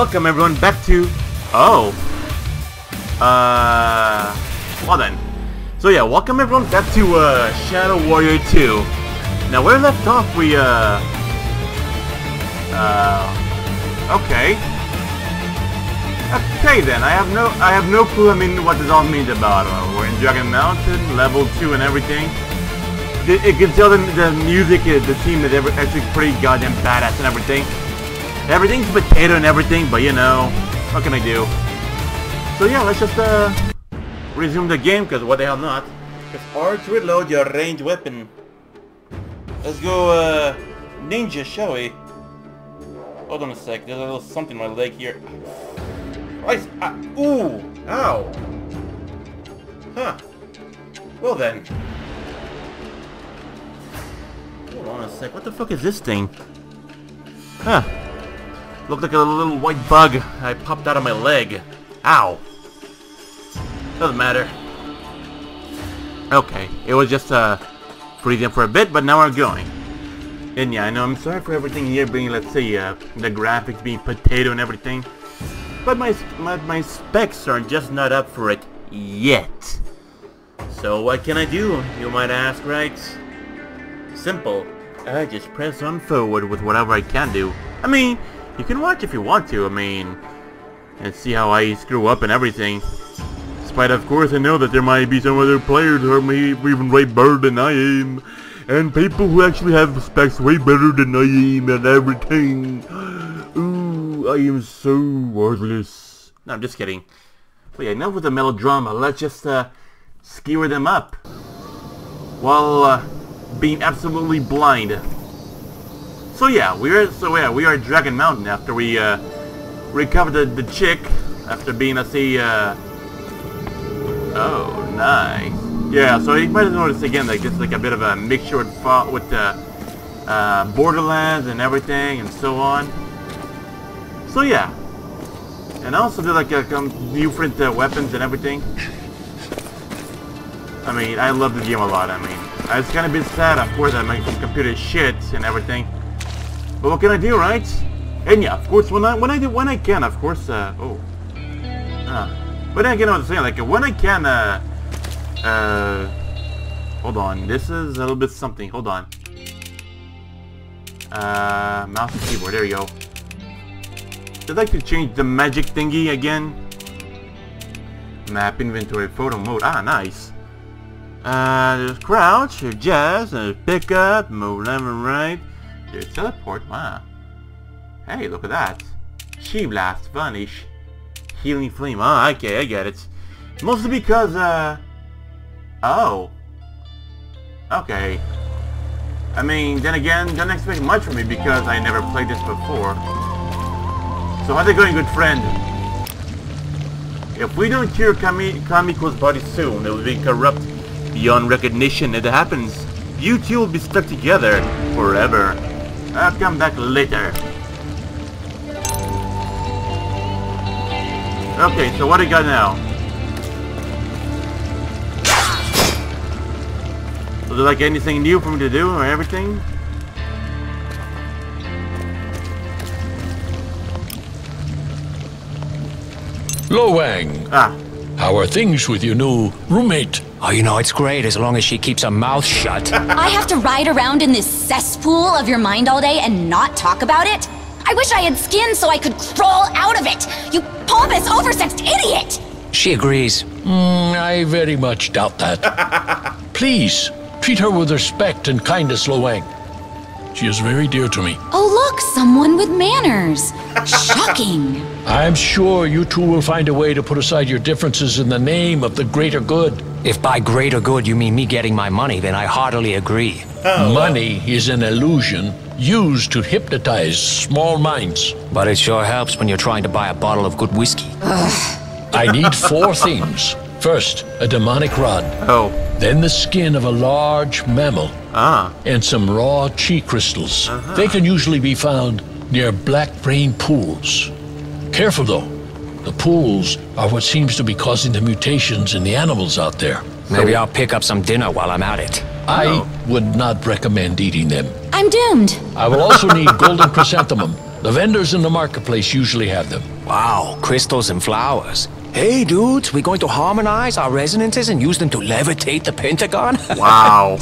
welcome everyone back to... Oh. Uh... Well then. So yeah, welcome everyone back to uh, Shadow Warrior 2. Now where we left off we uh... Uh... Okay. Okay then, I have no I have no clue I mean what this all means about uh, we're in Dragon Mountain, level 2 and everything. It, it can tell the, the music, uh, the team is actually pretty goddamn badass and everything. Everything's potato and everything, but you know, what can I do? So yeah, let's just uh, resume the game, because what the hell not? It's R to reload your ranged weapon. Let's go uh, ninja, shall we? Hold on a sec, there's a little something on my leg here. Right, ah, ooh, ow. Huh. Well then. Hold on a sec, what the fuck is this thing? Huh. Looked like a little white bug. I popped out of my leg. Ow. Doesn't matter. Okay, it was just uh, freezing for a bit, but now we're going. And yeah, I know I'm sorry for everything here being, let's say, uh, the graphics being potato and everything. But my, my, my specs are just not up for it yet. So what can I do, you might ask, right? Simple. I just press on forward with whatever I can do. I mean, you can watch if you want to, I mean, and see how I screw up and everything. Despite, of course, I know that there might be some other players who are maybe even way better than I am. And people who actually have specs way better than I am and everything. Ooh, I am so worthless. No, I'm just kidding. But yeah, enough with the melodrama. Let's just uh, skewer them up. While uh, being absolutely blind. So yeah, we are so yeah we are at Dragon Mountain after we uh, recovered the, the chick after being at the uh, oh nice yeah so you might have noticed again like just like a bit of a mixture with with the uh, Borderlands and everything and so on. So yeah. And also do like a, uh, different uh, weapons and everything. I mean, I love the game a lot, I mean. I was kind of bit sad, of course, that my computer shit and everything. But what can I do, right? And yeah, of course, when I when I do when I can, of course. Uh, oh. Uh, but again, I was saying like when I can. Uh, uh, hold on. This is a little bit something. Hold on. Uh, mouse and keyboard. There you go. I'd like to change the magic thingy again. Map inventory photo mode. Ah, nice. Uh, there's crouch, there's jazz, there's pickup, move left and right. Teleport. Wow. Hey, look at that. Chi blast, vanish. Healing flame. Ah, okay, I get it. Mostly because, uh... Oh. Okay. I mean, then again, don't expect much from me because I never played this before. So how's it going, good friend? If we don't cure Kami Kamiko's body soon, it will be corrupt beyond recognition. It happens. You two will be stuck together forever. I'll come back later. Okay, so what do you got now? Was there like anything new for me to do or everything? Lo Wang. Ah. How are things with your new roommate? Oh, you know, it's great as long as she keeps her mouth shut. I have to ride around in this cesspool of your mind all day and not talk about it? I wish I had skin so I could crawl out of it! You pompous, oversexed idiot! She agrees. Mm, I very much doubt that. Please, treat her with respect and kindness, Lo Wang. She is very dear to me. Oh, look, someone with manners. Shocking. I'm sure you two will find a way to put aside your differences in the name of the greater good. If by greater good you mean me getting my money, then I heartily agree. Oh, money is an illusion used to hypnotize small minds. But it sure helps when you're trying to buy a bottle of good whiskey. I need four things. First, a demonic rod. Oh. Then the skin of a large mammal. Ah. And some raw chi crystals. Uh -huh. They can usually be found near black brain pools. Careful though. The pools are what seems to be causing the mutations in the animals out there. Maybe I'll pick up some dinner while I'm at it. I would not recommend eating them. I'm doomed. I will also need golden chrysanthemum The vendors in the marketplace usually have them. Wow, crystals and flowers. Hey, dudes, we're going to harmonize our resonances and use them to levitate the Pentagon? Wow.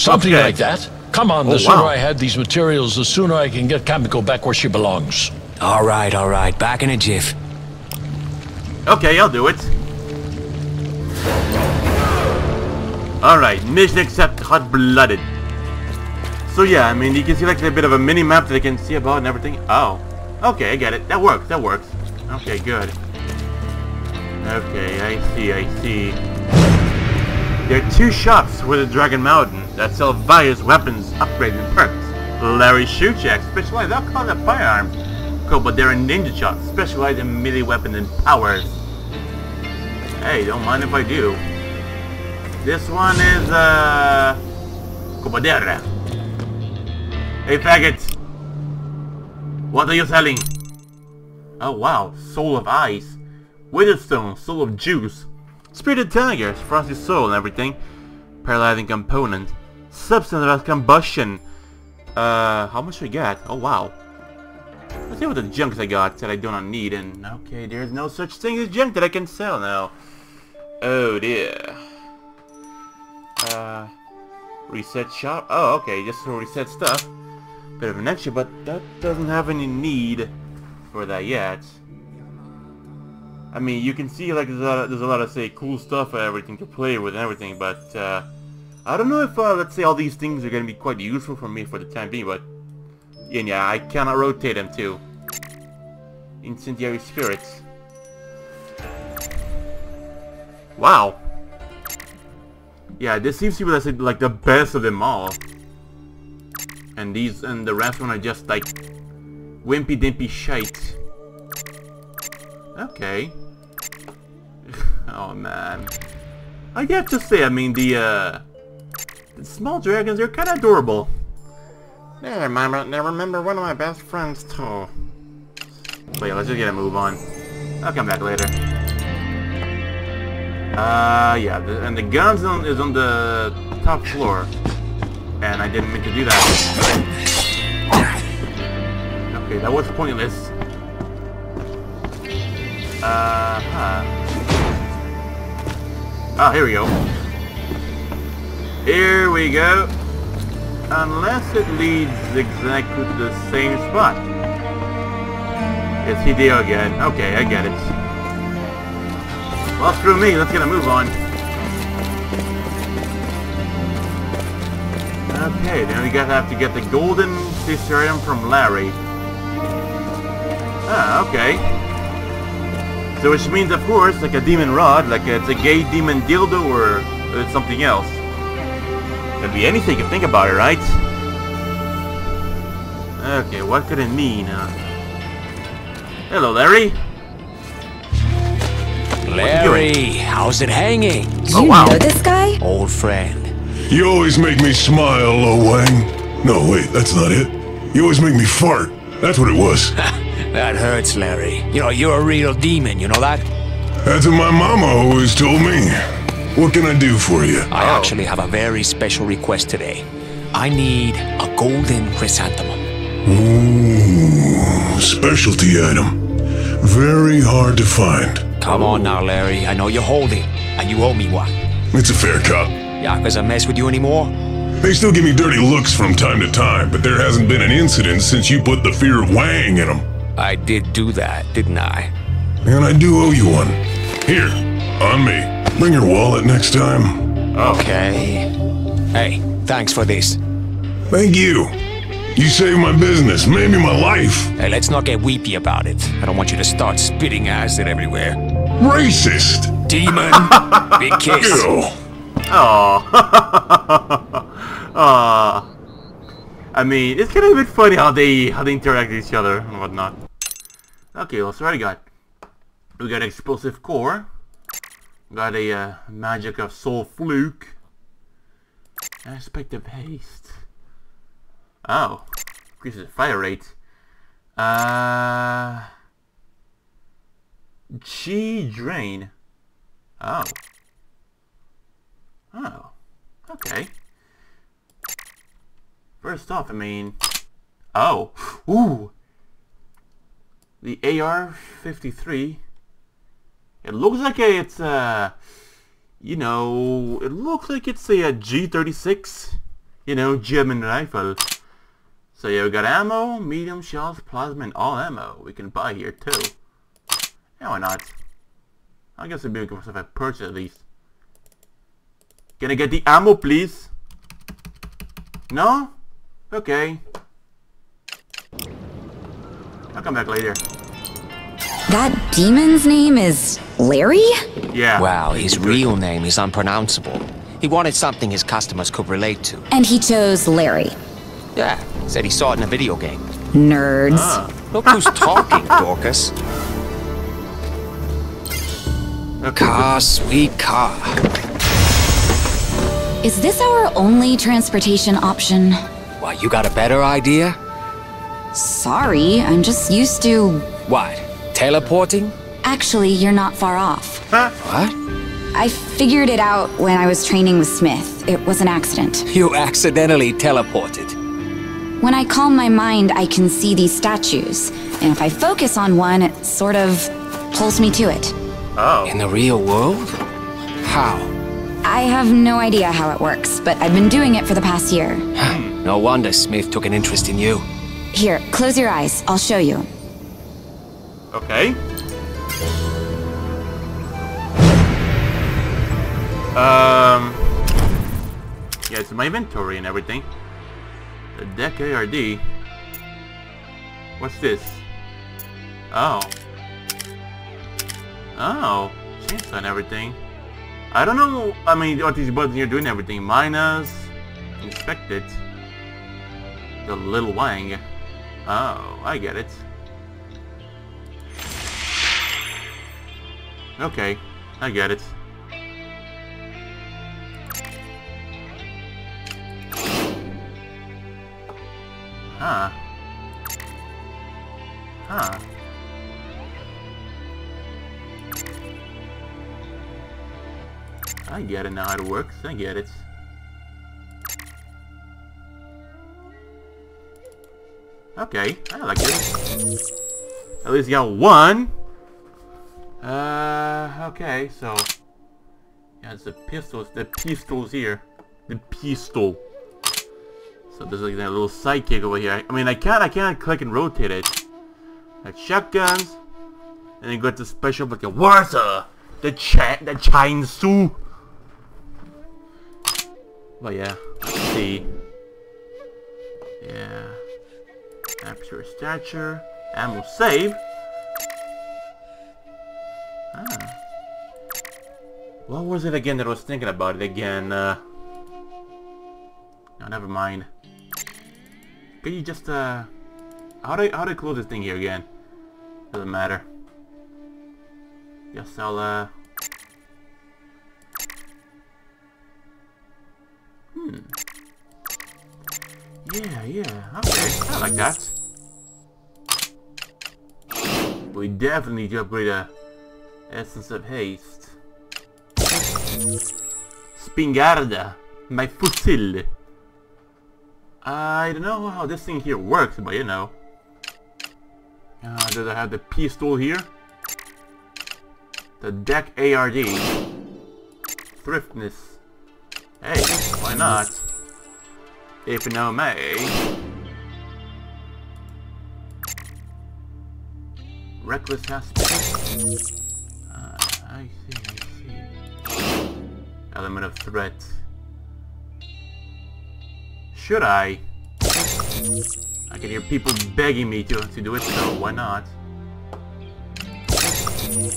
Something Okay. like that. Come on, Oh, the sooner wow. I have these materials, the sooner I can get Kamiko back where she belongs. all right, all right, back in a jiff. Okay, I'll do it. Alright, mission accept hot blooded. So yeah, I mean you can see like a bit of a mini map that I can see about and everything. Oh. Okay, I get it. That works, that works. Okay, good. Okay, I see, I see. There are two shops with the Dragon Mountain that sell various weapons, upgrades, and perks. Larry Shuchak specialized in combat firearms. Kobodera Ninja Shop specialized in melee weapons and powers. Hey, don't mind if I do. This one is, uh... Kobodera. Hey, faggot! What are you selling? Oh, wow. Soul of Ice. Witherstone, Soul of Juice. Spirited Tigers, Frosty Soul and everything. Paralyzing Component. Substance of Combustion. Uh, how much we got? Oh, wow. Let's see what the junks I got that I do not need, and okay, there's no such thing as junk that I can sell now. Oh dear. Uh, reset shop? Oh, okay, just to reset stuff. Bit of an extra, but that doesn't have any need for that yet. I mean, you can see like there's a lot of, there's a lot of say cool stuff and everything to play with and everything, but uh, I don't know if uh, let's say all these things are gonna be quite useful for me for the time being, but and yeah, I cannot rotate them too. Incendiary spirits. Wow. Yeah, this seems to be let's say, like the best of them all. And these and the rest one are just like wimpy dimpy shite. Okay. oh man. I have to say, I mean the uh the small dragons are kinda adorable. Yeah, remember, I remember one of my best friends too. But yeah, let's just get a move on. I'll come back later. Uh, yeah, the, and the guns is on the top floor. And I didn't mean to do that. Okay, that was pointless. Uh, huh. Ah, here we go. Here we go. Unless it leads exactly to the same spot. It's Hideo again. Okay, I get it. Well, screw me. Let's get a move on. Okay, then we gotta have to get the golden Caesarium from Larry. Ah, okay. So which means, of course, like a demon rod, like it's a gay demon dildo or it's something else. Could be anything if you think about it, right? Okay, what could it mean? Uh, hello, Larry. Larry, how's it hanging? Do Oh, you wow. know this guy? Old friend. You always make me smile, Lo Wang. No, wait, that's not it. You always make me fart. That's what it was. That hurts, Larry. You know, you're a real demon, you know that? That's what my mama always told me. What can I do for you? I Oh. actually have a very special request today. I need a golden chrysanthemum. Ooh, specialty item. Very hard to find. Come on now, Larry. I know you're holding, and you owe me one. It's a fair cop. Yakuza mess with you anymore? They still give me dirty looks from time to time, but there hasn't been an incident since you put the fear of Wang in them. I did do that, didn't I? And I do owe you one. Here, on me. Bring your wallet next time. Okay. Hey, thanks for this. Thank you. You saved my business, maybe my life. Hey, let's not get weepy about it. I don't want you to start spitting acid everywhere. Racist. Demon! Big kiss. Go. Aww. I mean, it's kind of a bit funny how they how they interact with each other and whatnot. Okay, so what we got? We got explosive core. Got a uh, magic of soul fluke. Aspect of haste. Oh, increases fire rate. Uh, Chi drain. Oh. Oh. Okay. First off, I mean... Oh. Ooh. The AR-53. It looks like a, it's a, you know, it looks like it's a, a G36, you know, German rifle. So yeah, we got ammo, medium shells, plasma, and all ammo we can buy here too. Yeah, why not? I guess it'd be good if I purchase at least. Can I get the ammo, please? No? Okay. I'll come back later. That demon's name is Larry? Yeah. Well, his real name is unpronounceable. He wanted something his customers could relate to. And he chose Larry. Yeah, said he saw it in a video game. Nerds. Ah. Look who's talking, Dorcas. Okay, Car, sweet car. Is this our only transportation option? Why, you got a better idea? Sorry, I'm just used to. What, teleporting? Actually, you're not far off. Huh? What? I figured it out when I was training with Smith. It was an accident. You accidentally teleported. When I calm my mind, I can see these statues. And if I focus on one, it sort of pulls me to it. Oh. In the real world? How? I have no idea how it works, but I've been doing it for the past year. No wonder Smith took an interest in you. Here, close your eyes. I'll show you. Okay. Um. Yeah, it's my inventory and everything. The deck ARD. What's this? Oh. Oh. Chainsaw and everything. I don't know, I mean, what these buttons here doing everything. Minus. Inspect it. The little wang. Oh, I get it. Okay, I get it. Huh. Huh. I get it now how it works. I get it. Okay, I like this. At least you got one. Uh, okay, so... Yeah, it's the pistols, the pistols here. The pistol. So there's like that little sidekick over here. I mean, I can't, I can't click and rotate it. Like shotguns. And then got the special, a Warsaw. The cha the chainsaw. But yeah, see. Yeah. Capture stature. Ammo save. Ah. What was it again that I was thinking about it again? Uh, no, never mind. Can you just, uh... How do I, how do I close this thing here again? Doesn't matter. Guess I'll, uh... Hmm. Yeah, yeah, okay, I like that. We definitely need to upgrade a Essence of Haste. Spingarda, my fusil. I don't know how this thing here works, but you know. Uh, does I have the pistol here? The deck ARD. Thriftness. Hey, why not? If you know Reckless aspect. Ah, I see, I see. Element of threat. Should I? I can hear people begging me to, to do it, so why not?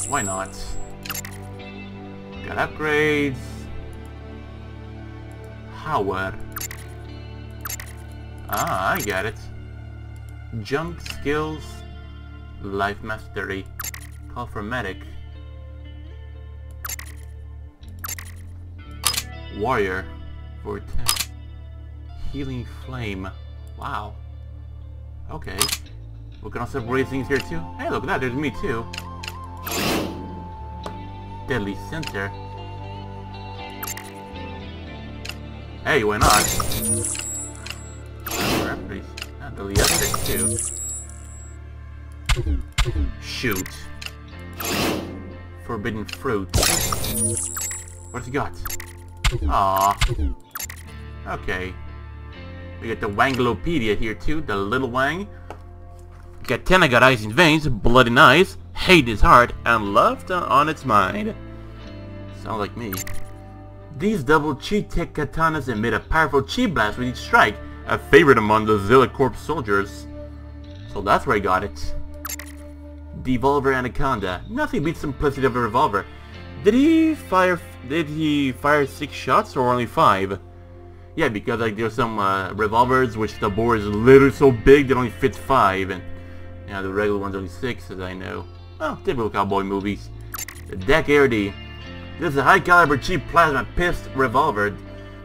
Why not? Got upgrades. Power. Ah, I get it. Jump skills. Life mastery. Call for medic. Warrior. Vortex. Healing flame. Wow. Okay. We can also upgrade things here too. Hey, look at that. There's me too. Deadly center. Hey, why not? More upgrades. Ah, Deadly too. Shoot. Forbidden fruit. What's he got? Aw. Okay. We got the Wanglopedia here too, the little Wang. Katana got ice in veins, blood in eyes, hate in his heart, and love on its mind. Sounds like me. These double chi tech katanas emit a powerful chi blast with each strike, a favorite among the Zilla Corps soldiers. So that's where I got it. Devolver Anaconda. Nothing beats simplicity of a revolver. Did he fire did he fire six shots or only five? Yeah, because like there's some uh, revolvers which the bore is literally so big that only fits five and yeah, the regular one's only six as I know. Well, typical cowboy movies. The Deck ARD. This is a high caliber cheap plasma pissed revolver.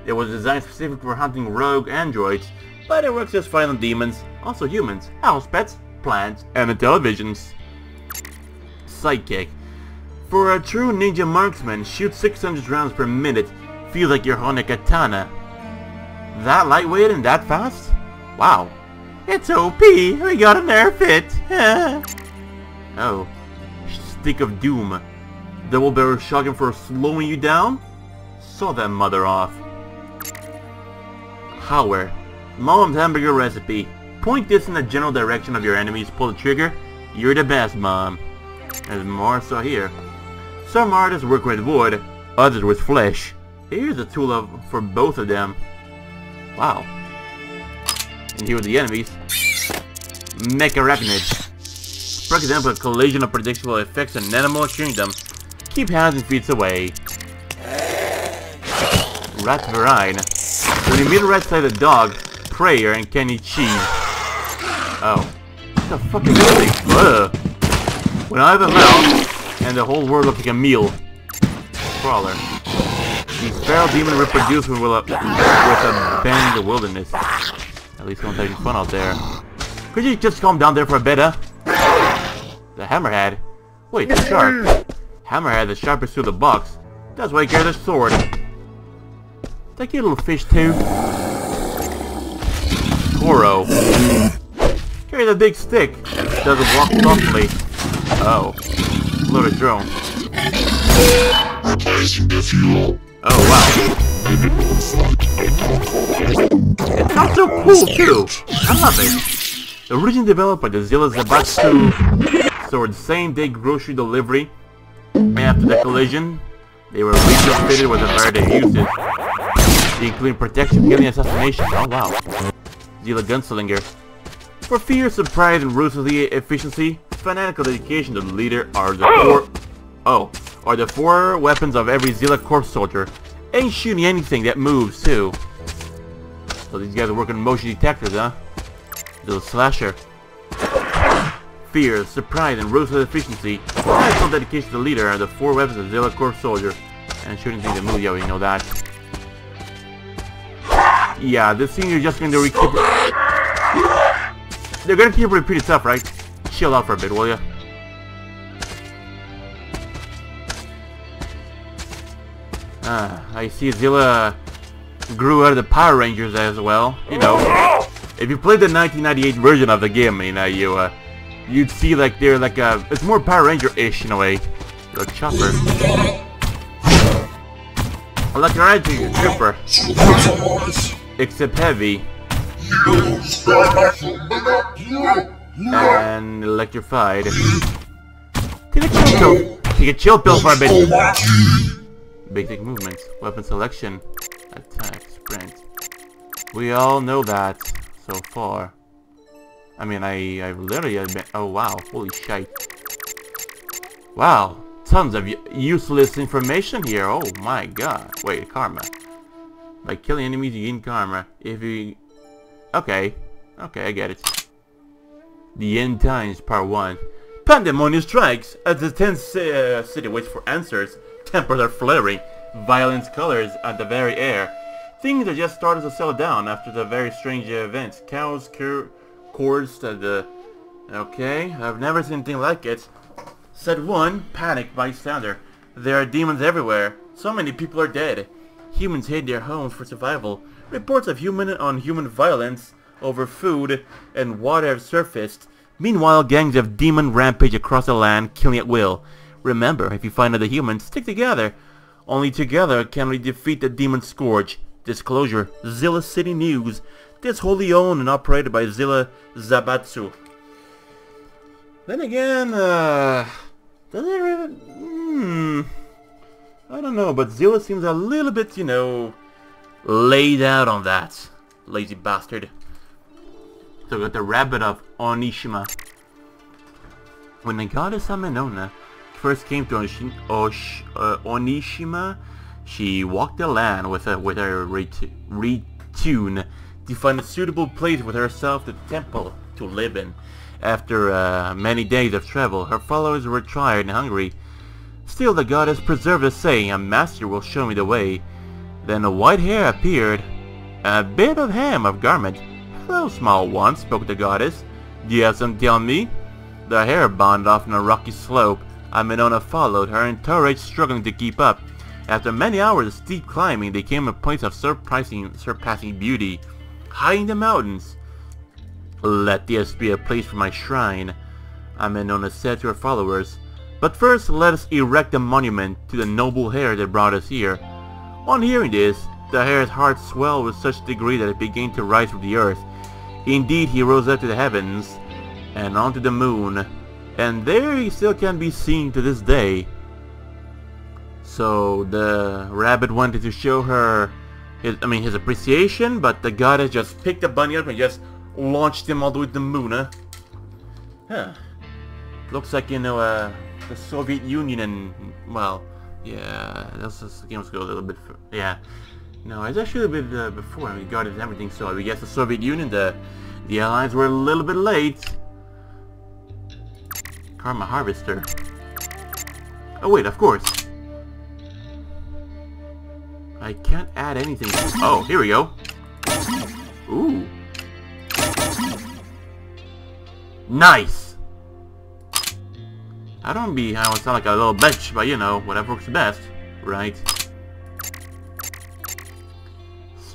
It was designed specifically for hunting rogue androids, but it works just fine on demons, also humans, house pets, plants, and the televisions. Sidekick. For a true ninja marksman, shoot 600 rounds per minute, feel like you're holding a katana. That lightweight and that fast? Wow. It's OP, we got an air fit! oh. Stick of Doom. Double barrel shotgun for slowing you down? Saw that mother off. Howler. Mom's hamburger recipe. Point this in the general direction of your enemies, pull the trigger. You're the best, Mom. There's more so here. Some artists work with wood, others with flesh. Here's a tool of, for both of them. Wow. And here are the enemies. Mecharachnid. For example, a collision of predictable effects and animal shooting them. Keep hands and feet away. Ratverine. When you meet of the dog, prayer and can eat cheese. Oh. What the fuck is this. When I have a mouth, and the whole world looks like a meal. Crawler. These feral demon reproduce with a, with a in the wilderness. At least don't take fun out there. Could you just calm down there for a bit, huh? The hammerhead? Wait, the shark. Hammerhead, the sharpest through the box. That's why he carries a sword. Take your little fish too. Toro. Carries a big stick. Doesn't walk softly. Oh. Loaded drone. Oh wow. It's not so cool too. I love it. Originally developed by the Zilla Zaibatsu, so the same day grocery delivery. After the collision, they were refitted with a variety of uses, including protection, healing, assassination. Oh wow. Zilla Gunslinger. For fear, surprise, and ruthless efficiency, fanatical dedication to the leader are the four... Oh, are the four weapons of every Zilla Corps soldier. Ain't shooting anything that moves, too. So these guys are working motion detectors, huh? Little slasher. Fear, surprise, and ruthless efficiency. Fanatical dedication to the leader are the four weapons of Zilla Corps soldier. And shooting things that move, yeah, we know that. Yeah, this scene you're just going to repeat... They're going to keep repeating stuff, right? Chill out for a bit, will ya? Ah, I see Zilla grew out of the Power Rangers as well. You know, if you played the 1998 version of the game, you know, you, uh, you'd see like they're like a, it's more Power Ranger-ish in a way. Like Chopper. Like a Ranger Trooper. Except heavy. And electrified. Take a chill pill. Take a chill pill for a bit. Basic movements, weapon selection, attack, sprint. We all know that so far. I mean, I I've literally been. Oh wow, holy shit! Wow, tons of useless information here. Oh my god. Wait, karma. By killing enemies, you gain karma. If you, okay, okay, I get it. The End Times Part 1 Pandemonium strikes as the tense uh, city waits for answers. Tempers are flaring. Violence colors at the very air. Things are just starting to settle down after the very strange events. Cows, cur cords to the... Okay, I've never seen anything like it. Said one, panicked bystander. There are demons everywhere. So many people are dead. Humans hid their homes for survival. Reports of human on human violence over food and water surfaced. Meanwhile, gangs of demon rampage across the land, killing at will. Remember, if you find other humans, stick together. Only together can we defeat the demon scourge. Disclosure, Zilla City News. This wholly owned and operated by Zilla Zaibatsu. Then again, uh... Does it really... Hmm... I don't know, but Zilla seems a little bit, you know... Laid out on that. Lazy bastard. So got the rabbit of Onishima. When the goddess Amenona first came to Osh uh, Onishima, she walked the land with a with her retune to find a suitable place for herself, the temple, to live in. After uh, many days of travel, her followers were tired and hungry. Still, the goddess preserved a saying, a master will show me the way. Then a white hair appeared, a bit of hem of garment. Hello, small one, spoke the goddess. Do you have something to tell me? The hare bounded off on a rocky slope. Amenona followed her, encouraged, struggling to keep up. After many hours of steep climbing, they came to a place of surprising, surpassing beauty, high in the mountains. Let this be a place for my shrine, Amenona said to her followers. But first, let us erect a monument to the noble hare that brought us here. On hearing this, the hare's heart swelled with such degree that it began to rise from the earth. Indeed, he rose up to the heavens, and onto the moon, and there he still can be seen to this day. So the rabbit wanted to show her his, I mean, his appreciation, but the goddess just picked the bunny up and just launched him all the way to the moon, huh? Huh. Looks like, you know, uh, the Soviet Union and, well, yeah, that's just, games go a little bit, for, yeah. No, it's actually a bit uh, before we got it everything, so I guess the Soviet Union, the, the Allies were a little bit late. Karma Harvester. Oh wait, of course. I can't add anything. Oh, here we go. Ooh. Nice! I don't be, I don't sound like a little bitch, but you know, whatever works best, right?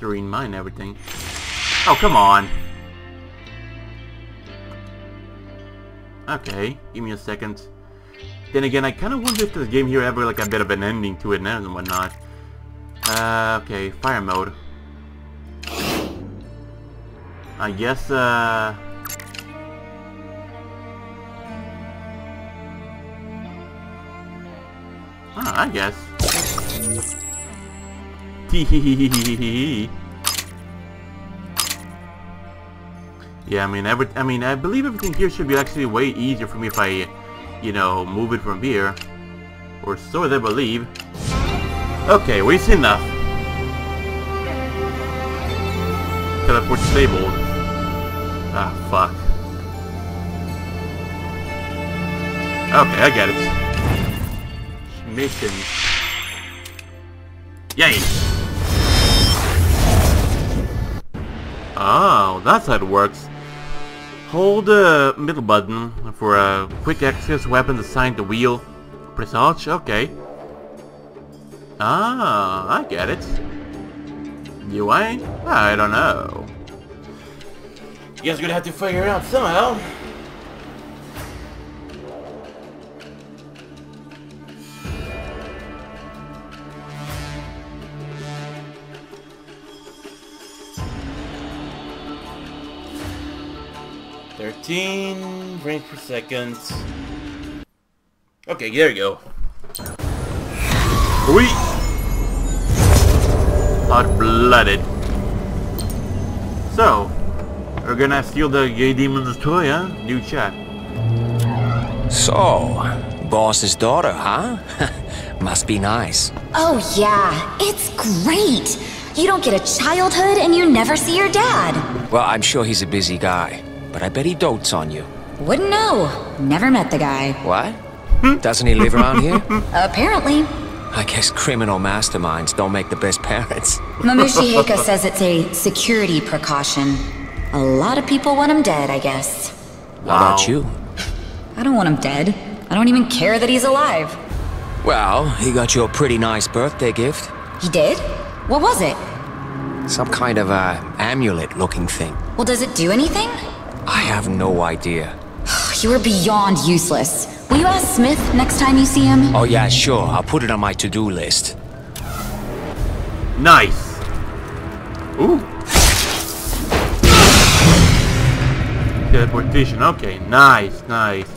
Serene mind everything. Oh, come on! Okay, give me a second. Then again, I kind of wonder if this game here ever like a bit of an ending to it and whatnot. Uh, okay, fire mode. I guess, uh... Oh, I guess. Yeah, I mean, every, I mean, I believe everything here should be actually way easier for me if I, you know, move it from here. Or so they believe. Okay, we've seen enough. Teleport disabled. Ah, fuck. Okay, I get it. Mission. Yay! Oh, that's how it works. Hold the middle button for a quick access weapon assigned to wheel. Press Alt, okay. Ah, I get it. You ain't? I don't know. You guys are gonna have to figure it out somehow. Thirteen frames per second. Okay, there you go. We Hot-blooded. So, we're gonna steal the gay demon's toy, huh? New chat. So, boss's daughter, huh? Must be nice. Oh yeah, it's great. You don't get a childhood and you never see your dad. Well, I'm sure he's a busy guy, but I bet he dotes on you. Wouldn't know. Never met the guy. What? Hmm? Doesn't he live around here? Apparently. I guess criminal masterminds don't make the best parents. Mamushi Heika says it's a security precaution. A lot of people want him dead, I guess. How about you? I don't want him dead. I don't even care that he's alive. Well, he got you a pretty nice birthday gift. He did? What was it? Some kind of, uh, a amulet-looking thing. Well, does it do anything? I have no idea. You're beyond useless. Will you ask Smith next time you see him? Oh yeah, sure. I'll put it on my to-do list. Nice. Ooh. Teleportation. Okay, nice, nice.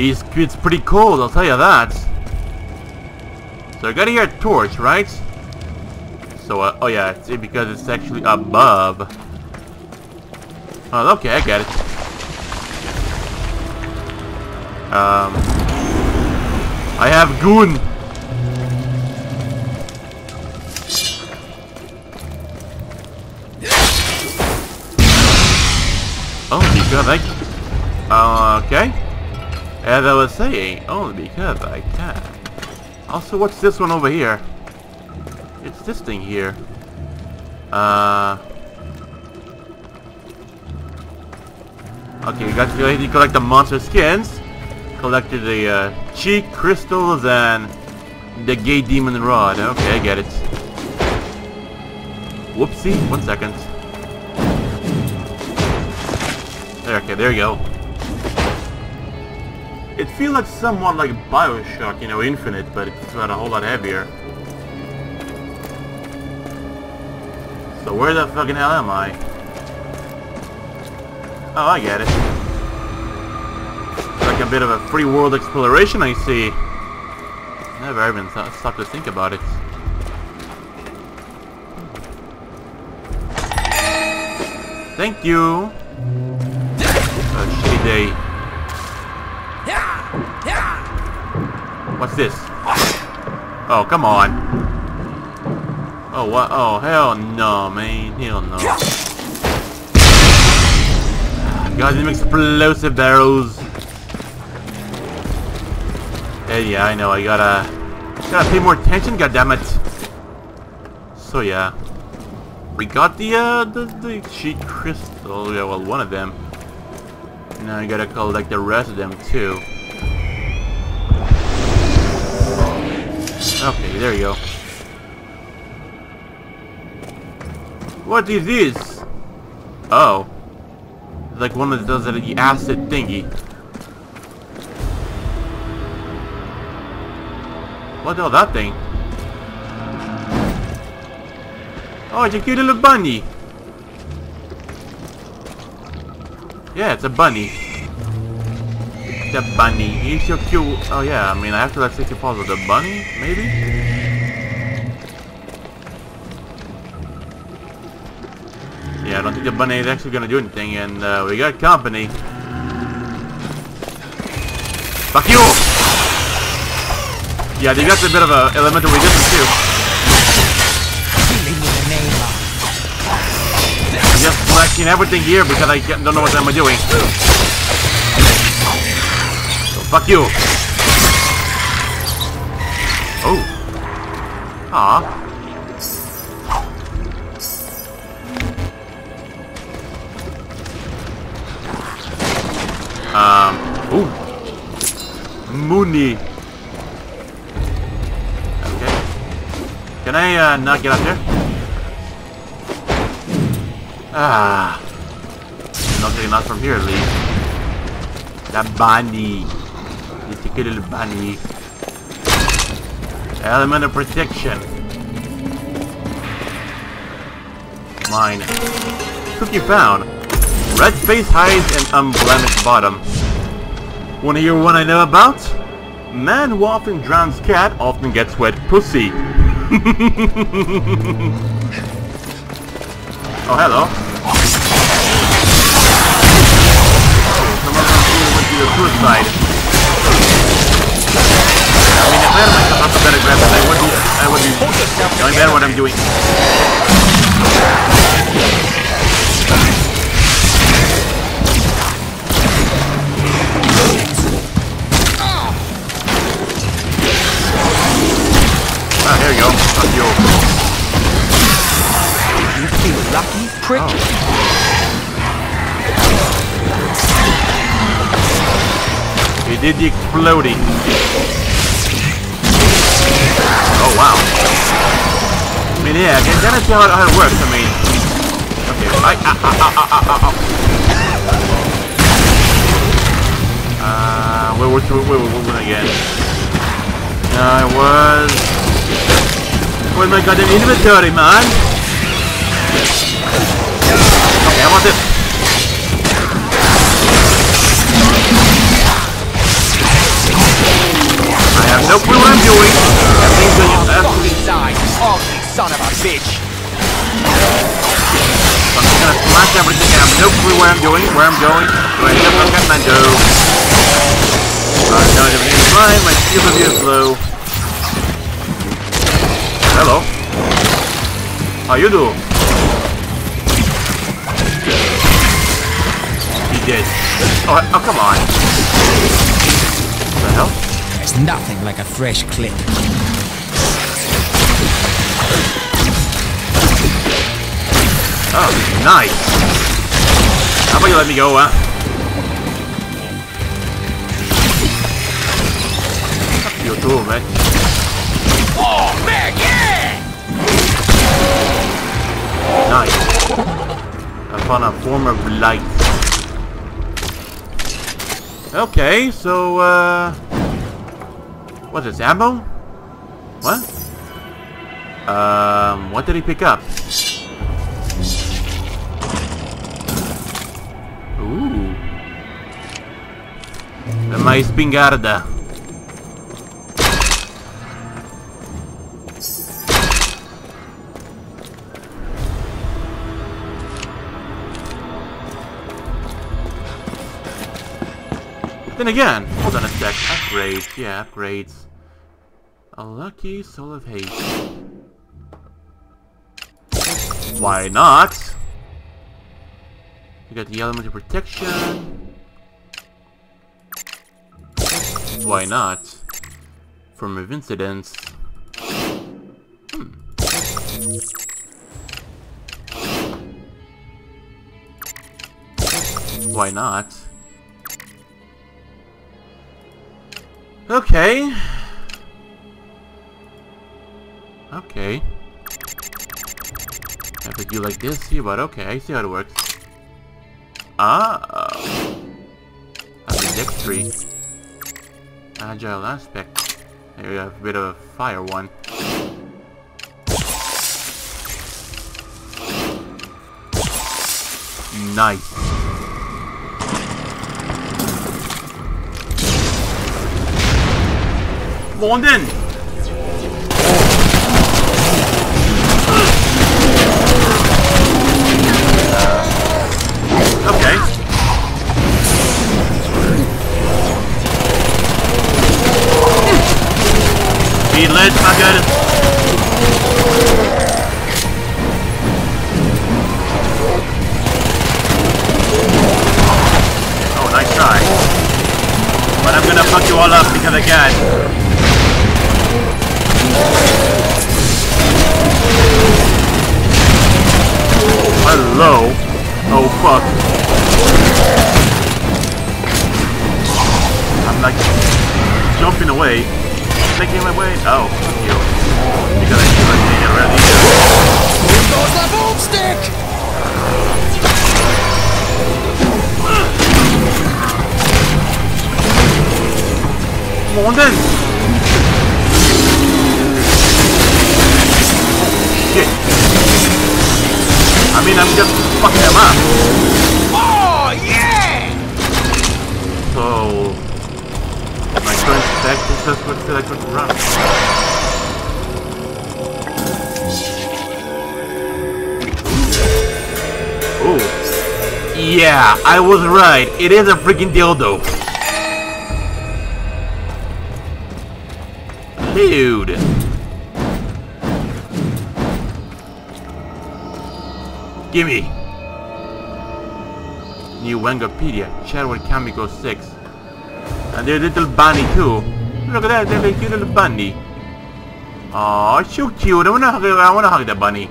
It's, it's pretty cold, I'll tell you that. So I gotta hear a torch, right? So, uh, oh yeah, it's because it's actually above. Oh, okay, I get it. Um, I have goon. Oh, because I. Uh, okay. As I was saying, only because I can. Also, what's this one over here? It's this thing here. Uh. Okay, you got to you collect the monster skins. Collected the uh, chi crystals and the gay demon rod. Okay, I get it. Whoopsie. One second. Okay, there you go. It feels like somewhat like Bioshock, you know, Infinite, but it's not a whole lot heavier. So where the fucking hell am I? Oh, I get it. It's like a bit of a free world exploration, I see. Never even th stopped to think about it. Thank you. A shitty day. What's this? Oh, come on. Oh, what? Oh, hell no, man. Hell no. Got them explosive barrels. Hey, yeah, I know. I gotta... Gotta pay more attention, goddammit. So, yeah. We got the, uh, the, the sheet crystal. Yeah, well, one of them. Now I gotta collect the rest of them, too. Okay, there you go. What is this? Oh. It's like one of those that acid thingy. What the hell that thing? Oh, it's a cute little bunny. Yeah, it's a bunny. A bunny. He's so cute. Oh yeah, I mean I have to like take a pause with the bunny, maybe? Yeah, I don't think the bunny is actually gonna do anything, and uh, we got company. Fuck you! Yeah, they got a bit of a elemental resistance too. I'm just flexing everything here because I don't know what I'm doing. Fuck you. Oh. Ah. Um. Ooh. Mooney. Okay. Can I uh, not get up there? Ah. Not getting out from here at least. That bunny. Little bunny. Element of protection. Mine. Cookie found. Red face hides and unblemished bottom. Wanna hear one I know about? Man who often drowns cat often gets wet pussy. oh, hello. Suicide. Had myself up better grab, I would be, I would be knowing better what I'm doing. Ah, there you go. Fuck you. You feel lucky, prick? He did the exploding. Oh wow. I mean, yeah, kind of see how, how it works. I mean, okay, I, ah, ah, ah, ah. Uh, where was where, where, where, where again? I was. Where's my goddamn inventory, man? Okay, I want this. Have no clue what I'm doing. Everything's going absolutely inside, ugly son of a bitch. I'm just gonna smash everything. I have no clue where I'm doing, where I'm going. Do I have some Kathmandu? Uh, no, everything's fine. My shield of is low. Hello. How you do? He did. Oh, oh come on. What the hell? There's nothing like a fresh clip. Oh, nice. How about you let me go, huh? Fuck you too, man. Oh man, yeah! Nice. I found a form of light. Okay, so, uh... What's this, ammo? What? Um, what did he pick up? Ooh. The my spingarda. Then again, hold on a sec. Upgrades, yeah, upgrades. A lucky soul of hate. Why not? You got the element of protection. Why not? Form of incidents. Hmm. Why not? Okay. Okay. I think you like this here, but okay, I see how it works. Ah. Ambidextrous. Agile aspect. There we have a bit of a fire one. Nice. Come on then! Okay. Speed lit. Oh, nice try. But I'm gonna fuck you all up because I can. Hello? Oh fuck. I'm like jumping away. Taking my way. Oh, fuck you. I feel like they already Here goes the boomstick! Come on then! Mean, I'm just fucking them up. Oh yeah! So... My current spec is just what said I could run. Oh. Yeah, I was right. It is a freaking dildo. Dude. Gimme. New Wangopedia, Chadwick Kamiko 6. And there's little bunny too. Look at that, there's a cute little bunny. Aw, so cute. I wanna hug I wanna hug that bunny.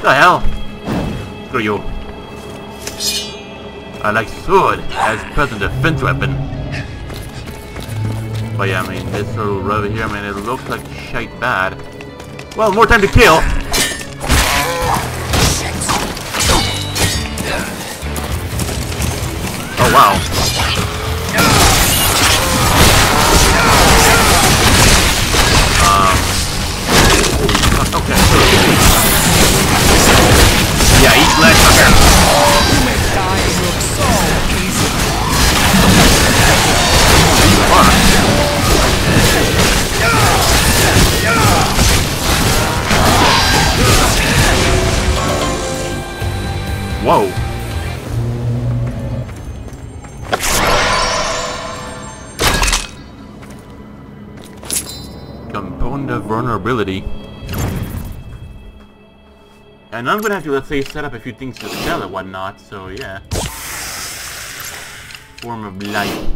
What The hell? Screw you. I like sword as present defense weapon. But yeah, I mean, this little rubber here, I mean, it looks like shite bad. Well, more time to kill. And I'm gonna have to, let's say, set up a few things to sell and whatnot, so yeah. Form of life.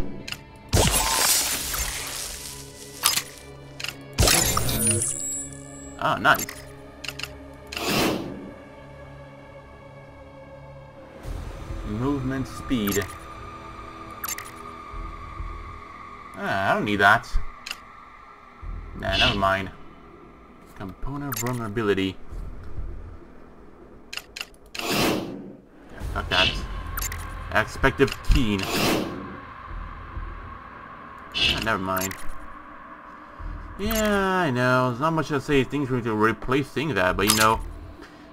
Ah, nice. Movement speed. Ah, I don't need that. Nah, never mind. Component vulnerability. Fuck that. Expective keen. Ah, never mind. Yeah, I know. There's not much to say things going to replacing that, but you know,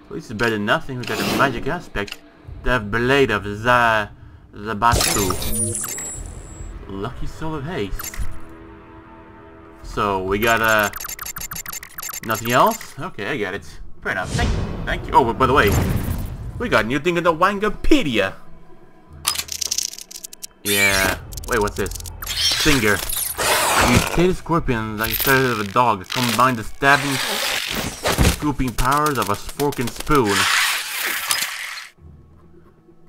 at least it's better than nothing. We got a magic aspect. The blade of Za Zaibatsu. Lucky soul of haste. So we got uh nothing else? Okay, I get it. Fair enough. Thank you. Thank you. Oh, by the way, we got a new thing in the Wangopedia. Yeah. Wait, what's this? Finger. You take a scorpion like the of a dog, combine the stabbing, scooping powers of a fork and spoon.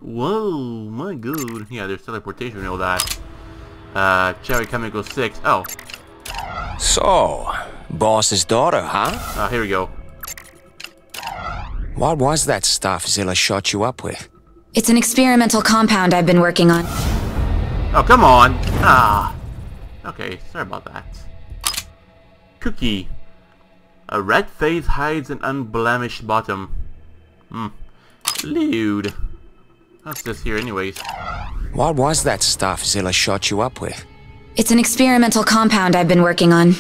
Whoa, my god. Yeah, there's teleportation and all that. Uh, Cherry Chemical 6. Oh, So, boss's daughter, huh? uh, here we go. What was that stuff Zilla shot you up with? It's an experimental compound I've been working on. Oh, come on. Ah. Okay, sorry about that. Cookie. A red face hides an unblemished bottom. Hmm. Lewd. That's this here anyways? What was that stuff Zilla shot you up with? It's an experimental compound I've been working on.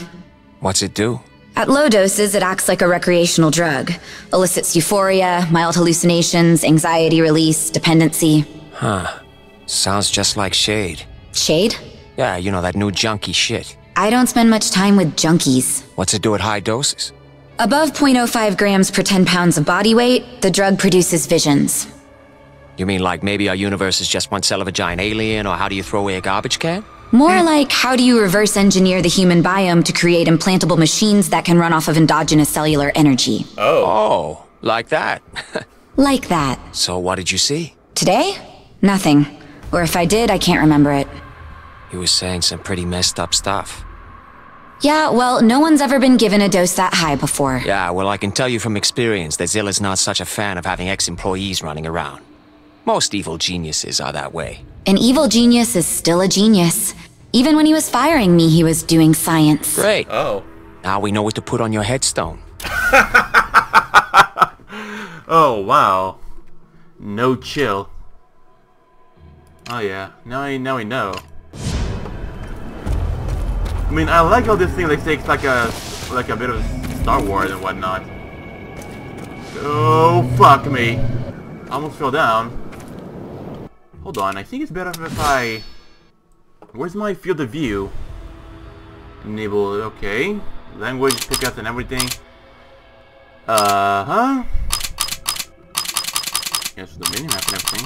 What's it do? At low doses, it acts like a recreational drug. Elicits euphoria, mild hallucinations, anxiety release, dependency. Huh. Sounds just like Shade. Shade? Yeah, you know, that new junkie shit. I don't spend much time with junkies. What's it do at high doses? Above 0.05 grams per 10 pounds of body weight, the drug produces visions. You mean like maybe our universe is just one cell of a giant alien, or how do you throw away a garbage can? More like how do you reverse engineer the human biome to create implantable machines that can run off of endogenous cellular energy? Oh, oh like that. Like that. so what did you see? Today? Nothing. Or if I did, I can't remember it. He was saying some pretty messed up stuff. Yeah, well, no one's ever been given a dose that high before. Yeah, well, I can tell you from experience that Zilla's not such a fan of having ex-employees running around. Most evil geniuses are that way. An evil genius is still a genius. Even when he was firing me, he was doing science. Great. Oh. Now we know what to put on your headstone. Oh, wow. No chill. Oh yeah, now I now I know. I mean, I like all this thing like say it's like a like a bit of Star Wars and whatnot. Oh fuck me! I almost fell down. Hold on, I think it's better if I. Where's my field of view? Enable. Okay. Language pickups and everything. Uh huh. Yes, the minimap and everything.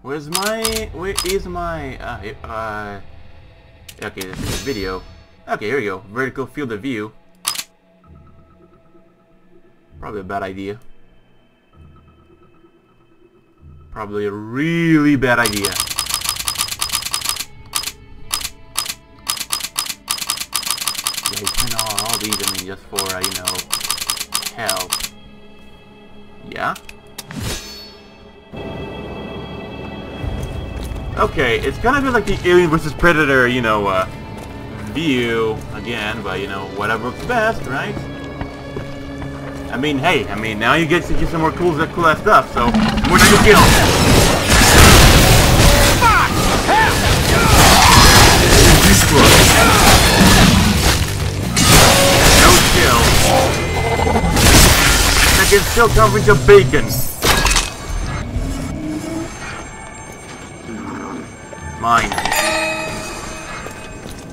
Where's my... Where is my... Uh, uh... Okay, this is video. Okay, here we go. Vertical field of view. Probably a bad idea. Probably a really bad idea. Yeah, turn on all these, I mean, just for, uh, you know, help. Yeah? Okay, it's kind of bit like the Alien vs Predator, you know, uh, view again, but you know, whatever works best, right? I mean, hey, I mean, now you get to get some more cool, cool ass stuff, so more than your kill. Can still cover the bacon. Mine.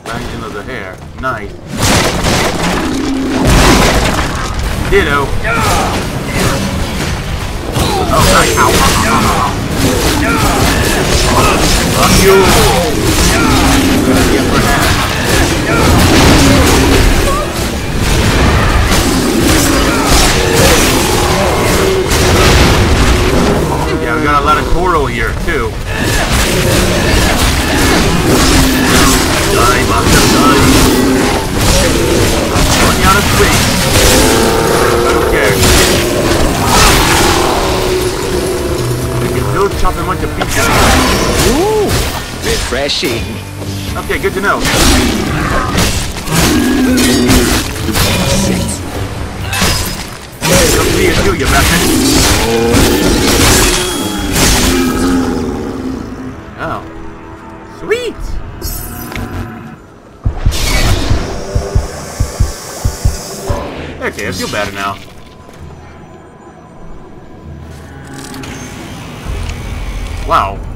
Banging of the hair. Nice. Ditto. Oh, nice. Ow. Fuck you. Yeah, we got a lot of coral here, too. Die, monster, die. Running out of space. Refreshing. Okay, good to know. Don't see you you bastard. Oh. Sweet! Okay, I feel better now. Wow.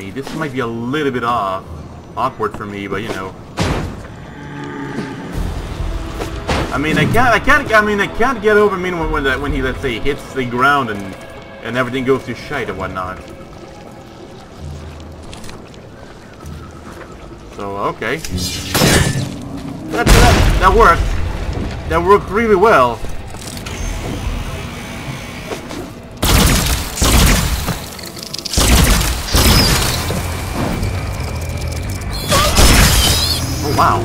Me. This might be a little bit off. Awkward for me, but you know. I mean, I can't, I can't, I mean, I can't get over, I mean, when, when, when he, let's say, hits the ground and, and everything goes to shite and whatnot. So, okay. That, that, that worked. That worked really well. Wow.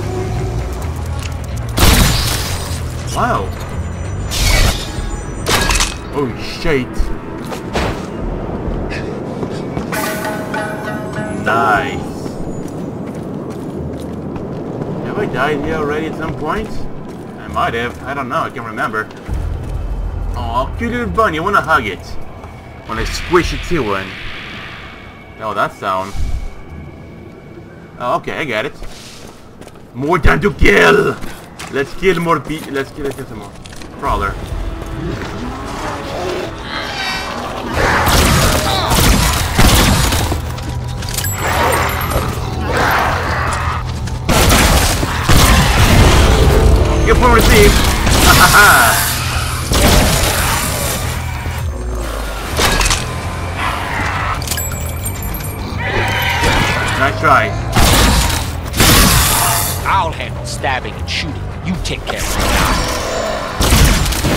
Wow. Oh shit. Nice. Have I died here already at some point? I might have. I don't know. I can't remember. Oh, cute little bunny. I want to hug it. When I squish it to one. Oh, that sound. Oh, okay. I get it. More time to kill! Let's kill more pe- let's kill, let's kill some more. Crawler. Get point received! Ha ha ha! Nice try. I'll handle stabbing and shooting. You take care of.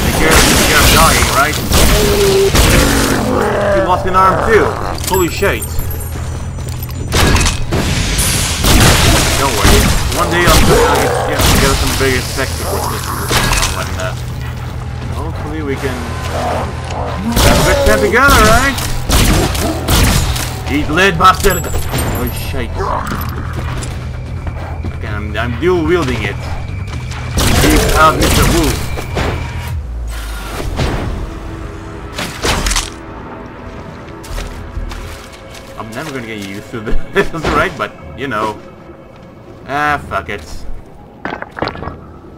Take care, of dying, right? You lost an arm too. Holy shit. Don't worry. One day I'll get, get, get some bigger when uh, hopefully we can have a good time together, right? Eat lead, bastard! Oh shit. I'm, dual wielding it. Keep out Mr. Wu. I'm never gonna get used to this, right? But, you know. Ah, fuck it.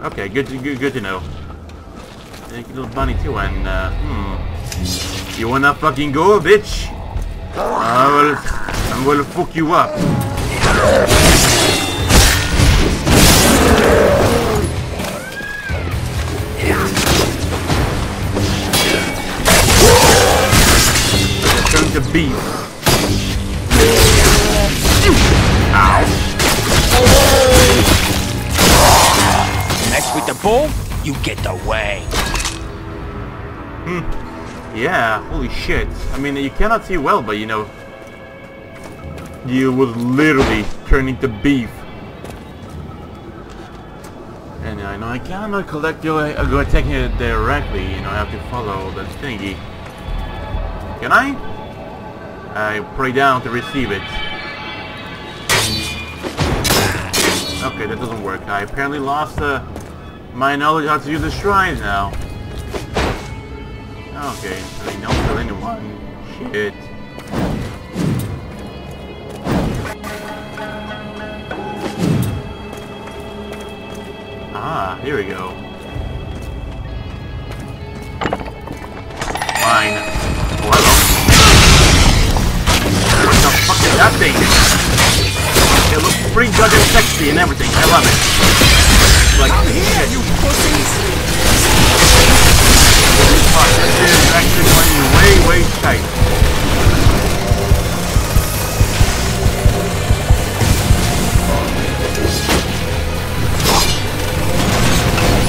Okay, good to, good, good to know. Thank you, little bunny, too, and, uh, hmm. You wanna fucking go, bitch? I will, I'm gonna fuck you up. Hmm. shit. I mean, you cannot see well, but you know, you will literally turn into beef. I know I cannot collect your, uh, it directly, you know, I have to follow the thingy. Can I? I pray down to receive it. Okay, that doesn't work. I apparently lost uh, my knowledge how to use the shrines now. Okay, I don't kill anyone. Shit. Ah, here we go. Fine. Oh, hello. What the fuck is that thing? It looks pretty goddamn sexy and everything. I love it. Like, here, you pussies! Fuck, this is actually going way, way tight.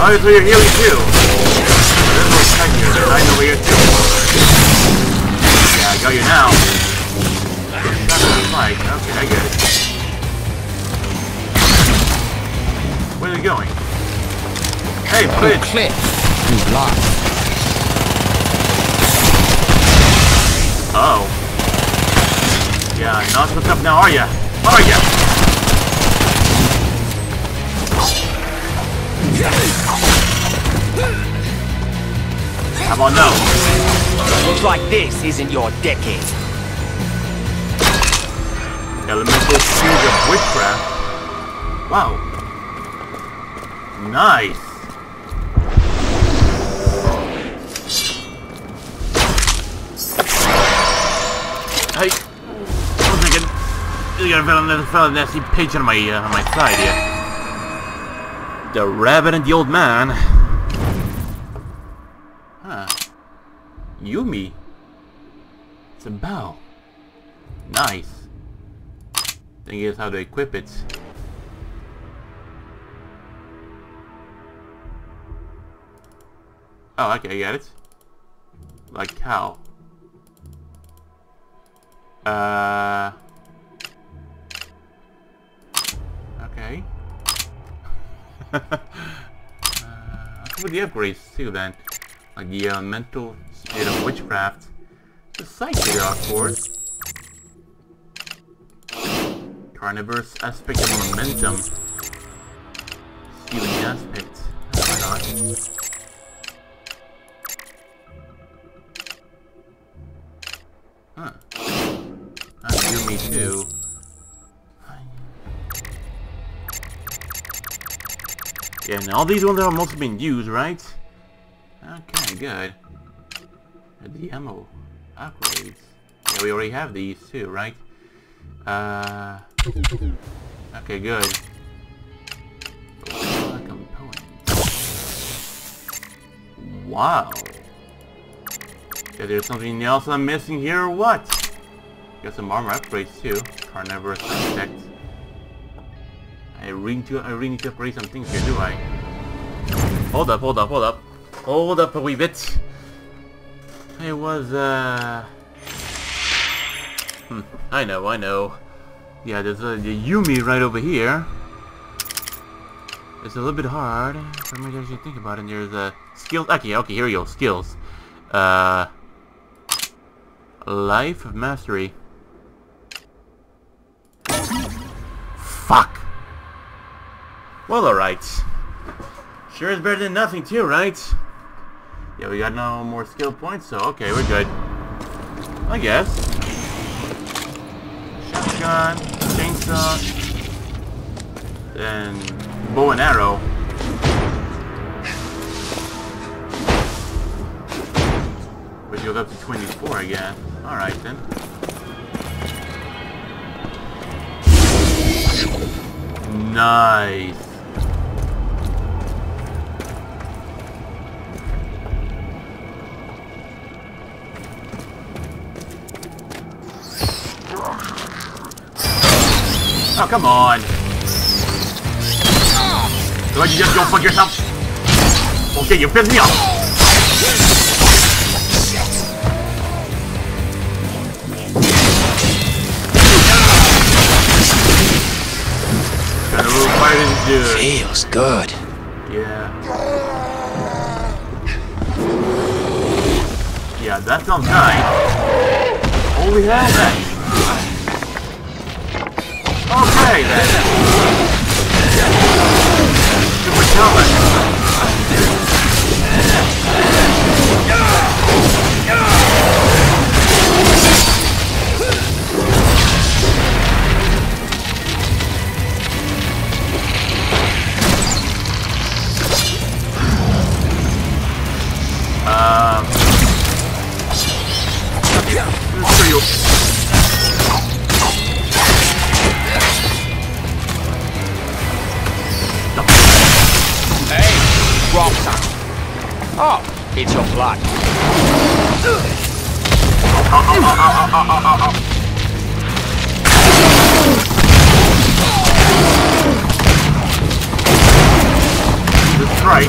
Oh, so you're healing too. There's no tech here. There's I over here too. Yeah, I got you now. That's a fight. Okay, I get it. Where are they going? Hey, oh, bitch! Cliff, you lost. Oh. Yeah, not what's up now, are ya? Are ya? How about no? Looks like this isn't your decade. Elemental fuse of witchcraft. Wow. Nice. Hey, one second. You got a fella, another fella nasty page on my uh, on my side here. The rabbit and the old man. Huh. Yumi. It's a bow. Nice. Thing is how to equip it. Oh, okay, I get it. Like how? Uh. Okay. Uh, with the upgrades too then. Like the uh, mental state of witchcraft. The psychic, course. Carnivorous aspect of momentum. Stealing aspect. Huh. You, me too. Yeah, and all these ones are mostly being used, right? Okay, good. The ammo upgrades. Yeah, we already have these too, right? Uh. Okay, good. Wow. Yeah, there's something else I'm missing here or what? Got some armor upgrades too. Carnivorous aspect. I really need to I really need to upgrade some things here, do I? Hold up, hold up, hold up. Hold up a wee bit. I was uh Hmm, I know, I know. Yeah, there's a the Yumi right over here. It's a little bit hard for me to actually think about it. And there's a skills. Okay, okay, here we go. Skills. Uh, life of mastery. Fuck. Well, alright. Sure is better than nothing too, right? Yeah, we got no more skill points, so okay, we're good. I guess. Shotgun, chainsaw, then bow and arrow. Which goes up to 24 again. Alright then. Nice. Oh, come on. So you just go fuck yourself? Okay, you pissed me off. Got a little fighting to. Feels good. Yeah. Yeah, that sounds nice. Holy hell, then. Okay, then. Super talent. Um. Screw you. Wrong time. Oh, it's your blood. That's right.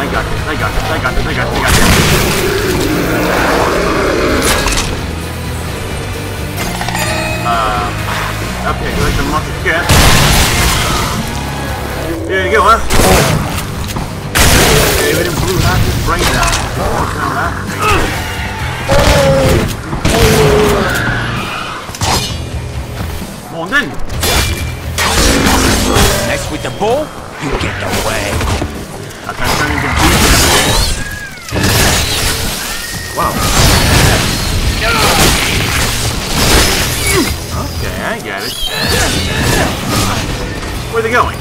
I got this, I got this, I got this, I got this, I got this. Uh, okay, collect the monster cat. There you go, huh? David and Blue knocked his brain out. Oh, come on. Come on then. Next with the bull, you get the way. I can turn into beast Wow. Okay, I get it. Where are they going?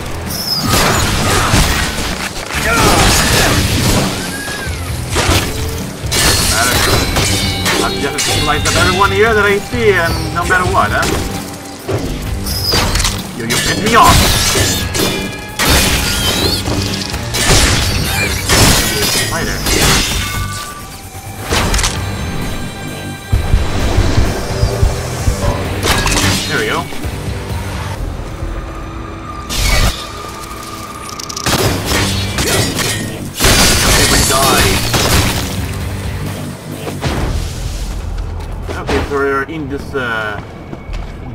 I've just sliced up everyone here that I see, and no matter what, huh? You, you piss me off.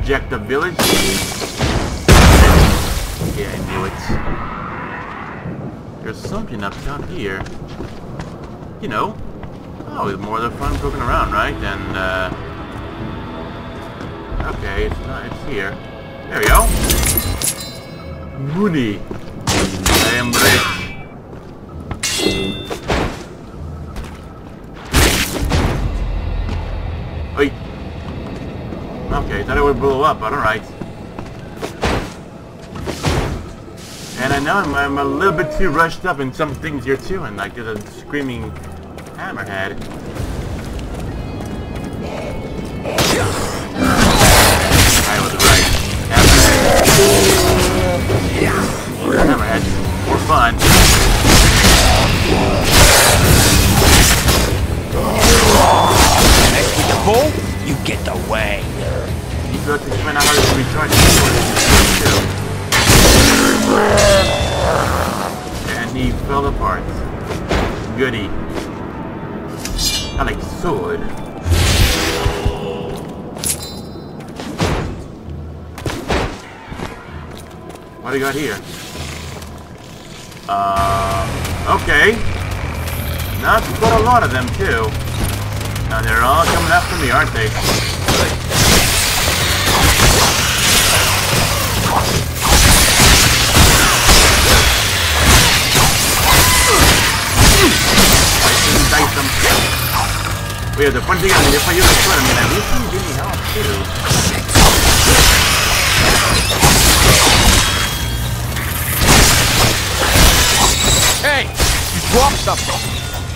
Up village. Yeah, I knew it. There's something up down here. You know. Oh, it's more of the fun poking around, right? And, uh... Okay, it's not, it's here. There we go. Mooney. I Okay, thought it would blow up, but alright. And I know I'm, I'm a little bit too rushed up in some things here too, and like there's a screaming hammerhead. Do you got here? Uh, okay. Not quite a lot of them too. Now they're all coming after me, aren't they? Dice them. Wait, the funny thing is, if I use a sword, I mean, at least you give me health too. Hey! You dropped something!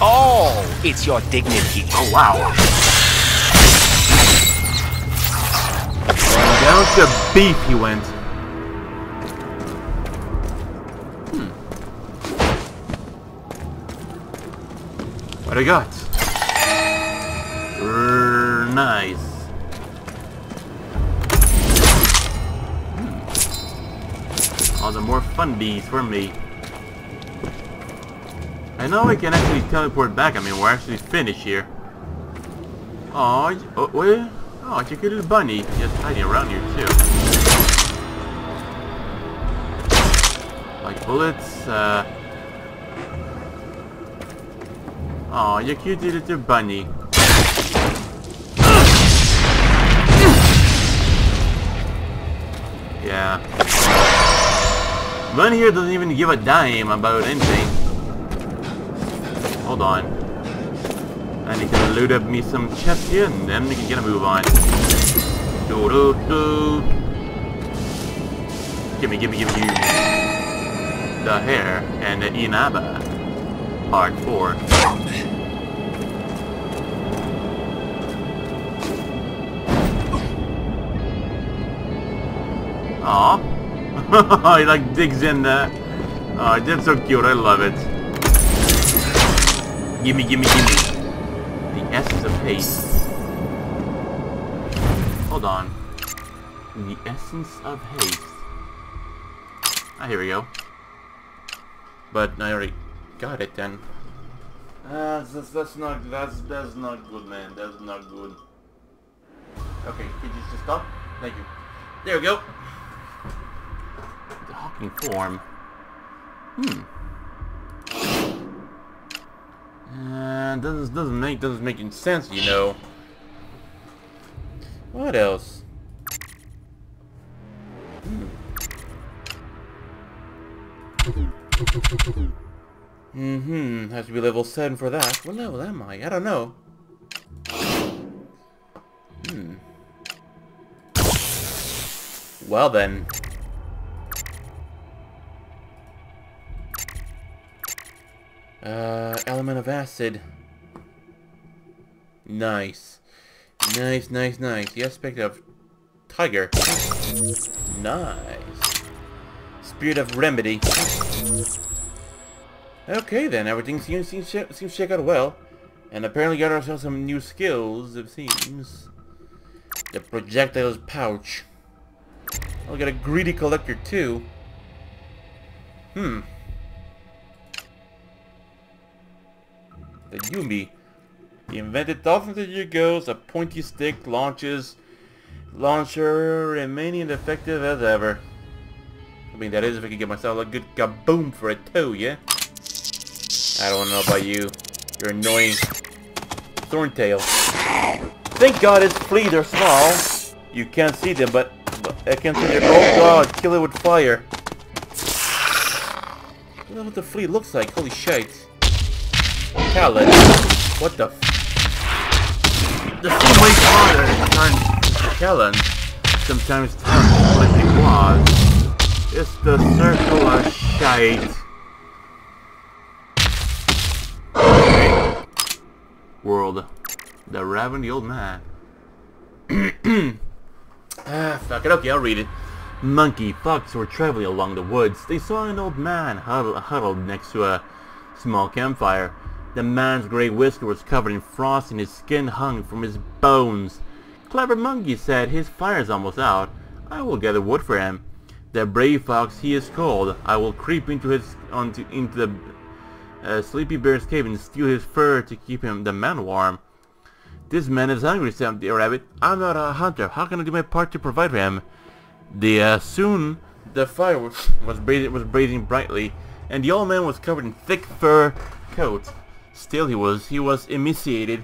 Oh, it's your dignity. Oh, wow. Down to beef he went. Hmm. What I got? Nice. Hmm. All the more fundies for me. I know I can actually teleport back. I mean, we're actually finished here. Oh, oh. Oh, it's a good little bunny just hiding around here too. Like bullets. Uh... Oh, you cute little bunny. Yeah. Bunny here doesn't even give a dime about anything. Hold on. I need to loot up me some chests here, and then we can get a move on. Do do do. Gimme, gimme, gimme, gimme. The hare and the Inaba. Part 4. Aw. he like digs in there. Oh, that's so cute. I love it. Gimme, gimme, gimme. The essence of haste. Hold on. The essence of haste. Ah, here we go. But I already got it then. Uh, that's, that's not that's that's not good, man. That's not good. Okay, could you just stop? Thank you. There we go. The Hawking form. Hmm. Uh, doesn't doesn't make doesn't make any sense, you know. What else? Mm-hmm. Has to be level 7 for that. What level am I? I don't know. Hmm. Well then. Uh, element of acid. Nice. Nice, nice, nice. The aspect of tiger. Nice. Spirit of remedy. Okay then, everything seems seems seems to check out well, and apparently got ourselves some new skills. It seems. The projectiles pouch. We got a greedy collector too. Hmm. The Yumi. He invented thousands of years ago a pointy stick launches launcher remaining effective as ever. I mean that is if I can get myself a good kaboom for it too, yeah? I don't know about you. You're annoying. Thorntail. Thank God his fleas are small. You can't see them, but, I can see their- Oh God, kill it with fire. Look at what the flea looks like. Holy shit. Talon. What the f- The same way father turned Talon. Sometimes Talon what it was. It's the circle of shite. Okay. World. The Raven the Old Man. ah, fuck it. Okay, I'll read it. Monkey, Fox were traveling along the woods. They saw an old man huddled, huddled next to a small campfire. The man's gray whisker was covered in frost and his skin hung from his bones. Clever monkey said, his fire fire's almost out. I will gather wood for him. The brave fox he is called. I will creep into his onto into the uh, sleepy bear's cave and steal his fur to keep him the man warm. This man is hungry, said the rabbit. I'm not a hunter. How can I do my part to provide for him? The uh, soon the fire was was blazing, was blazing brightly, and the old man was covered in thick fur coat. Still he was he was emaciated.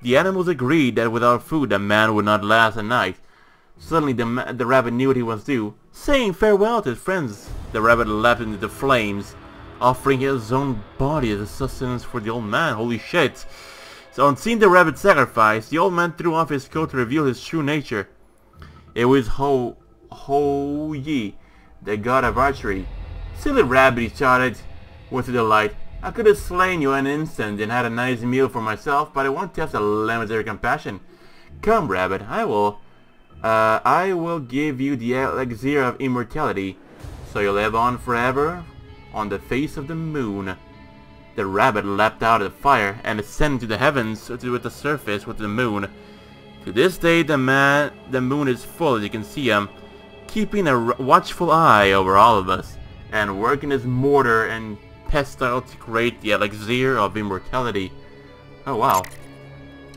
The animals agreed that without food the man would not last a night. Suddenly the, the rabbit knew what he was due. Saying farewell to his friends, the rabbit leapt into the flames, offering his own body as a sustenance for the old man. Holy shit. So on seeing the rabbit sacrifice, the old man threw off his coat to reveal his true nature. It was Ho Ho Yi, the god of archery. Silly rabbit, he shouted with delight. I could have slain you an instant and had a nice meal for myself, but I won't test the your compassion. Come, rabbit, I will. Uh, I will give you the elixir of immortality, so you'll live on forever on the face of the moon. The rabbit leapt out of the fire and ascended to the heavens with the surface with the moon. To this day, the man, the moon is full, as you can see him, keeping a watchful eye over all of us, and working his mortar and pestle to create the elixir of immortality. Oh wow,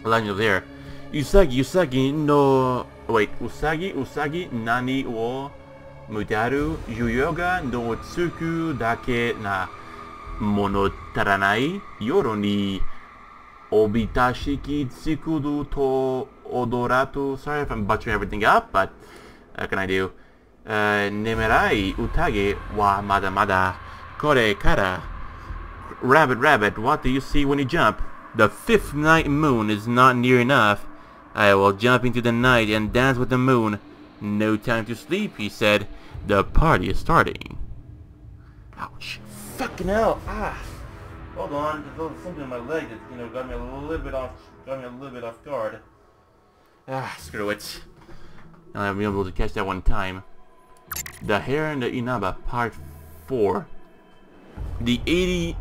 legend there. Usagi, Usagi no, wait, Usagi, Usagi nani wo mutaru yuyoga no tsuku dake na monotaranai yoro ni obitashiki tsikudu to odoratu. Sorry if I'm butchering everything up, but what can I do? Uh, nemerai utage wa mada mada kore kara. Rabbit, rabbit, what do you see when you jump? The fifth night moon is not near enough. I will jump into the night and dance with the moon. No time to sleep, he said. The party is starting. Ouch. Fucking hell. Ah. Hold on. There's something in my leg that, you know, got me a little bit off, got me a little bit off guard. Ah, screw it. I'll be able to catch that one time. The Hare and the Inaba, Part 4. The 80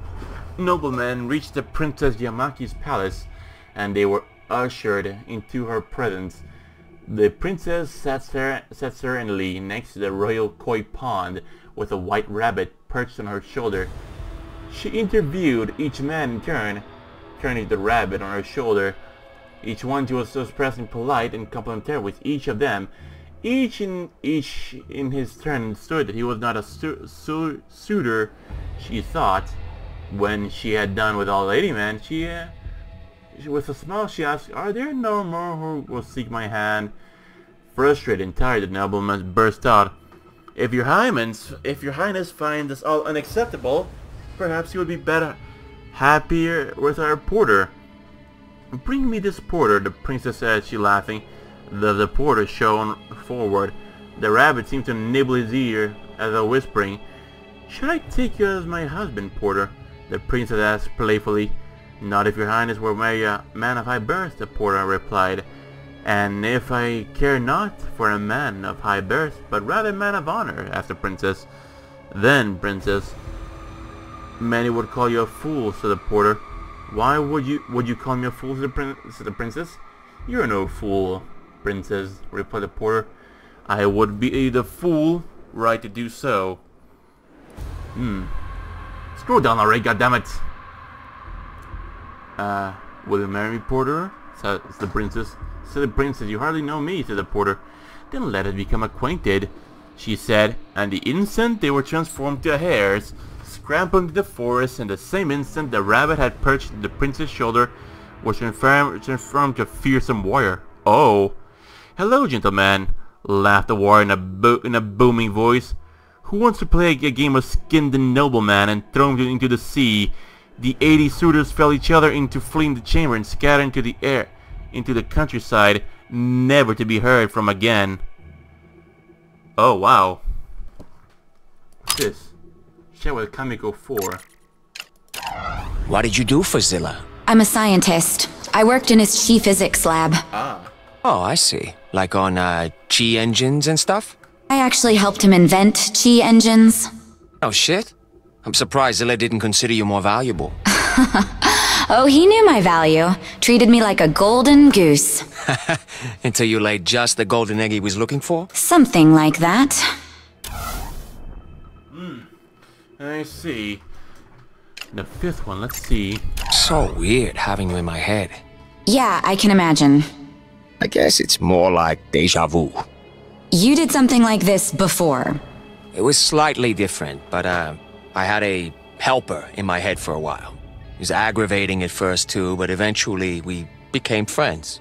noblemen reached the Princess Yamaki's palace, and they were ushered into her presence. The princess sat, ser sat serenely next to the royal koi pond with a white rabbit perched on her shoulder. She interviewed each man in turn, turning the rabbit on her shoulder. Each one she was so expressing polite and complimentary with each of them. Each in each in his turn understood that he was not a su su suitor, she thought. When she had done with all lady men, she, uh, she, with a smile she asked, Are there no more who will seek my hand? Frustrated and tired, the nobleman burst out. If your highness, if your highness finds this all unacceptable, perhaps you would be better, happier with our porter. Bring me this porter, the princess said, she laughing. The, the porter shone forward. The rabbit seemed to nibble his ear as though whispering, Should I take you as my husband, porter? The princess asked playfully. Not if your highness were a uh, man of high birth, the porter replied. And if I care not for a man of high birth, but rather a man of honor, asked the princess. Then, princess, many would call you a fool, said the porter. Why would you would you call me a fool, said the, prin said the princess? You're no fool, princess, replied the porter. I would be the fool, right to do so. Hmm. Scroll down already, goddammit! Uh, will you marry me, porter? said the princess. Said the princess, you hardly know me, said the porter. Then let us become acquainted, she said, and the instant they were transformed to hares, scrambled into the forest, and the same instant the rabbit had perched on the prince's shoulder, was transformed, to a fearsome warrior. Oh! Hello, gentlemen, laughed the warrior in a, in a booming voice. Who wants to play a game of skin the nobleman and throw him into the sea? The eighty suitors fell each other into fleeing the chamber and scattered into the air, into the countryside, never to be heard from again. Oh wow. What's this? Share with Kamiko 4. What did you do for Zilla? I'm a scientist. I worked in his chi physics lab. Ah. Oh, I see. Like on, uh, chi engines and stuff? I actually helped him invent chi engines. Oh, shit. I'm surprised Zilla didn't consider you more valuable. Oh, he knew my value. Treated me like a golden goose. Until you laid just the golden egg he was looking for? Something like that. Hmm. I see. The fifth one, let's see. So weird having you in my head. Yeah, I can imagine. I guess it's more like deja vu. You did something like this before. It was slightly different, but uh, I had a helper in my head for a while. It was aggravating at first too, but eventually we became friends.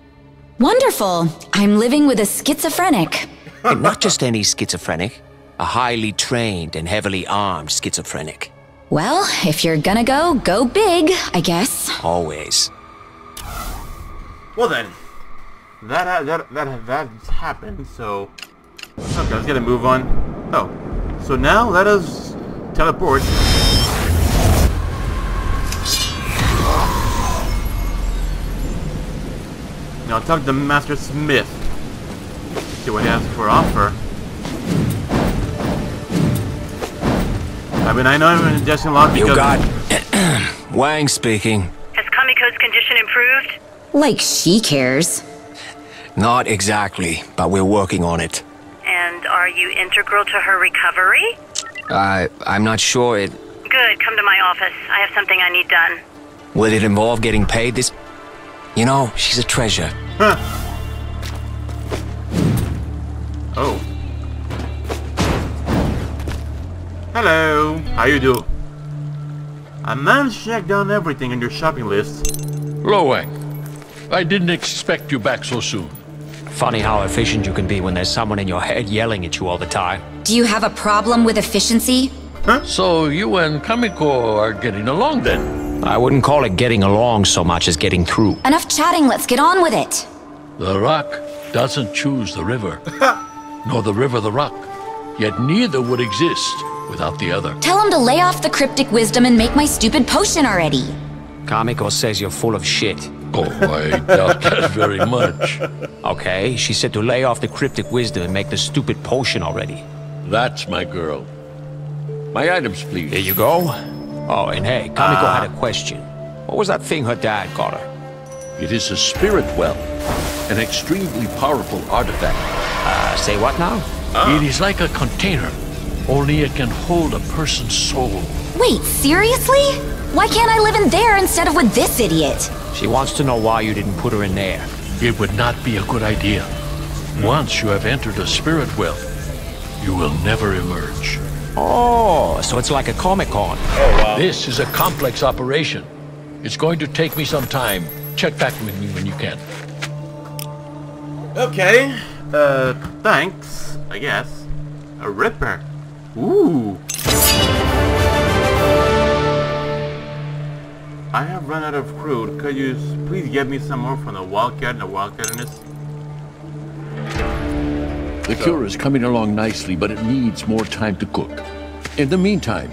Wonderful. I'm living with a schizophrenic. And not just any schizophrenic, a highly trained and heavily armed schizophrenic. Well, if you're gonna go, go big, I guess. Always. Well then, that ha- that that that's happened. So, okay, let's get a move on. Oh, so now let us teleport. Now talk to Master Smith. See what he has for offer. I mean, I know I'm in a Justin Lock You because got Wang speaking. Has Kamiko's condition improved? Like she cares. Not exactly, but we're working on it. And are you integral to her recovery? I I'm not sure it Good, come to my office. I have something I need done. will it involve getting paid this You know, she's a treasure. Huh. Oh. Hello. How you do? I managed to check down everything on your shopping list. Lo Wang, I didn't expect you back so soon. Funny how efficient you can be when there's someone in your head yelling at you all the time. Do you have a problem with efficiency? Huh? So you and Kamiko are getting along then? I wouldn't call it getting along so much as getting through. Enough chatting, let's get on with it. The rock doesn't choose the river, nor the river the rock. Yet neither would exist without the other. Tell him to lay off the cryptic wisdom and make my stupid potion already. Kamiko says you're full of shit. Oh, I doubt that very much. Okay, she said to lay off the cryptic wisdom and make the stupid potion already. That's my girl. My items, please. Here you go. Oh, and hey, Kamiko had a question. What was that thing her dad got her? It is a spirit well, an extremely powerful artifact. Uh, say what now? It is like a container, only it can hold a person's soul. Wait, seriously? Why can't I live in there instead of with this idiot? She wants to know why you didn't put her in there. It would not be a good idea. Once you have entered a spirit well, you will never emerge. Oh, so it's like a Comic Con. Oh, wow. This is a complex operation. It's going to take me some time. Check back with me when you can. Okay. Uh, thanks, I guess. A ripper. Ooh. I have run out of crude. Could you please get me some more from the Wildcat and the Wildcatterness? The cure is coming along nicely, but it needs more time to cook. In the meantime,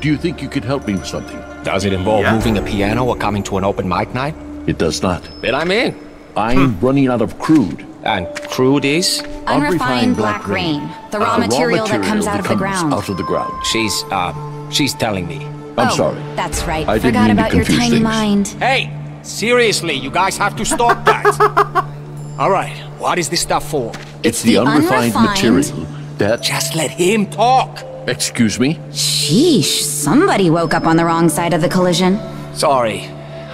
do you think you could help me with something? Does it involve Yeah. moving a piano or coming to an open mic night? It does not. Then I'm in. I'm running out of crude. And crude is? Unrefined black rain, the raw Uh, material that comes out of the comes ground. Out of the ground. She's, uh, she's telling me. I'm oh, sorry. That's right. I didn't Forgot mean to about your confuse tiny things. mind. Hey, seriously, you guys have to stop that. All right, what is this stuff for? It's, the the, unrefined, unrefined- material that. Just let him talk. Excuse me? Sheesh, somebody woke up on the wrong side of the collision. Sorry,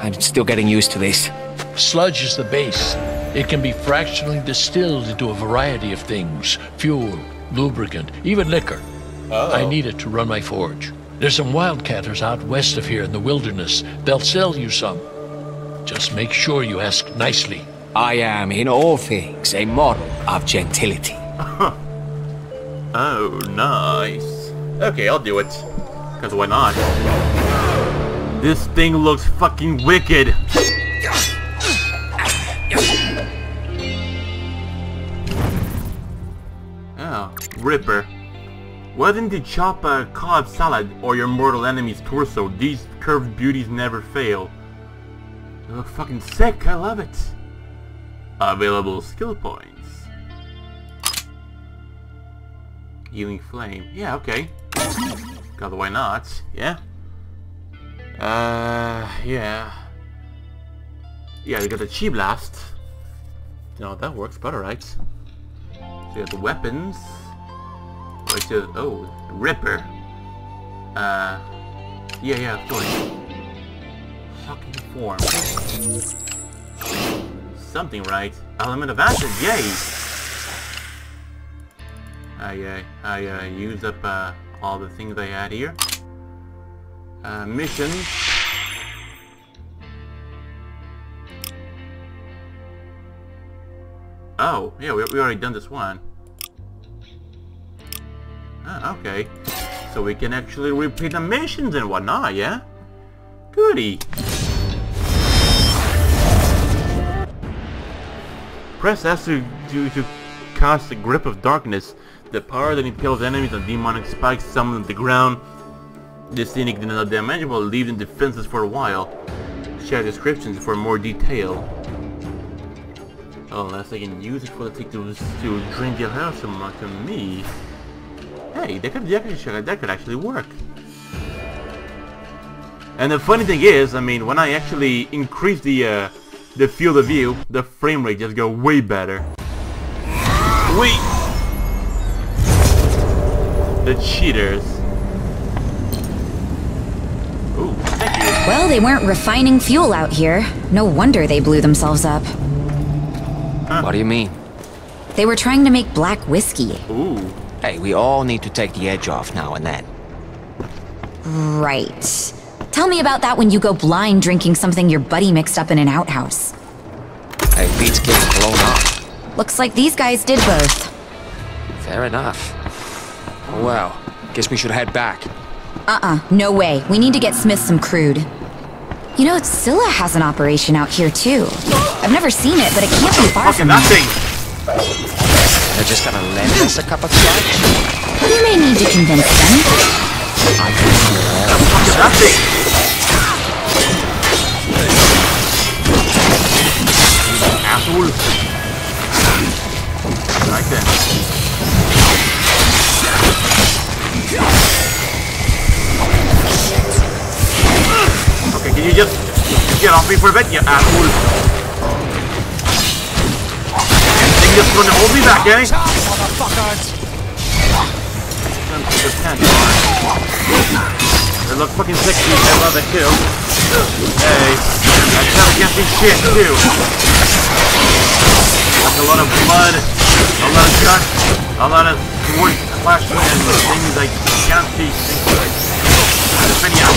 I'm still getting used to this. Sludge is the base. It can be fractionally distilled into a variety of things fuel, lubricant, even liquor. Oh. I need it to run my forge. There's some wildcatters out west of here in the wilderness. They'll sell you some. Just make sure you ask nicely. I am, in all things, a model of gentility. Oh, nice. Okay, I'll do it. Cause why not? This thing looks fucking wicked. Oh, Ripper. Why didn't you chop a Cobb salad or your mortal enemy's torso? These curved beauties never fail. They look fucking sick, I love it. Available skill points. Healing Flame. Yeah, okay. God, why not? Yeah. Uh, yeah. Yeah, they got the Chi Blast. No, that works, but alright. So you have the weapons. Oh, Ripper. Uh, yeah, yeah, of course. Fucking form. Something right. Element of acid, yay! I, uh, I uh, used up uh, all the things I had here. Uh, mission. Oh, yeah, we, we already done this one. Ah, okay. So we can actually repeat the missions and whatnot, yeah? Goody. Press S to, to, to cast the grip of darkness, the power that impels enemies on demonic spikes summoned on the ground. This scenic did not damage will leave them defenseless for a while. Share descriptions for more detail. Oh, unless I can use it for the thing to, to drink your hair some more to me. Hey, that could, that could, that could actually work. And the funny thing is, I mean, when I actually increase the uh, the field of view, the frame rate just go way better. Wait! The cheaters. Ooh. Well, they weren't refining fuel out here. No wonder they blew themselves up. What do you mean? They were trying to make black whiskey. Ooh. Hey, we all need to take the edge off now and then. Right. Tell me about that when you go blind drinking something your buddy mixed up in an outhouse. Hey, Pete's getting blown up. Looks like these guys did both. Fair enough. Well, guess we should head back. Uh-uh, no way. We need to get Smith some crude. You know, Zilla has an operation out here, too. I've never seen it, but it can't be far Fucking from nothing! They're just gonna lend us a cup of scotch? here. You may need to convince them. Fucking nothing! Asshole! Right then. Okay, can you just get off me for a bit, you asshole? Just gonna hold me back, eh? They look fucking sexy, I love it too. Hey, that's not me shit too. Like a lot of blood, a lot of guts, a lot of sword flashing and things I can't see. Defend your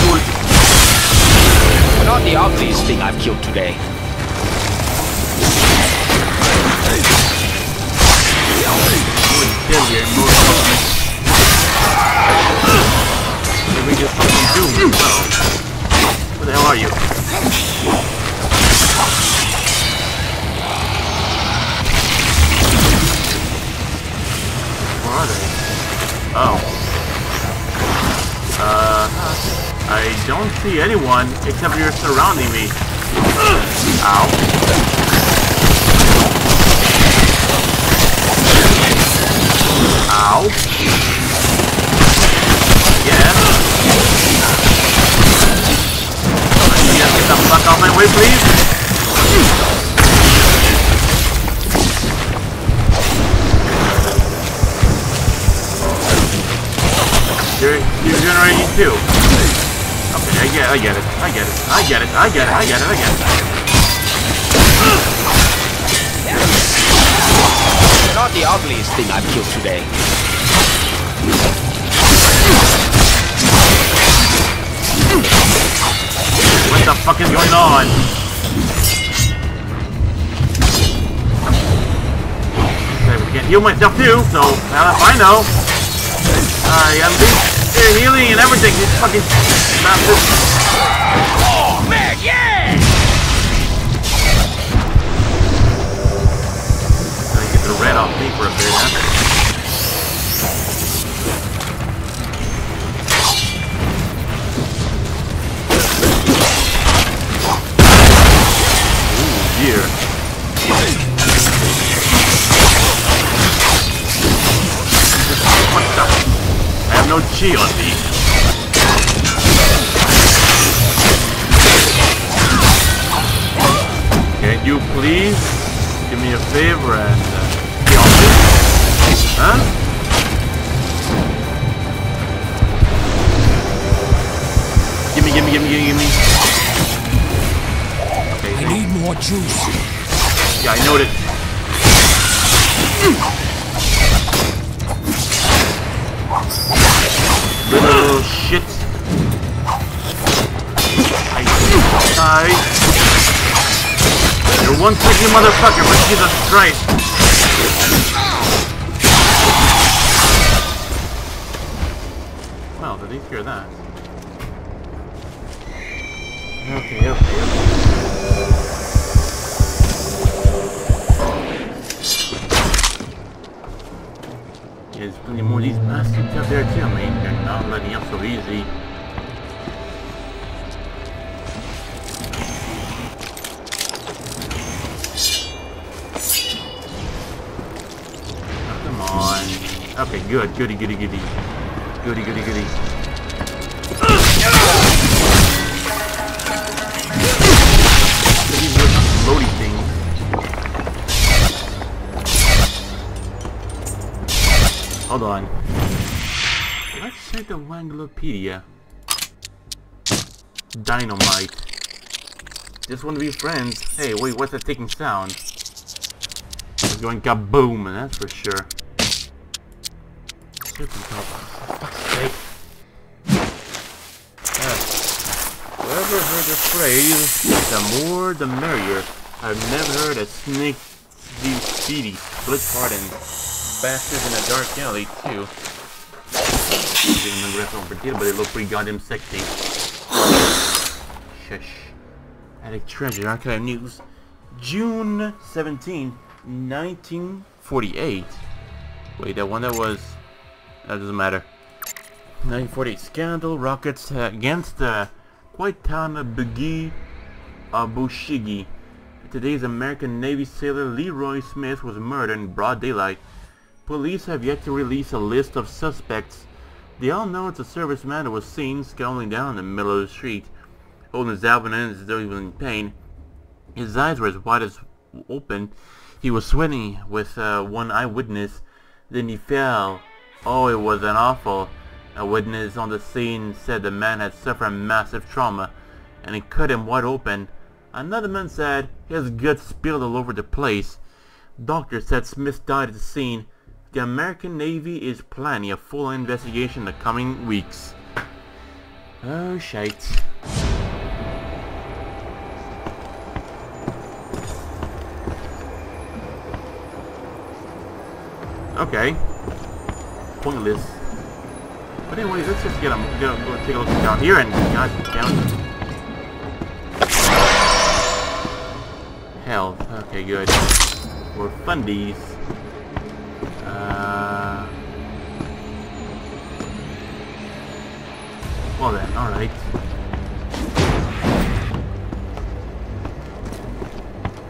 Not the ugliest thing I've killed today. We just fucking the hell are you? Where are they? Oh. Uh, I don't see anyone except you're surrounding me. Ow. Ow. Yeah. Can you get the fuck off my way, please? You're, you're generating too. Okay, I get, I get it, I get it, I get it, I get it, I get it, I get it. Not the ugliest thing I've killed today. What the fuck is going on? Okay, we can't heal myself too, so now if I know. I am healing and everything. These fucking. Oh, Red off me for a bit? Ooh, dear. I have no chi on me. Can you please do me a favor and uh? Huh? Gimme, gimme, gimme, gimme, gimme. Okay, I need more juice. yeah, I noticed. Little shit. I die. You're one tricky motherfucker, but Jesus Christ. Least hear that. Okay, okay, there's plenty more of these bastards out there too, man. They're not letting up so easy. Oh, come on. Okay, good. Goody, goody, goody. Goody, goody, goody. Hold on. Let's check the Wanglopedia. Dynamite. Just want to be friends. Hey, wait, what's that ticking sound? It's going kaboom, that's for sure. Super top. Whoever heard the phrase, the more the merrier. I've never heard a snake be speedy, split part and bastards in a dark alley too. Didn't remember that one particular, but it looked pretty goddamn sexy. Shush. Attic Treasure Archive News. June 17, 1948. Wait, that one that was... That doesn't matter. 1948 scandal rockets uh, against uh, Kwaitana Begi Abushigi. Today's American Navy sailor Leroy Smith was murdered in broad daylight. Police have yet to release a list of suspects. They all know it's a serviceman who was seen scowling down in the middle of the street, holding his abdomen as though he was in pain. His eyes were as wide as open. He was sweating with uh, one eyewitness. Then he fell. Oh, it was an awful. A witness on the scene said the man had suffered massive trauma, and it cut him wide open. Another man said his guts spilled all over the place. Doctor said Smith died at the scene. The American Navy is planning a full investigation in the coming weeks. Oh, shite. Okay. Pointless. But anyways, let's just get him. Go, go take a look down here and god down. Health. Okay, good. More fundies. Uh. Well then, alright.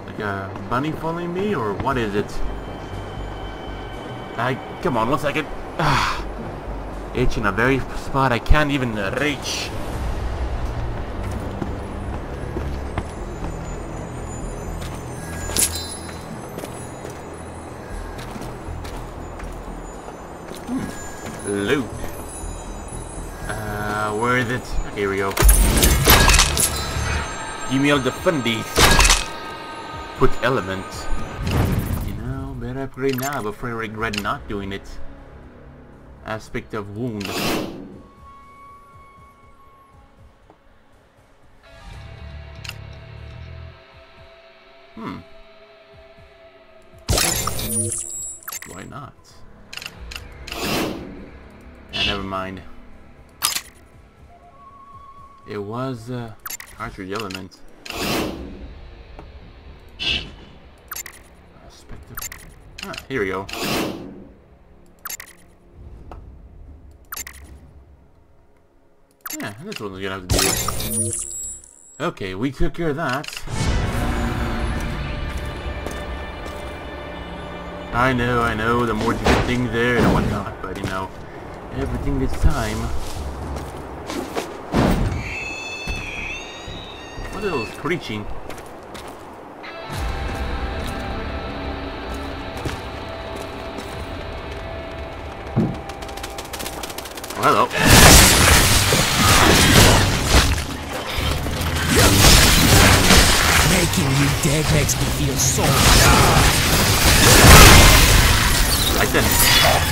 Like a bunny following me, or what is it? I come on, one second. Ah, itch in a very spot I can't even reach. Loot. Uh, where is it? Here we go. Give me all the fundies. Put element. You know, better upgrade now before I regret not doing it. Aspect of wound. Hmm. Why not? Ah, never mind. It was uh, cartridge element. Ah, here we go. Yeah, this one's gonna have to do. Okay, we took care of that. I know, I know, the more good things there and whatnot, but you know, everything this time. What are those screeching? Oh, hello. Making you dead makes me feel so Right then.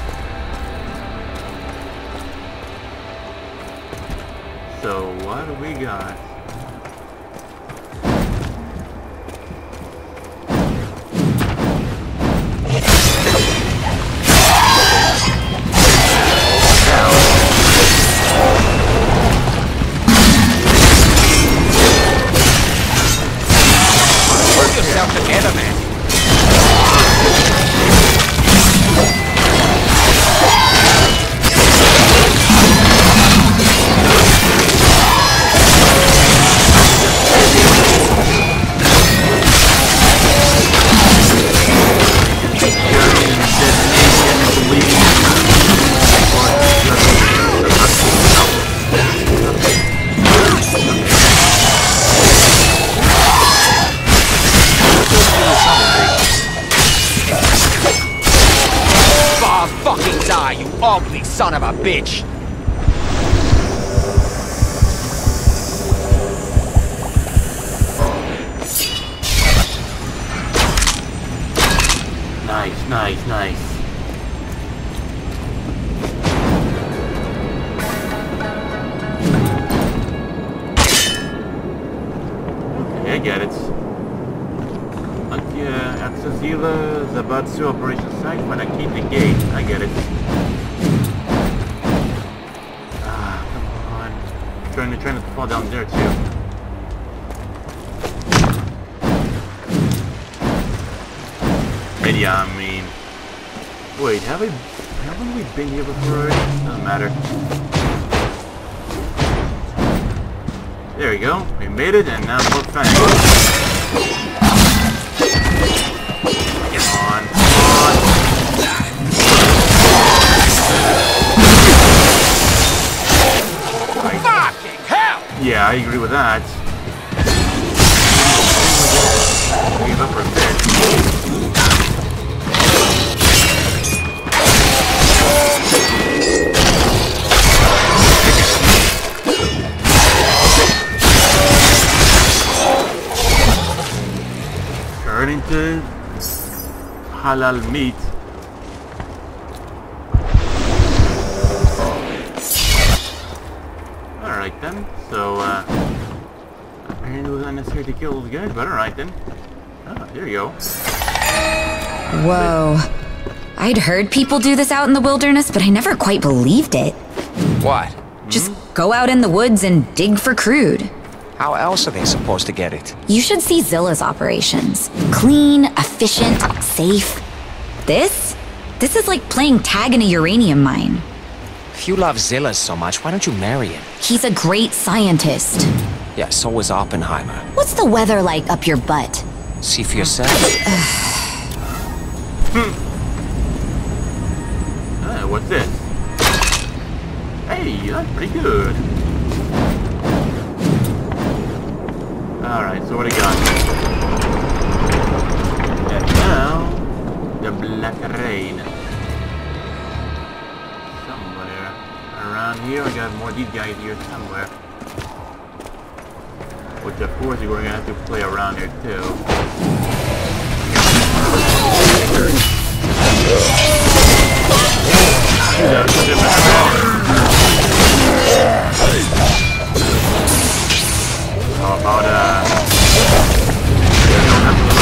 so what do we got? Bitch! Go. We made it, and now we're finished. Come on, come on. Fucking hell! Yeah, I agree with that. Up halal meat. Alright then, so uh apparently it was unnecessary to kill those guys, but alright then. Oh, there you go. Whoa. I'd heard people do this out in the wilderness, but I never quite believed it. What? Just go out in the woods and dig for crude. How else are they supposed to get it? You should see Zilla's operations. Clean, efficient, safe. This? This is like playing tag in a uranium mine. If you love Zilla so much, why don't you marry him? He's a great scientist. Yeah, so is Oppenheimer. What's the weather like up your butt? See for yourself. Uh, what's this? Hey, that's pretty good. Alright, so what do you got? And now, the Black Rain. Somewhere around here, I got more of these guys here somewhere. Which of course we're gonna have to play around here too. How about, uh... don't have a little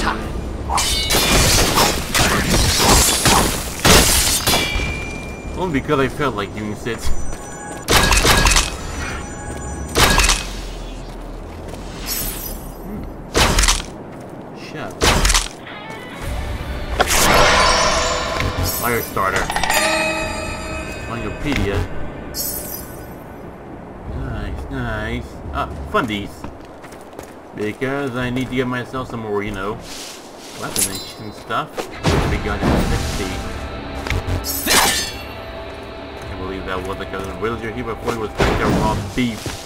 Only because I felt like doing sits. Hmm. Starter. Wikipedia. Nice, nice. Ah, fundies. Because I need to get myself some more, you know, weapons and stuff. Got in 60. Believe that was like a villager here before it was a raw beef.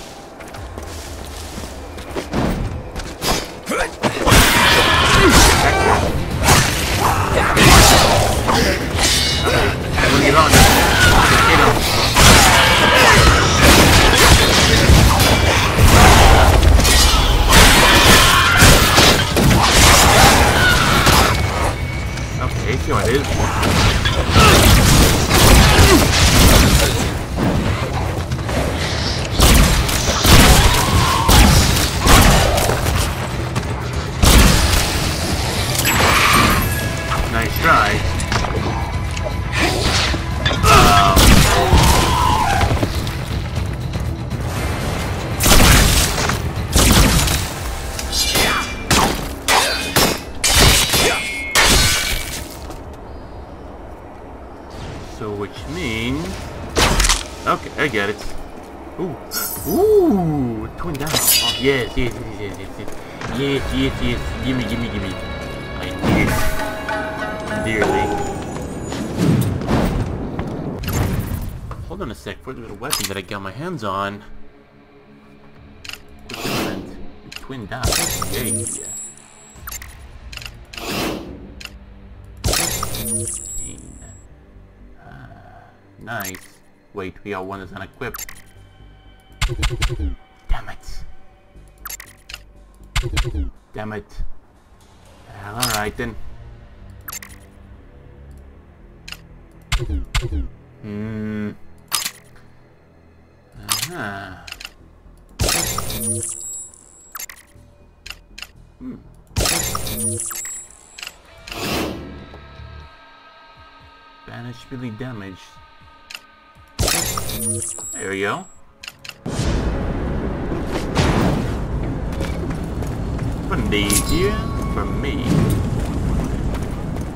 Got my hands on. Twin down. Okay. Fifteen. Nice. Wait, we got one that's unequipped. Damn it. Damn it. Well, alright then. Hmm. Uh-huh. Banish really damaged. There we go. Putting these here for me.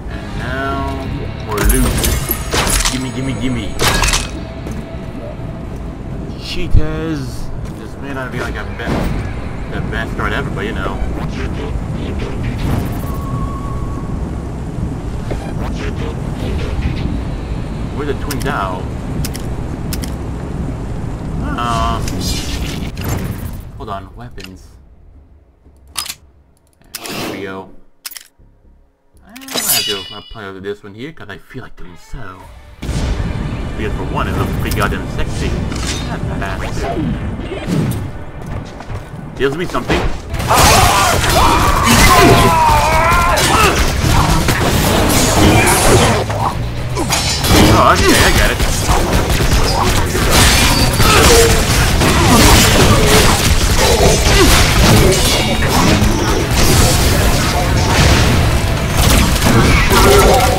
And now more loot. Gimme, gimme, gimme. Cheetahs. This may not be like a best, the best start ever, but you know. Where's the twin Dow? Uh, hold on, weapons. There we go. I have to play with this one here because I feel like doing so. Because for one, it looks pretty goddamn sexy. Not bad. Tells me something. Oh, okay, I get it. I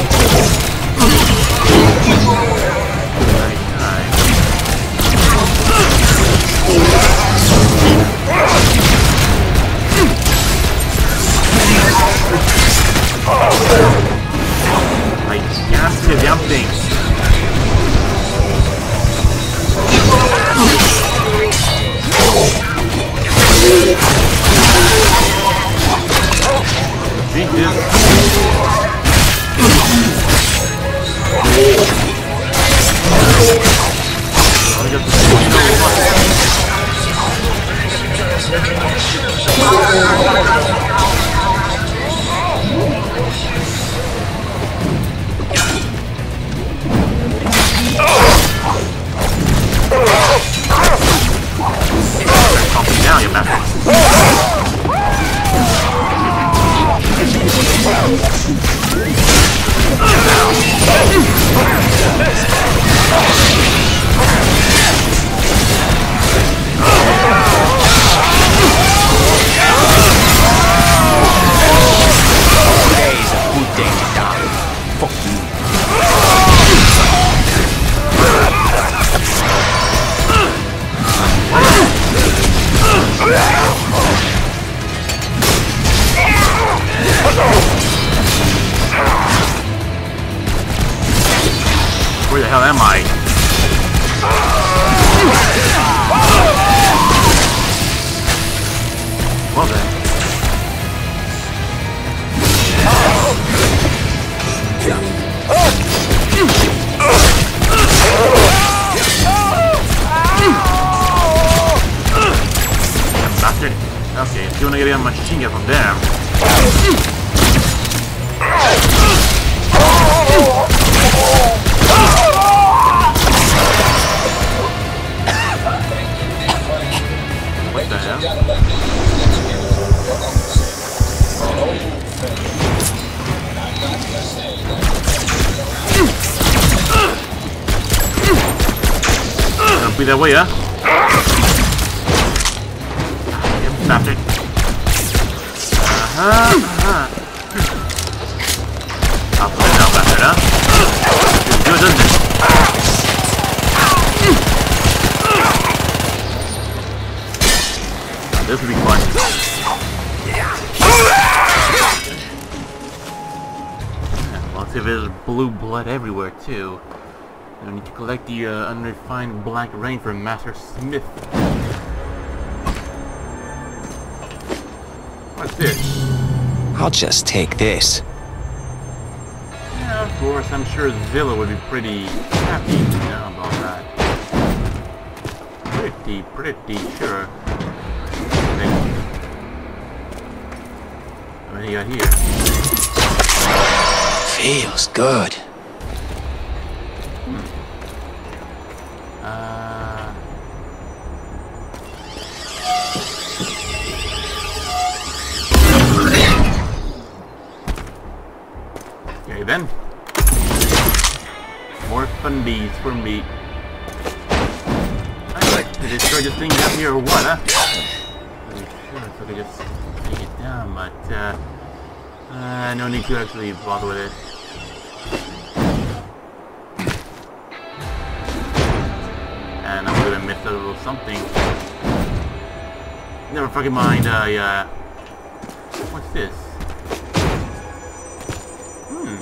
just take this. Yeah, of course, I'm sure Zilla would be pretty happy to know about that. Pretty, pretty sure. What do you got here? Feels good. For me. I'd like to destroy this thing down here or what, huh? I could just take it down, but uh, uh no need to actually bother with it. and I'm gonna miss a little something. Never fucking mind, uh. What's this? Hmm.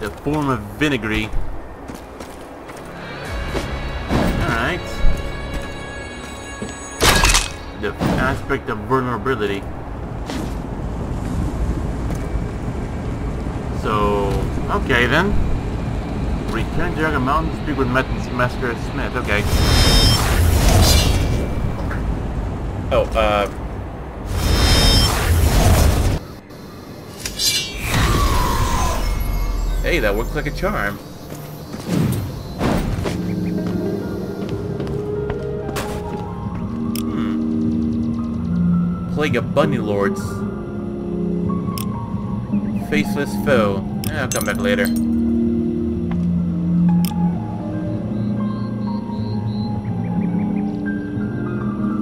The form of vinegary. Aspect of vulnerability. So, okay then. Return to Dragon Mountain, speak with Master Smith, okay. Oh, uh... Hey, that works like a charm. Plague of Bunny Lords. Faceless foe. Eh, I'll come back later.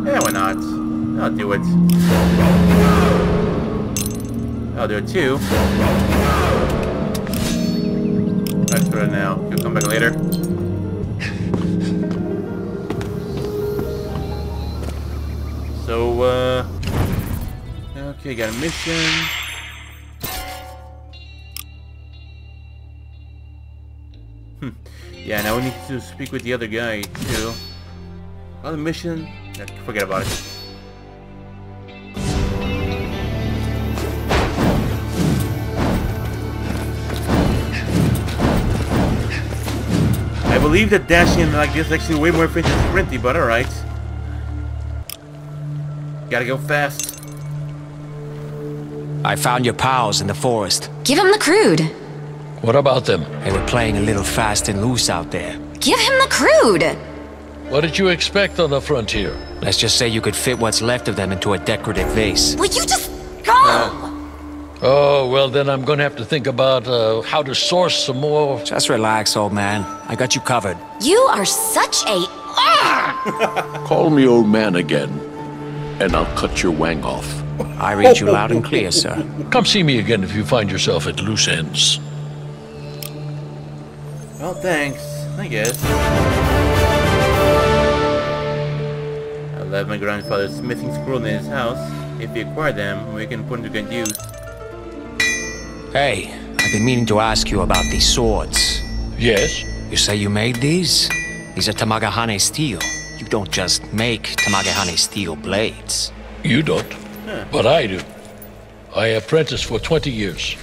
Yeah, why not? I'll do it. I'll do it too. That's for now. You'll come back later. Got a mission. Hmm. Yeah, now we need to speak with the other guy, too. Other mission? Forget about it. I believe that dashing like this is actually way more efficient than sprinty, but alright. Gotta go fast. I found your pals in the forest. Give him the crude. What about them? They were playing a little fast and loose out there. Give him the crude. What did you expect on the frontier? Let's just say you could fit what's left of them into a decorative vase. Will you just go? Oh, well, then I'm gonna have to think about uh, how to source some more. Just relax, old man. I got you covered. You are such a. Argh! Call me old man again, and I'll cut your wang off. I read you loud and clear, sir. Come see me again if you find yourself at loose ends. Well, thanks. I guess. I left my grandfather's smithing scroll in his house. If we acquire them, we can put them to good use. Hey, I've been meaning to ask you about these swords. Yes? You say you made these? These are Tamahagane steel. You don't just make Tamahagane steel blades. You don't, but I do. I apprenticed for 20 years,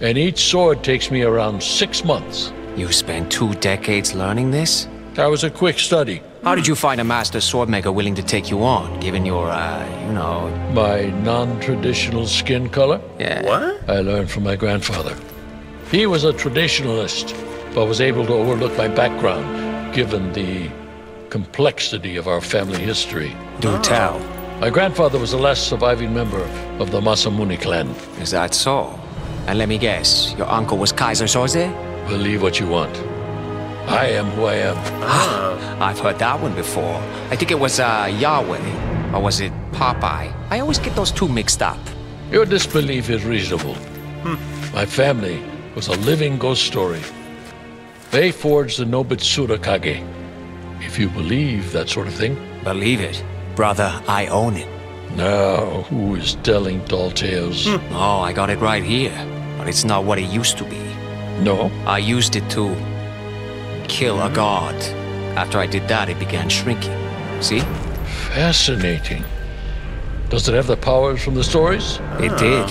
and each sword takes me around six months. You spent two decades learning this? That was a quick study. How did you find a master swordmaker willing to take you on, given your, uh, you know... My non-traditional skin color? Yeah. What? I learned from my grandfather. He was a traditionalist, but was able to overlook my background, given the complexity of our family history. Do tell. My grandfather was the last surviving member of the Masamune clan. Is that so? And let me guess, your uncle was Keyser Soze? Believe what you want. I am who I am. I've heard that one before. I think it was, uh, Yahweh. Or was it Popeye? I always get those two mixed up. Your disbelief is reasonable. My family was a living ghost story. They forged the Nobitsura Kage. If you believe that sort of thing. Believe it. Brother, I own it. Now, who is telling tall tales? Hmm. Oh, I got it right here. But it's not what it used to be. No? I used it to kill a god. After I did that, it began shrinking. See? Fascinating. Does it have the powers from the stories? It did.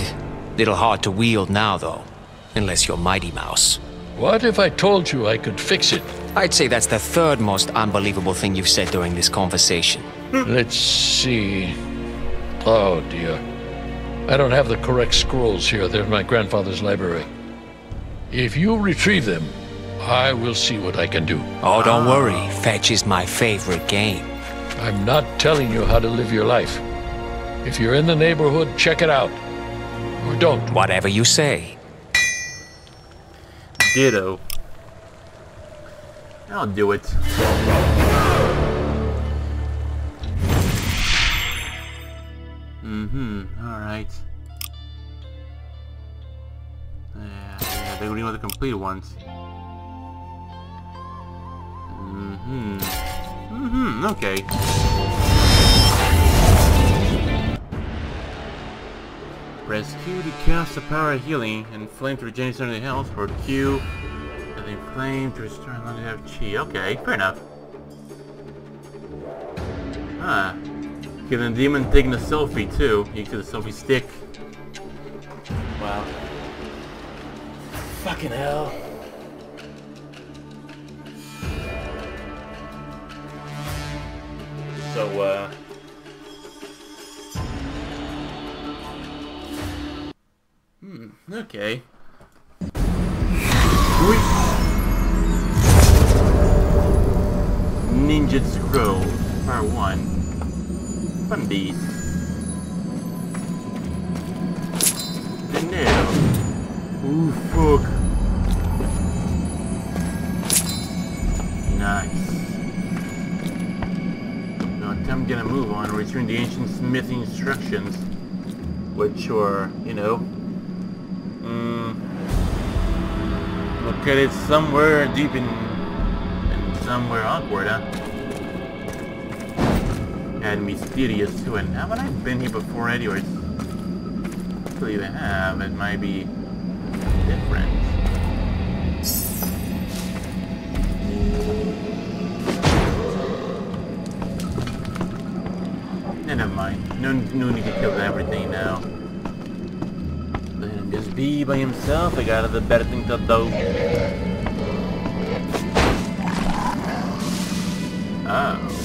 Little hard to wield now, though. Unless you're Mighty Mouse. What if I told you I could fix it? I'd say that's the third most unbelievable thing you've said during this conversation. Let's see. Oh dear. I don't have the correct scrolls here. They're in my grandfather's library. If you retrieve them, I will see what I can do. Oh, don't worry. Fetch is my favorite game. I'm not telling you how to live your life. If you're in the neighborhood, check it out. Or don't. Whatever you say. Ditto. I'll do it. Mm-hmm. Alright. Yeah, yeah, they only want the complete ones. Mm-hmm. Mm-hmm, okay. Press Q to cast the power of healing and flame to regenerate some of the health, or Q and then flame to restore it have chi. Okay, fair enough. Huh. Okay, then demon taking a selfie too. You can see the selfie stick. Wow. Fucking hell. So, uh... Hmm, okay. Sweet. Ninja Scroll, Part 1. Beast. The nail. Ooh, fuck. Nice. So I'm gonna move on, and return the ancient smithing instructions, which were, you know, mm, located somewhere deep in, in somewhere awkward, huh? And mysterious too, and haven't I been here before anyways? Believe I have, it might be different. Never mind. No, no need to kill everything now. Let him just be by himself. I got other better things to do. Oh.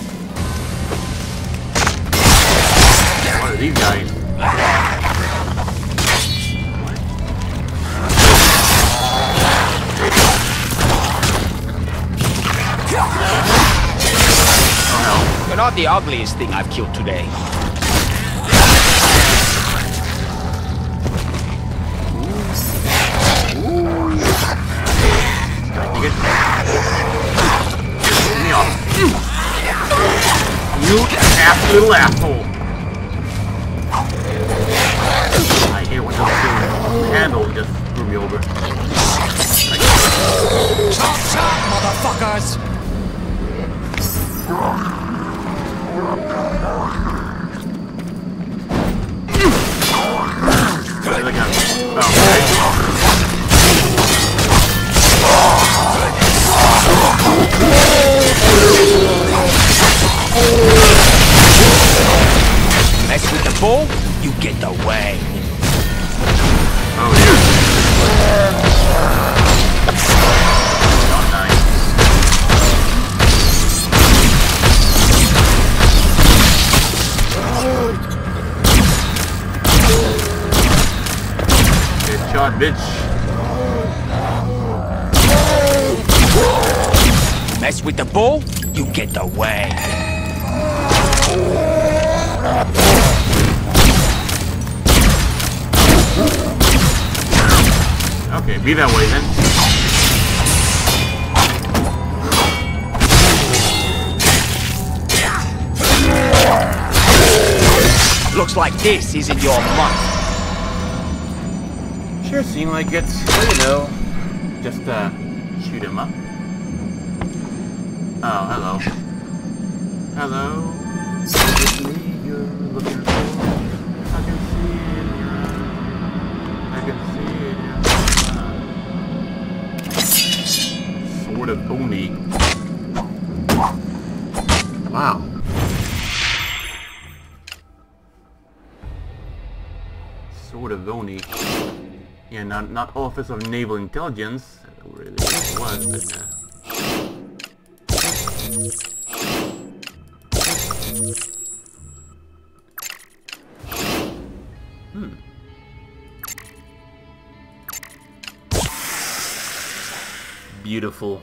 These guys? Oh You're not the ugliest thing I've killed today. You get... Get me off. You nasty little asshole. handle just threw me over. Chop chop, motherfuckers! Like a, oh, okay. Mess with the bull, you get the way bitch. Mess with the bull, you get the way. Okay, be that way then. Looks like this isn't your month. Sure seem like it's, well, you know, just, uh, shoot him up. Oh, hello. Hello? Not not Office of Naval Intelligence. Really was, but uh, Hmm. Beautiful.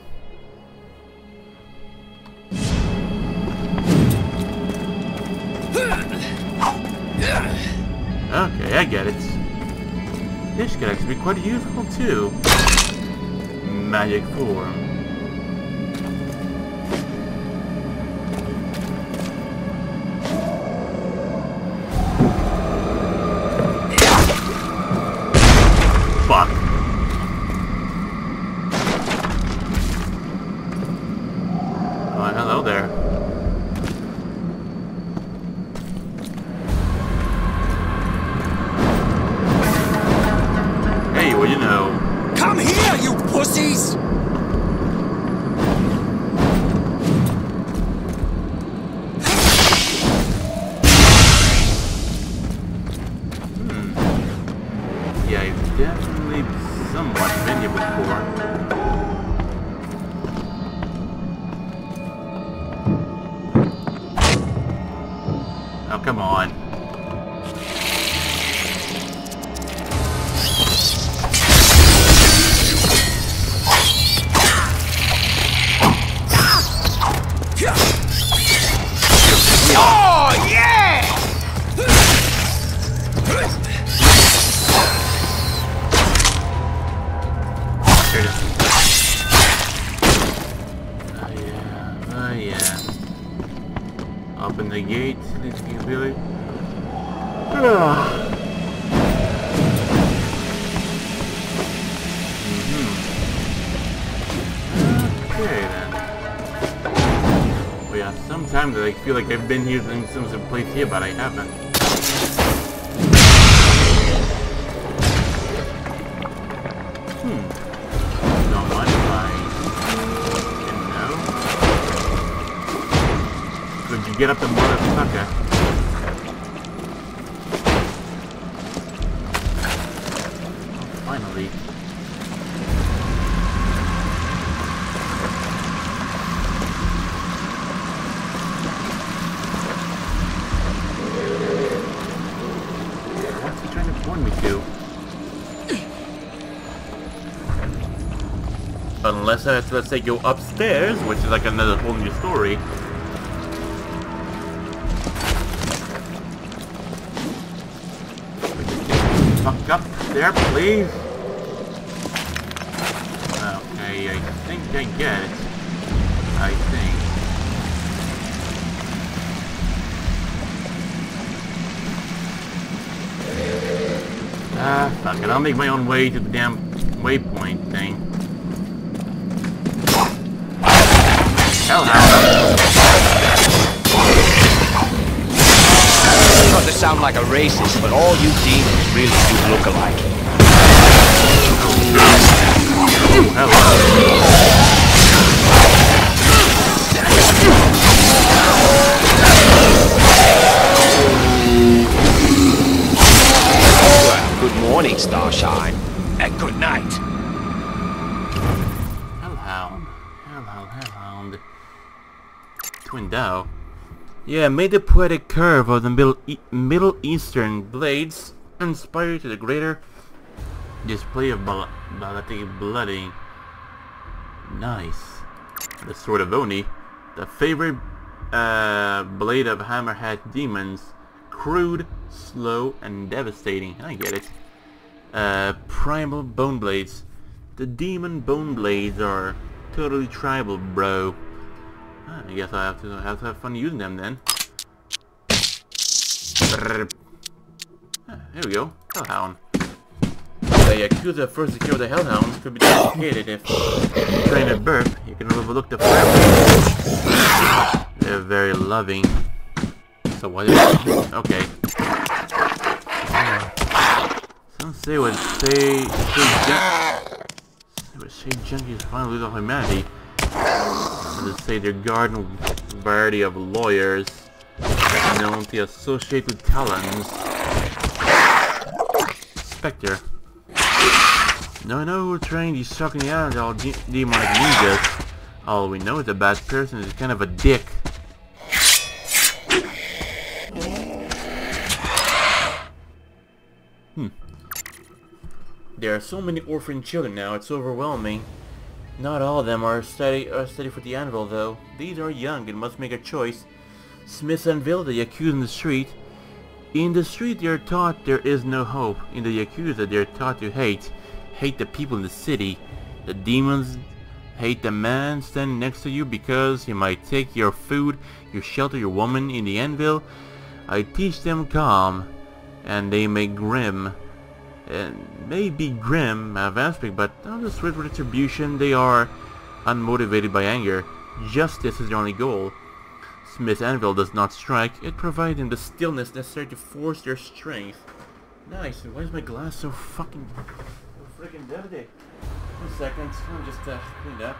Could be quite useful too. Magic form. Been here since the place here, but I haven't. To, let's say, go upstairs, which is like another whole new story. Fuck up there, please. Okay, I think I get it. I think. Ah, fuck it. I'll make my own way to the damn like a racist, but all you demons really do look alike. Well, good morning, Starshine. And good night. Hellhound. Hellhound, Hellhound. Twin Dow. Yeah, may the poetic curve of the Middle, e Middle Eastern blades inspire to the greater Display of bal balletic blooding. Nice. The Sword of Oni. The favorite uh, blade of Hammerhead demons. Crude, slow, and devastating. I get it. Uh, primal Bone Blades. The demon Bone Blades are totally tribal, bro. I guess I have to have to have fun using them then. Ah, here we go. Hellhound. The Yakuza first secure the Hellhounds could be complicated if trained at birth. You can overlook the family. They're very loving. So what is Okay. Some say would say say would say junkies finally lose all humanity. Others say their garden variety of lawyers known to associate with Talons. Spectre. No, no, we're trying these sucking out all de demonic ninjas. All we know is a bad person is kind of a dick. Hmm. There are so many orphan children now, it's overwhelming. Not all of them are steady, are steady for the anvil, though. These are young and must make a choice. Smiths unveiled the accused in the street. In the street they are taught there is no hope. In the Yakuza they are taught to hate. Hate the people in the city. The demons hate the man standing next to you because he might take your food, your shelter, your woman in the anvil. I teach them calm, and they may grim. And may be grim aspect, but on the swift retribution they are unmotivated by anger. Justice is their only goal. Smith's anvil does not strike, it provides them the stillness necessary to force their strength. Nice, why is my glass so fucking so freaking dirty? One second, I'm just uh, cleaned up.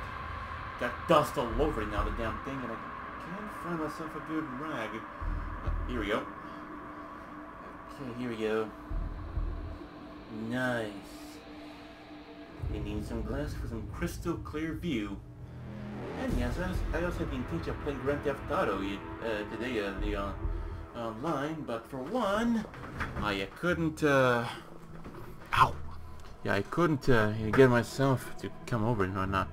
Got dust all over it now, the damn thing, and I can't find myself a good rag. Uh, here we go. Okay, here we go. Nice. They need some glass for some crystal clear view. And yes, I, also been thinking of playing Grand Theft Auto uh, today uh, the, uh, online, but for one, I couldn't, uh, ow, yeah, I couldn't uh, get myself to come over and whatnot.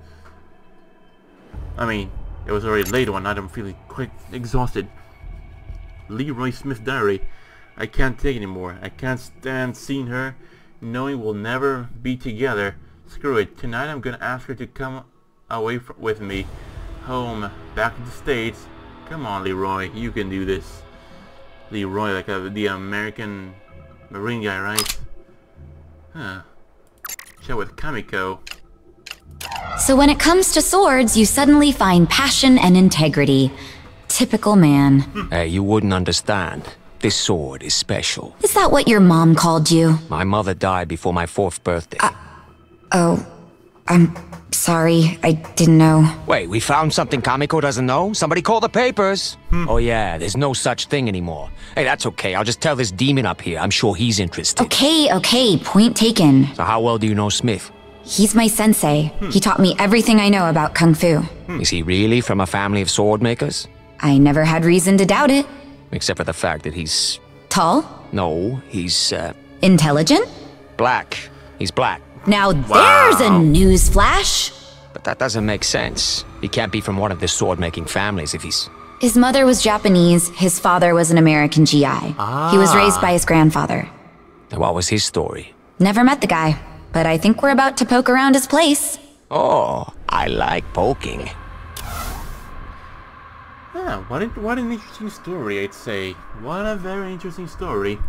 I mean, it was already late one night, I'm feeling quite exhausted. Leroy Smith Diary. I can't take anymore. I can't stand seeing her, knowing we'll never be together. Screw it. Tonight I'm gonna ask her to come away with me. Home. Back to the States. Come on, Leroy. You can do this. Leroy, like a, the American Marine guy, right? Huh. Chat with Kamiko. So when it comes to swords, you suddenly find passion and integrity. Typical man. Hey, you wouldn't understand. This sword is special. Is that what your mom called you? My mother died before my fourth birthday. Uh, oh, I'm sorry. I didn't know. Wait, we found something Kamiko doesn't know? Somebody call the papers. Hmm. Oh yeah, there's no such thing anymore. Hey, that's okay. I'll just tell this demon up here. I'm sure he's interested. Okay, okay. Point taken. So how well do you know Smith? He's my sensei. Hmm. He taught me everything I know about kung fu. Is he really from a family of sword makers? I never had reason to doubt it. Except for the fact that he's... Tall? No, he's, uh, Intelligent? black. He's black. Now there's a news flash. But that doesn't make sense. He can't be from one of the sword-making families if he's... His mother was Japanese, his father was an American GI. He was raised by his grandfather. What was his story? Never met the guy, but I think we're about to poke around his place. Oh, I like poking. Yeah, what, a, what an interesting story, I'd say. What a very interesting story.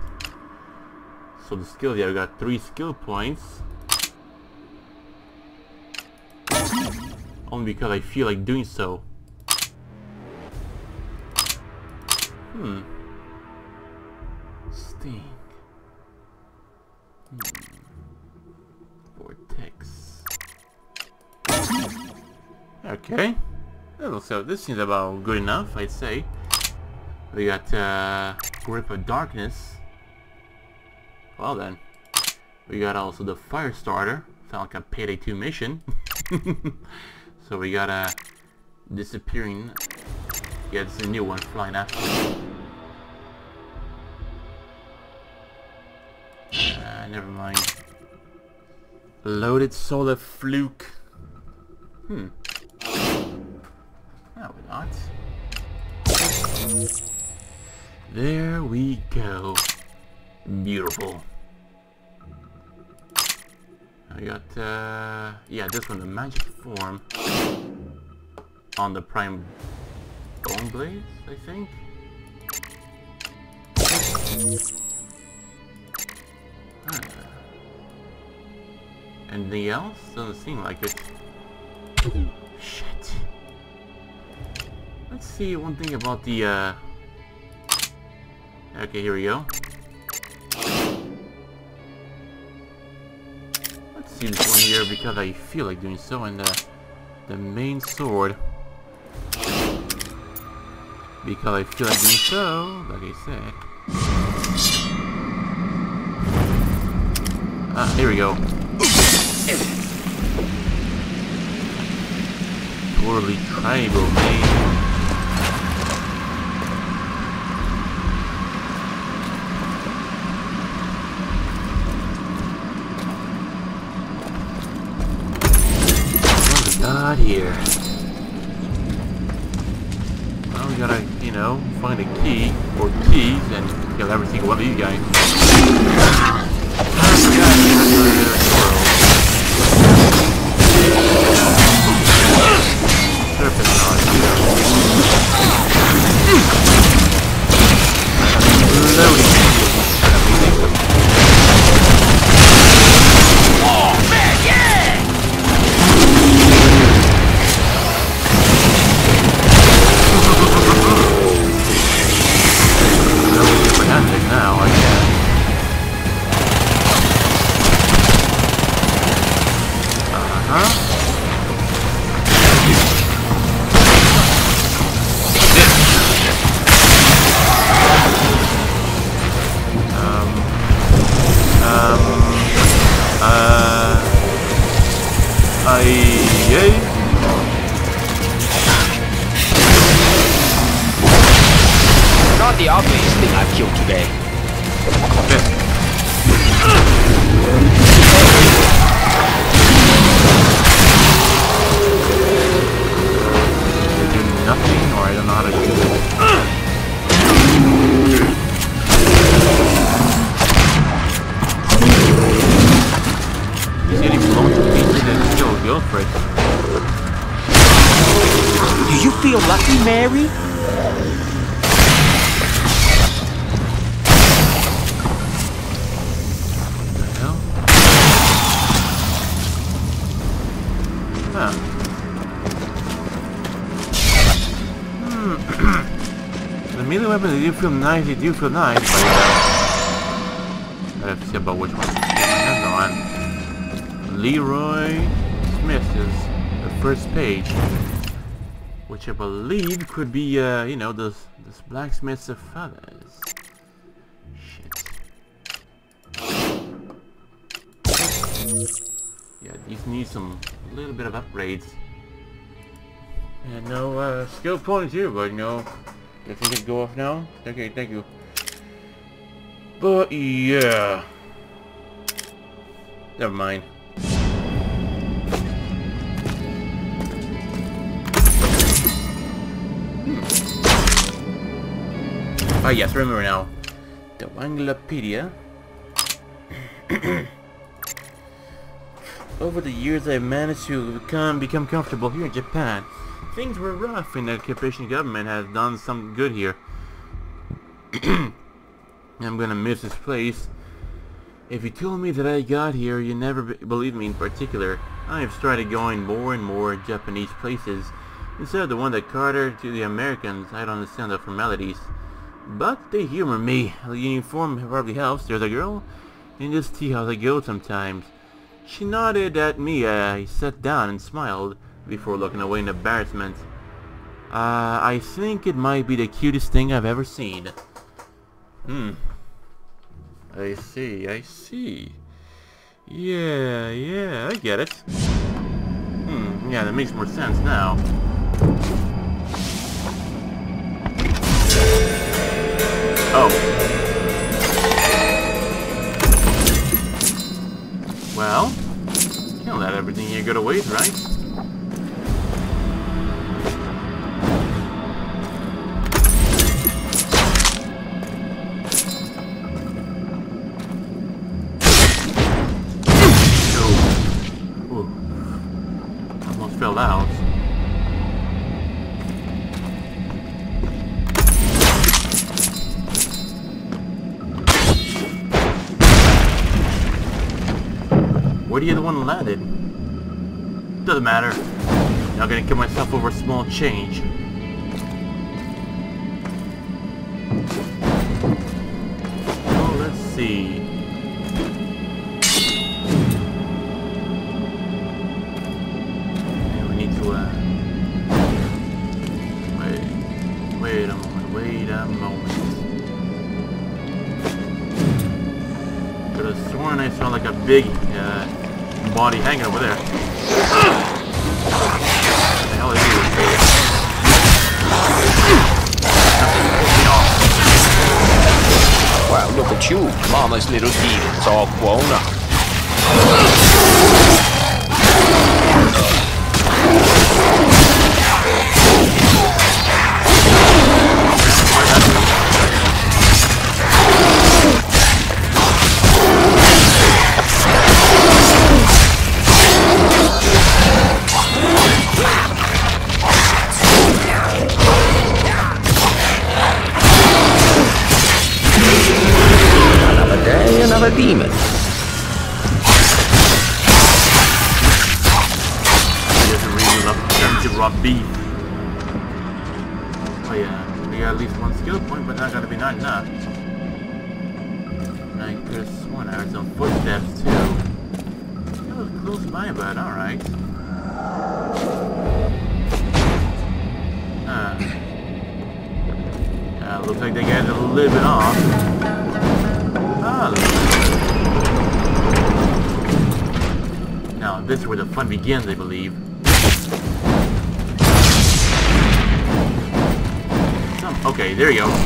So the skill, we got three skill points. Only because I feel like doing so. Hmm. Sting. Hmm. Vortex. Okay. Well, so this seems about good enough, I'd say. We got uh, Grip of Darkness. Well then. We got also the Fire Starter. Sound like a Payday 2 mission. so we got a Disappearing. Yeah, it's a new one flying after. Uh, never mind. Loaded solar fluke. Hmm. No, not. There we go. Beautiful. I got, uh, yeah, this one, the magic form on the prime bone blades, I think. Anything else? Doesn't seem like it. Shit. Let's see one thing about the, uh... Okay, here we go. Let's see this one here because I feel like doing so, and the, the main sword. Because I feel like doing so, like I said. Ah, here we go. Poorly tribal, man. God here. Well, we gotta, you know, find a key or keys and kill every single one of these guys. Serpent dodge here. Loading. Feel nice, you do feel nice, but uh, I have to see about which one. Hands on. Leroy Smith is the first page, which I believe could be, uh, you know, this this blacksmith's of feathers. Shit. Yeah, these need some little bit of upgrades. And no uh, skill points here, but you know, if we can go off now. Okay, thank you. But yeah, never mind. Ah yes, remember now. The Wanglapedia. Over the years, I've managed to become become comfortable here in Japan. Things were rough, and the occupation government has done some good here. I'm gonna miss this place. If you told me that I got here, you never be believe me in particular. I have started going more and more Japanese places. Instead of the one that Carter to the Americans, I don't understand the formalities. But they humor me. The uniform probably helps. There's a girl in this tea house I go sometimes. She nodded at me. I sat down and smiled before looking away in embarrassment. Uh, I think it might be the cutest thing I've ever seen. Hmm. I see, I see. Yeah, yeah, I get it. Hmm, yeah, that makes more sense now. Oh. Well. loud. What are you the one landed? Doesn't matter. Not I'm gonna kill myself over small change. Oh, let's see. Big, uh, body hanging over there. What the hell is he? Well, look at you. Mama's little demon's all grown up. Another where the fun begins, I believe. Some, okay, there you go.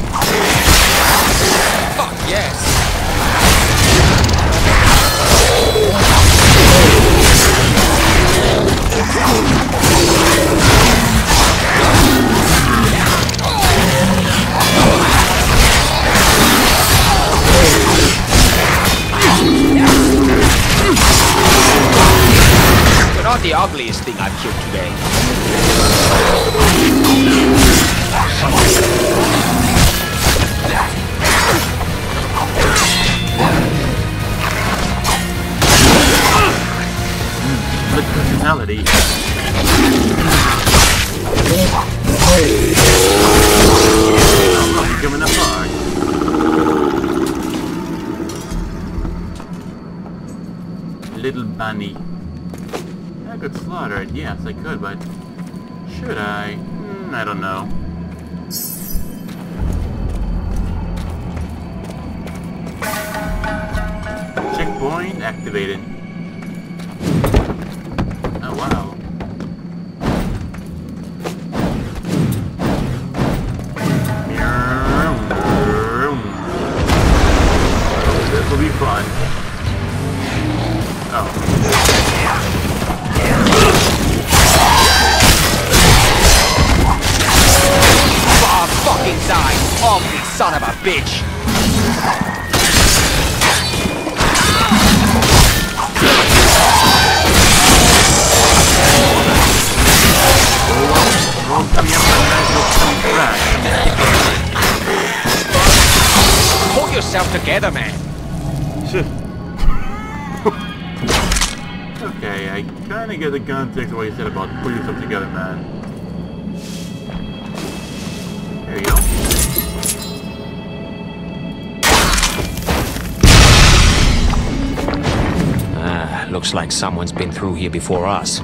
Someone's been through here before us.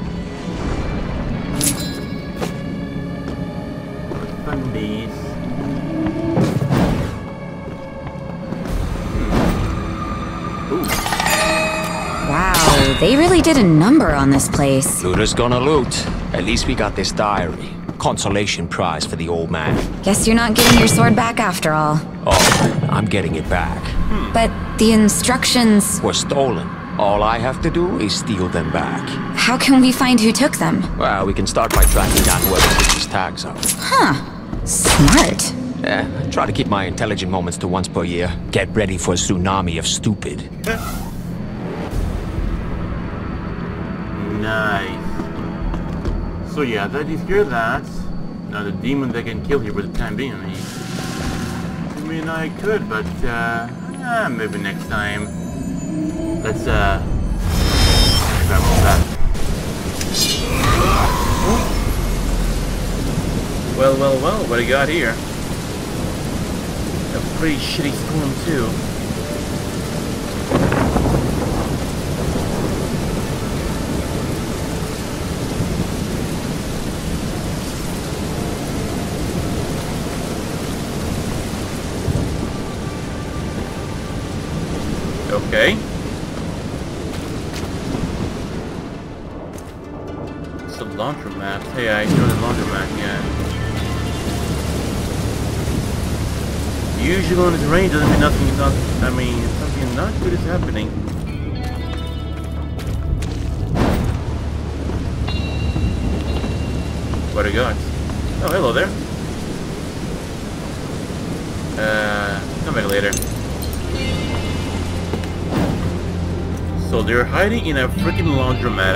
Wow, they really did a number on this place. Looter's gonna loot. At least we got this diary. Consolation prize for the old man. Guess you're not getting your sword back after all. Oh, I'm getting it back. But the instructions. Were stolen. All I have to do is steal them back. How can we find who took them? Well, we can start by tracking down whoever put these tags up. Huh? Smart. Yeah, I try to keep my intelligent moments to once per year. Get ready for a tsunami of stupid. Nice. So yeah, that is hear that. Now the demon that can kill you for the time being. I I mean, I could, but uh, eh, maybe next time. Let's uh, Grab all that. Well, well, well, what do you got here? A pretty shitty storm, too. Rain doesn't mean nothing not I mean something not good is happening. What do you got? Oh hello there. Uh come back later. So they're hiding in a freaking laundromat?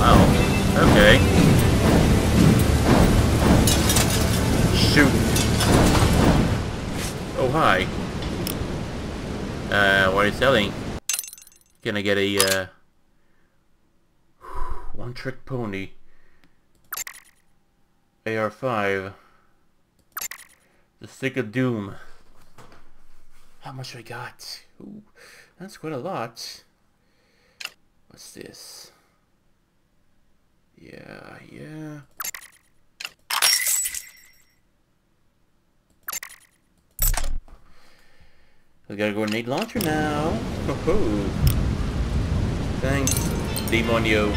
Wow. Okay. Oh, hi. Uh, what are you selling? Gonna get a, uh... One-trick pony. AR-5. The Stick of Doom. How much I got? Ooh. That's quite a lot. What's this? Yeah, yeah. We gotta a grenade launcher now. Ho ho. Thanks, Demonio.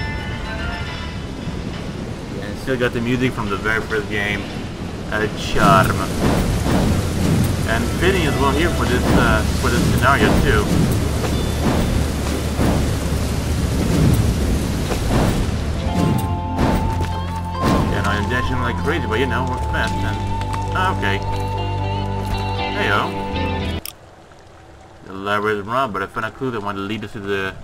Yeah, still got the music from the very first game. A charm. And fitting as well here for this uh, for this scenario too. Yeah, I'm dashing like crazy, but you know, we're fast and... Okay. Heyo. The library is wrong, but I found a clue that wanted to lead us to the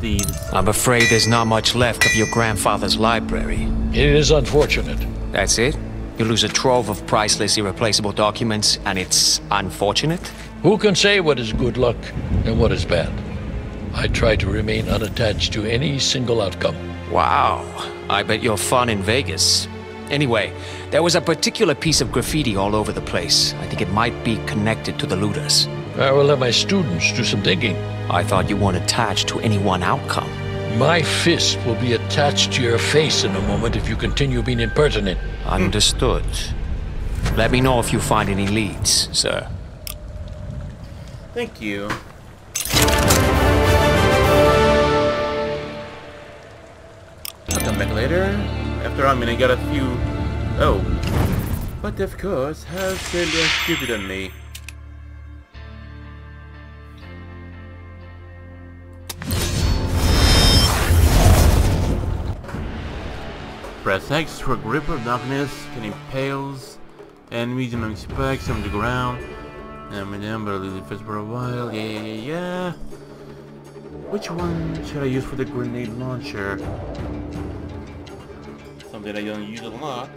thieves. I'm afraid there's not much left of your grandfather's library. It is unfortunate. That's it? You lose a trove of priceless, irreplaceable documents, and it's unfortunate? Who can say what is good luck and what is bad? I try to remain unattached to any single outcome. Wow. I bet you're fun in Vegas. Anyway, there was a particular piece of graffiti all over the place. I think it might be connected to the looters. I will let my students do some digging. I thought you weren't attached to any one outcome. My fist will be attached to your face in a moment if you continue being impertinent. Understood. Let me know if you find any leads, sir. Thank you. I'll come back later. After I'm gonna get a few... Oh. But of course, how silly and stupid on me. Press X for grip of darkness can impales enemies among spikes on the ground. And me down, but I'll leave it for a while. Yeah, yeah, yeah, yeah. Which one should I use for the grenade launcher? Something I don't use a lot.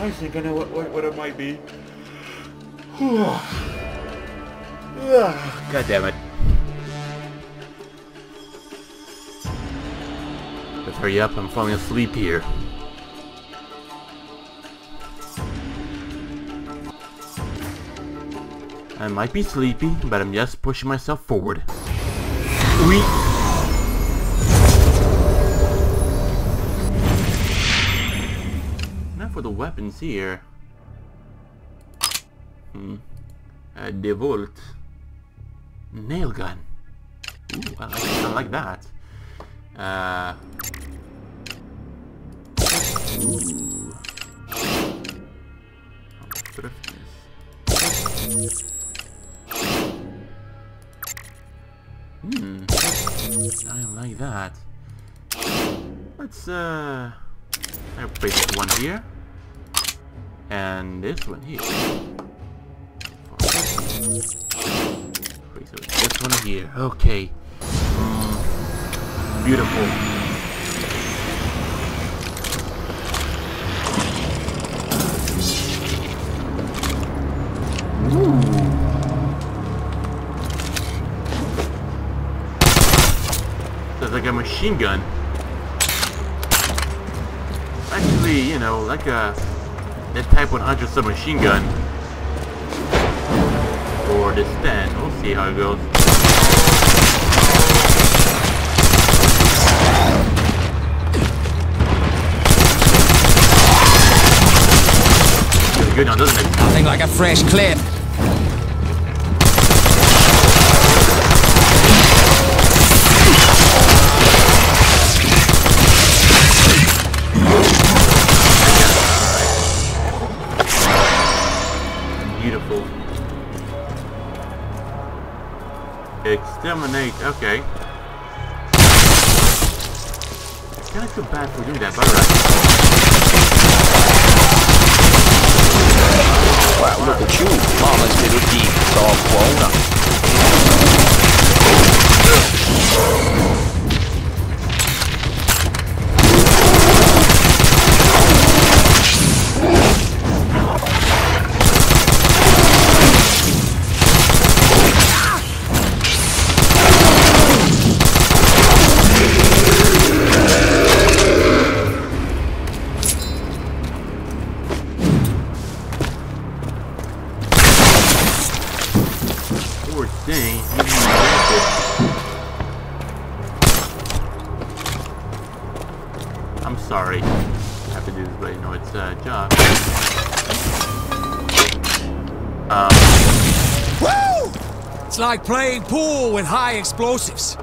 I think I know what, what, what it might be. God damn it. Hurry up, I'm falling asleep here. I might be sleepy, but I'm just pushing myself forward. We. Now for the weapons here. Hmm. A Devolt. Nail gun. Ooh, I like, I like that. Uh. Ooh. Hmm. I like that. Let's, uh... I'll place one here. And this one here. Place this one here. Okay. Mm. a machine gun. Actually, you know, like a that Type 100 submachine gun or this stand. We'll see how it goes. Good now, doesn't it? Nothing like a fresh clip. Beautiful. Exterminate, okay. Kinda too bad for doing that, but alright. Wow, look at you, Mama's little demon's all grown up. Like playing pool with high explosives.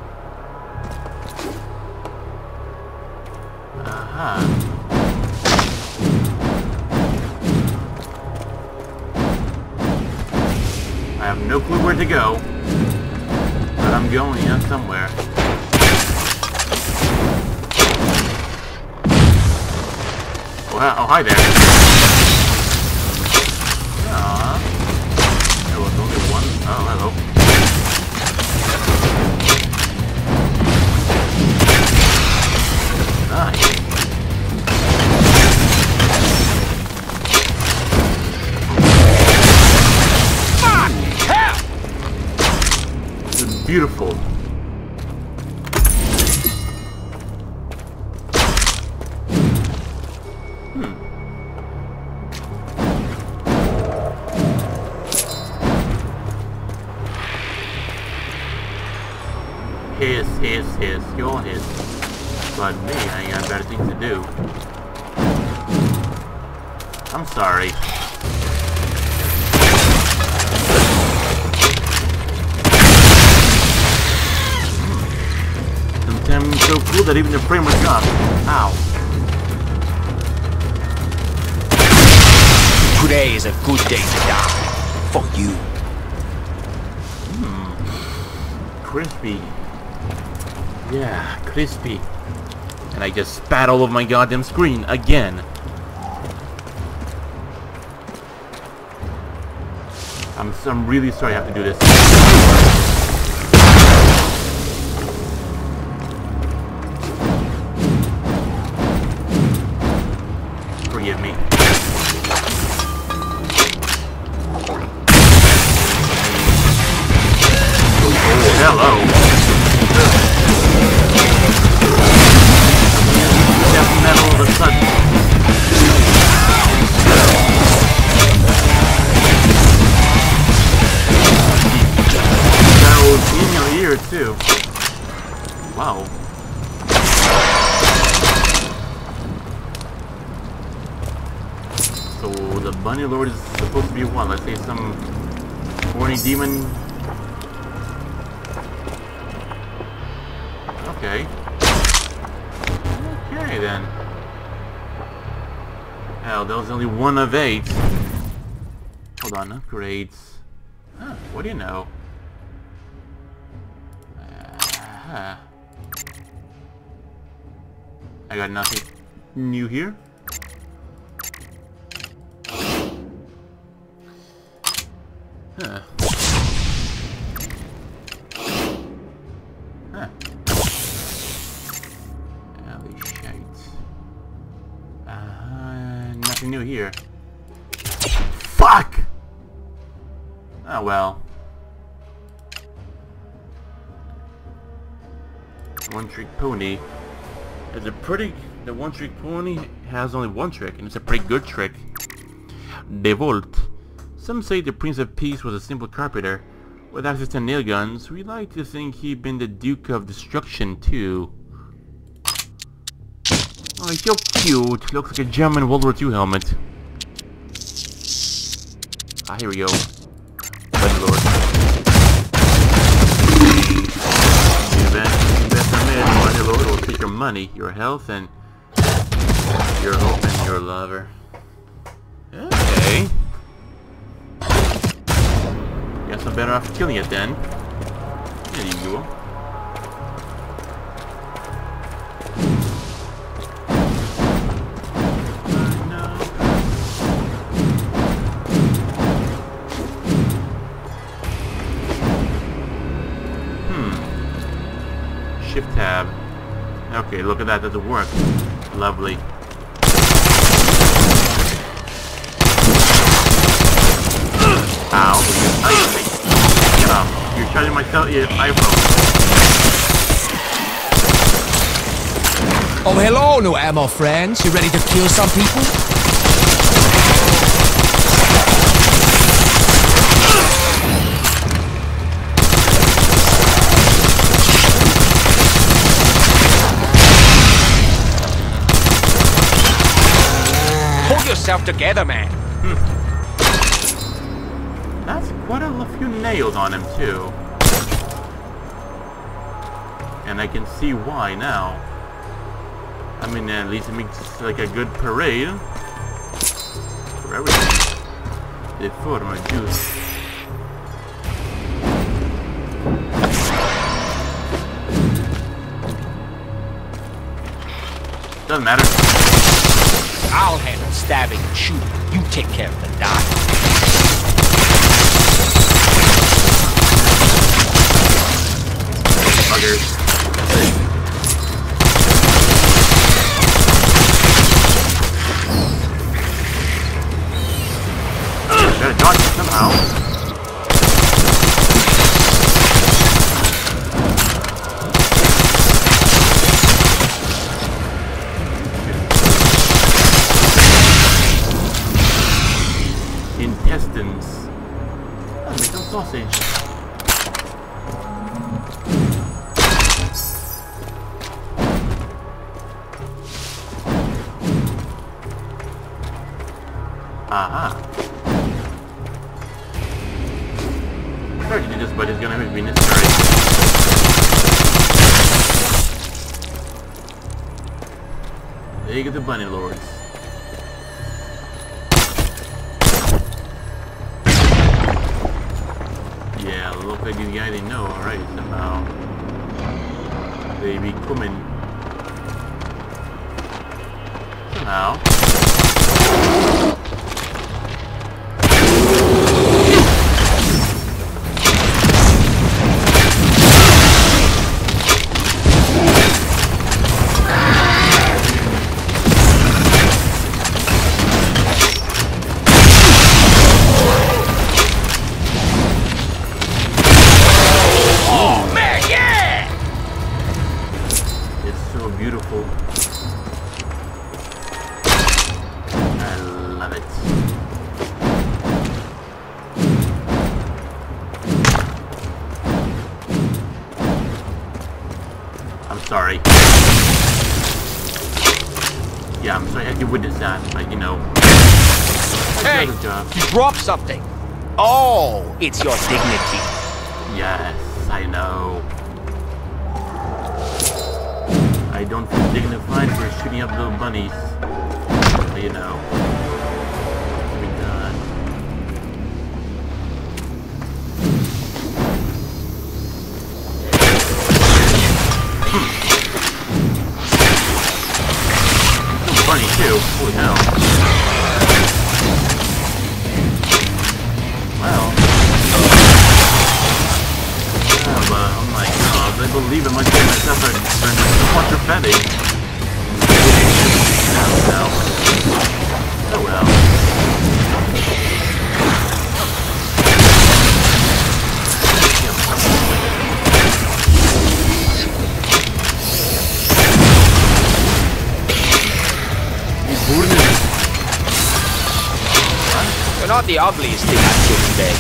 Spat all over my goddamn screen again. I'm, I'm really sorry I have to do this. Forgive me. Hello. The lord is supposed to be what? Let's say some horny demon. Okay. Okay then. Hell, that was only one of eight. Hold on, upgrades. Huh, what do you know? Uh, I got nothing new here. Huh. Huh. Holy shite. Uh, nothing new here. Fuck! Oh well. One Trick Pony. It's a pretty... The One Trick Pony has only one trick, and it's a pretty good trick. Devolt. Some say the Prince of Peace was a simple carpenter. With access to nail guns, we like to think he'd been the Duke of Destruction too. Oh, he's so cute. Looks like a German World War II helmet. Ah, here we go. Lord. Invest, invest in mid, Money Lord will take your money, your health, and your hope and your lover. Okay. I'm better off killing it then. There you go. Hmm. Shift tab. Okay, look at that, doesn't work. Lovely. Ow, charging myself, yeah, iPhone. Oh, hello, new ammo friends. You ready to kill some people? Pull yourself together, man. That's quite a few nails on him, too. And I can see why now. I mean, at least it makes like a good parade for everything. The forma juice. Doesn't matter. I'll handle stabbing and shooting. You take care of the dying. Buggers. Gotta dodge somehow. The bunny lords. Yeah, look like these guys they know alright, somehow. They be coming. Somehow. It's your dignity. Ugliest thing I've killed today.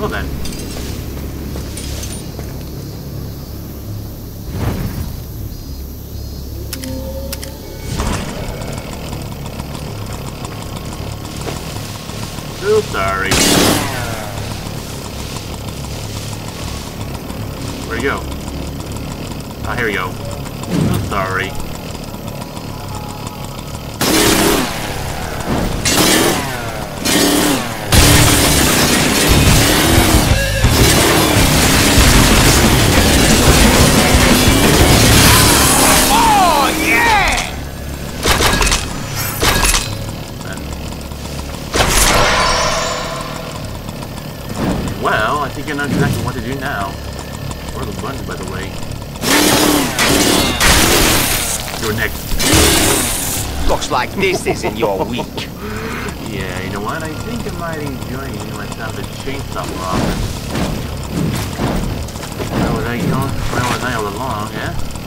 Well then. So sorry. Where'd you go? Ah, here we go. So sorry. Like this isn't your week. Yeah, you know what? I think I might enjoy myself the chainsaw office. Where was I going? Where was I all along, yeah?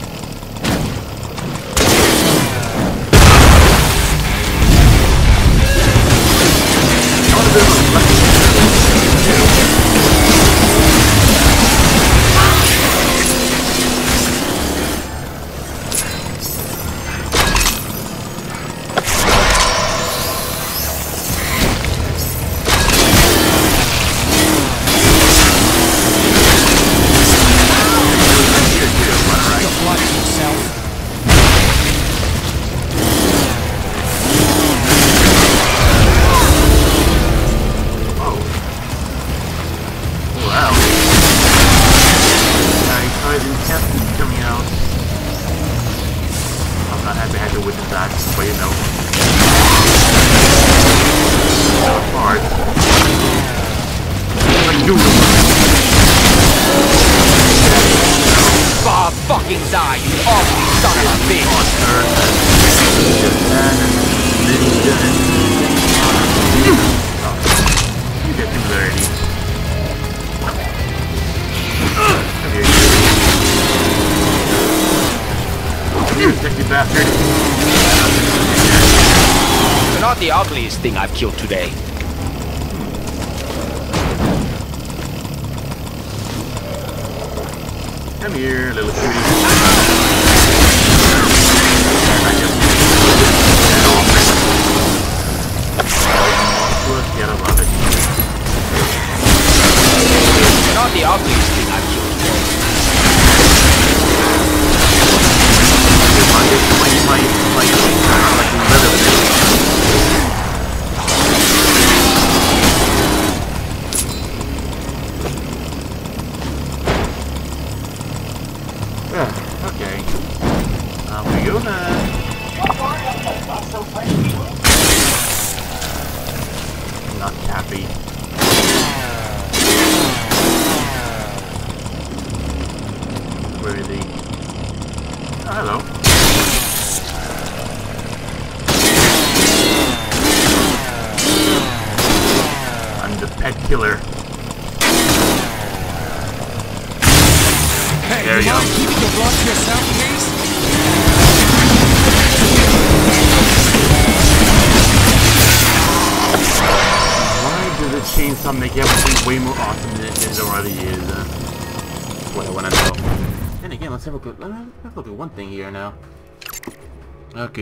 Today.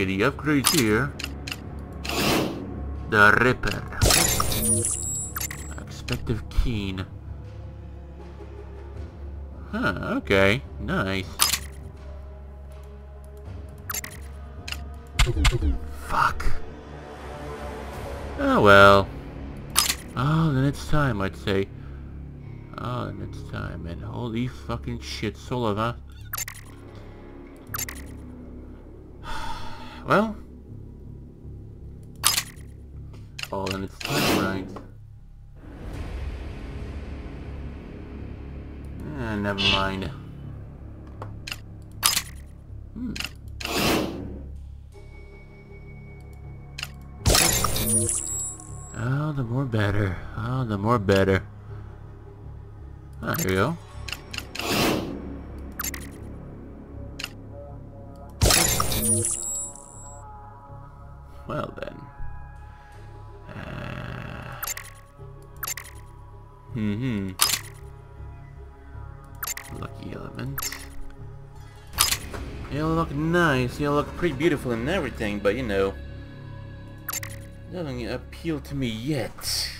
Okay, the upgrades here. The Ripper. Expective Keen. Huh, okay. Nice. Fuck. Oh well. Oh, then it's time, I'd say. Oh, then it's time, and holy fucking shit, Solov, never mind. Hmm. Oh, the more better. Oh, the more better. Ah, here we go. Well then. Uh... Mm hmm, hmm. Lucky element. You look nice, you look pretty beautiful and everything, but you know... Doesn't appeal to me yet.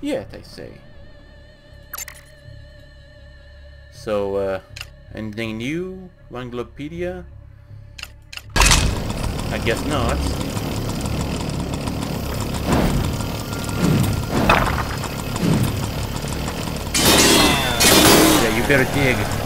Yet, I say. So, uh, anything new? Wanglopedia? I guess not. теперь денег.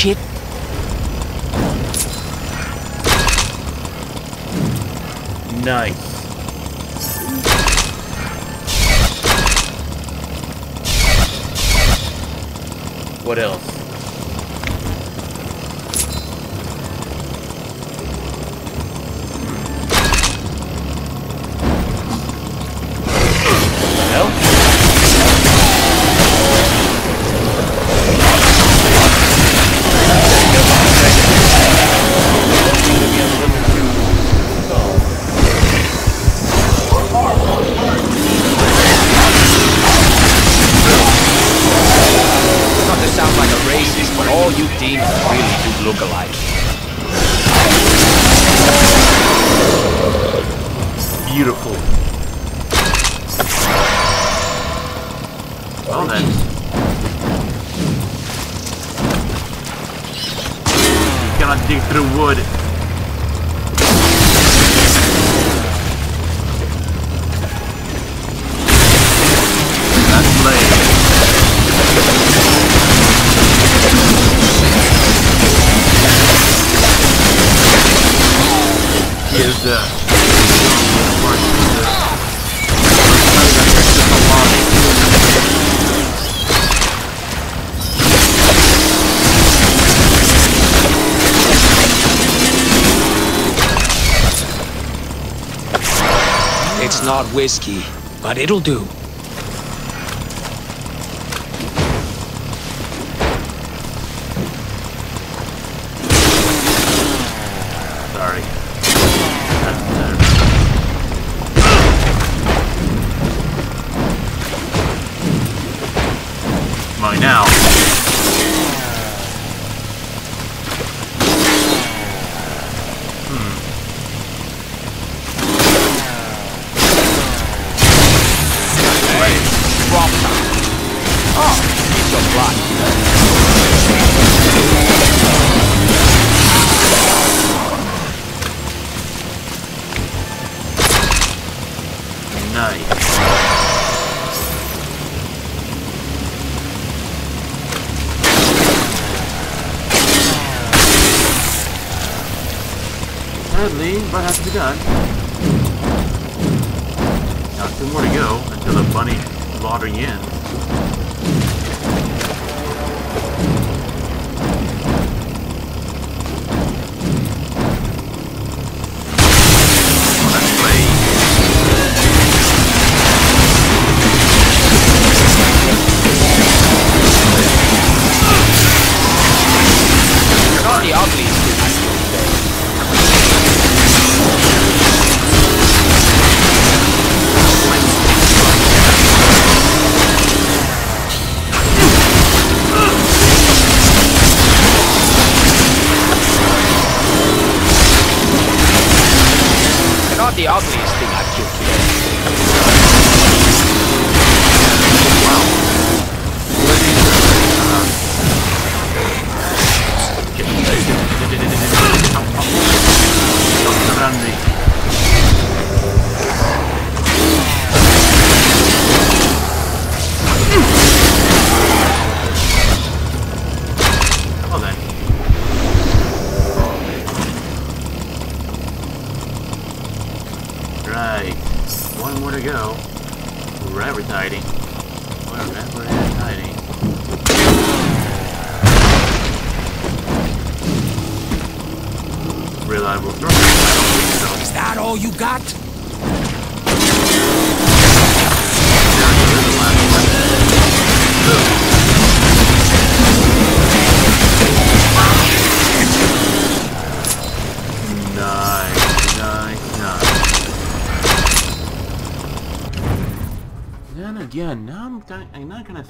shit. Nice. What else? but it'll do.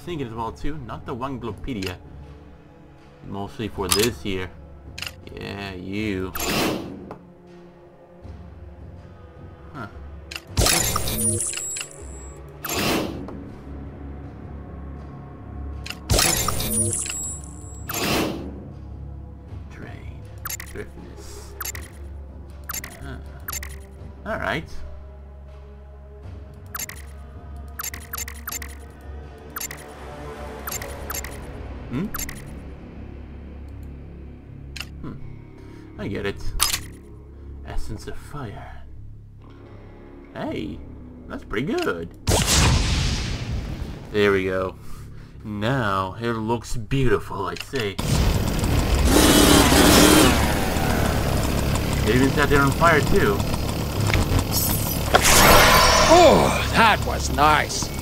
I'm not gonna think as well too. Not the one Glopedia. Mostly for this year. Beautiful, I'd say. It even sat there on fire, too. Oh, that was nice.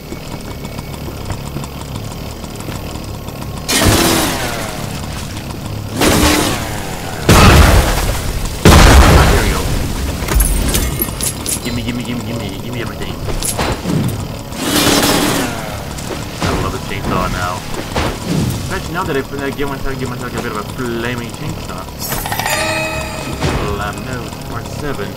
Especially now that give myself give myself a bit of a flaming chainsaw. Lab note, part seven.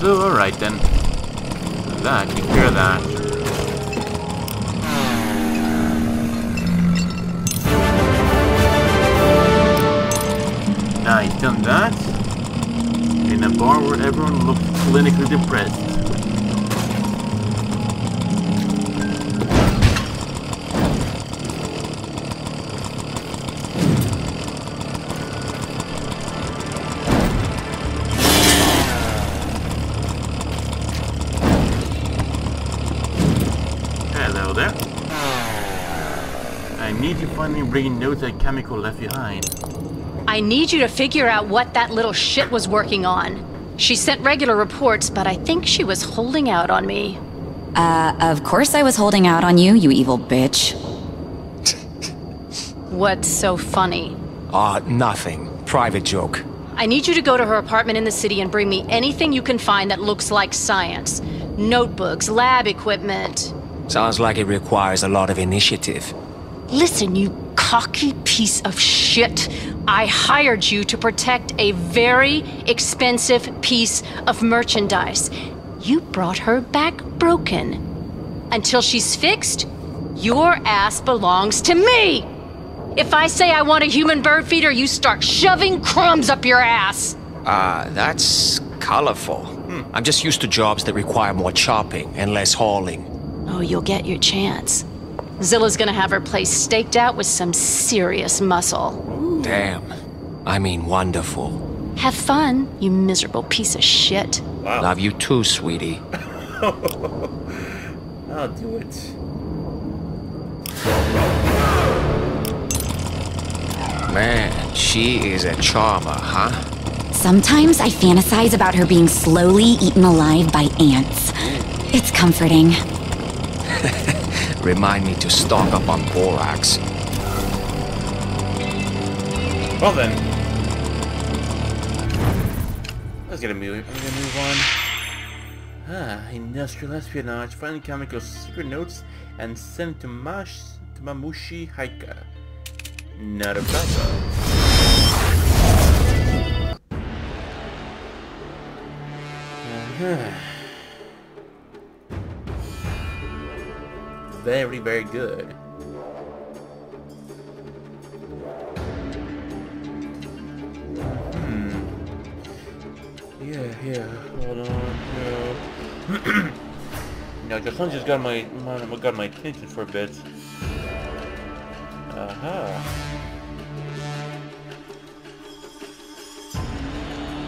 So alright then. That, care of that. Bar where everyone looked clinically depressed. Hello there. I need you me bringing notes that Chemical left behind. I need you to figure out what that little shit was working on. She sent regular reports, but I think she was holding out on me. Uh, of course I was holding out on you, you evil bitch. What's so funny? Ah, nothing. Private joke. I need you to go to her apartment in the city and bring me anything you can find that looks like science. Notebooks, lab equipment. Sounds like it requires a lot of initiative. Listen, you cocky piece of shit. I hired you to protect a very expensive piece of merchandise. You brought her back broken. Until she's fixed, your ass belongs to me! If I say I want a human bird feeder, you start shoving crumbs up your ass! Ah, that's colorful. I'm just used to jobs that require more chopping and less hauling. Oh, you'll get your chance. Zilla's gonna have her place staked out with some serious muscle. Damn. I mean, wonderful. Have fun, you miserable piece of shit. Love you too, sweetie. I'll do it. Man, she is a charmer, huh? Sometimes I fantasize about her being slowly eaten alive by ants. It's comforting. Remind me to stock up on borax. Well then. Let's get a move. I'm gonna move on. Ah, industrial espionage. Find Kamiko's secret notes and send to Mash to Mamushi Heika. Not a problem. Uh-huh. Very, very good. Yeah, yeah, hold on, no. no, just one just got my, my got my attention for a bit. Uh-huh.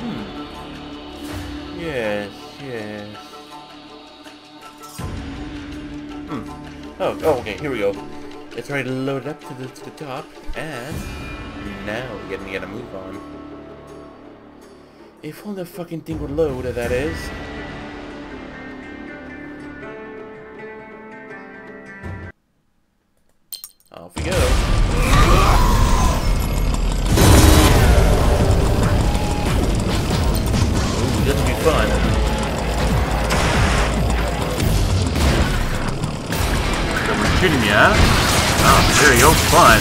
Hmm. Yes, yes. Hmm. Oh, oh, okay, here we go. It's already loaded up to the, to the top, and now we're getting to move on. If only the fucking thing would load, that is. Off we go. Ooh, this will be fun. Shooting me, huh? Oh, there you go, fun.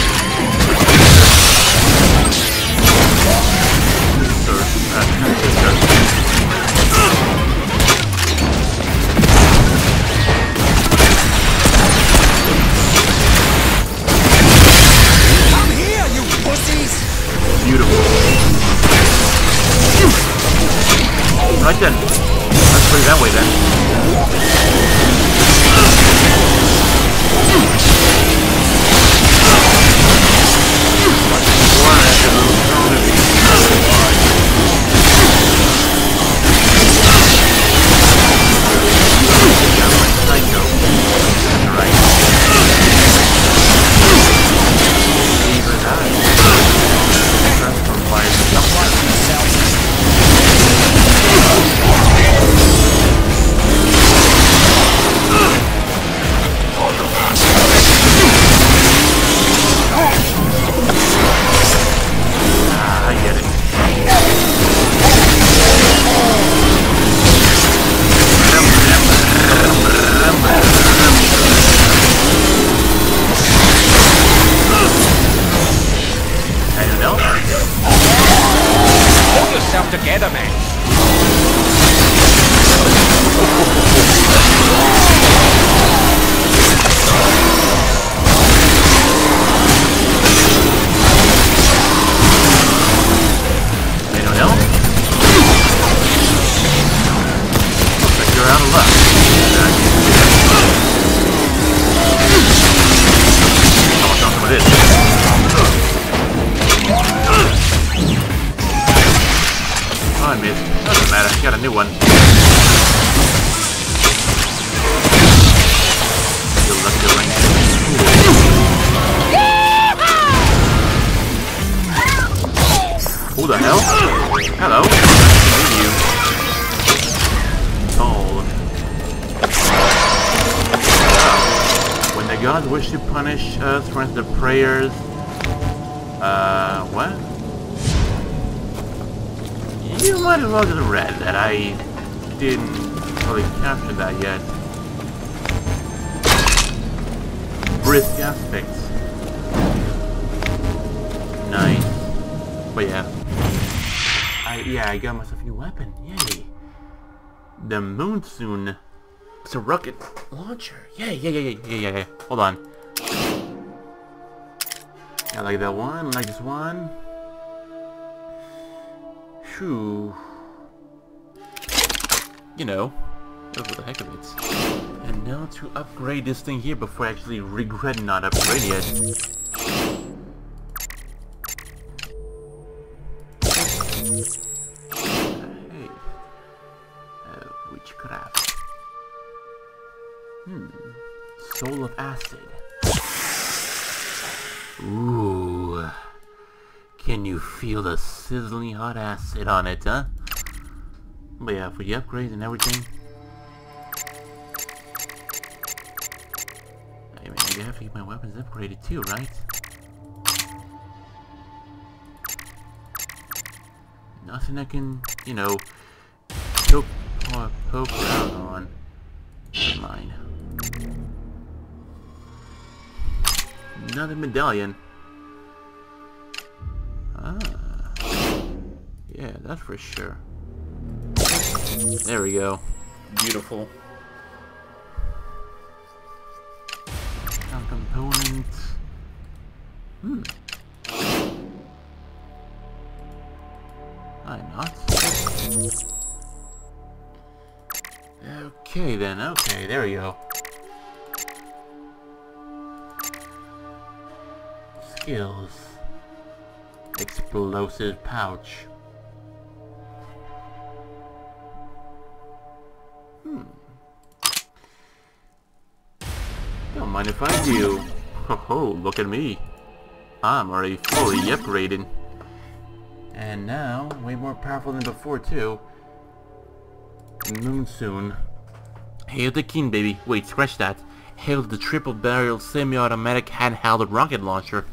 Right then. Let's it that way then. Launcher. Yeah, yeah, yeah, yeah, yeah, yeah. Hold on. I like that one. I like this one. Phew. You know, just for the heck of it. And now to upgrade this thing here before I actually regret not upgrading it. Ooh. Can you feel the sizzling hot acid on it, huh? But yeah, for the upgrades and everything. I mean, I have to get my weapons upgraded too, right? Nothing I can, you know, poke, poke, around on. Never Another medallion. Ah. Yeah, that's for sure. There we go. Beautiful. Some components. Hmm. Why not? Okay then, okay, there we go. Skills. Explosive pouch. Hmm. Don't mind if I do. Ho ho, look at me. I'm already fully upgraded. And now, way more powerful than before too. Moonsoon. Hail the king, baby. Wait, scratch that. Hail the triple barrel semi-automatic handheld rocket launcher.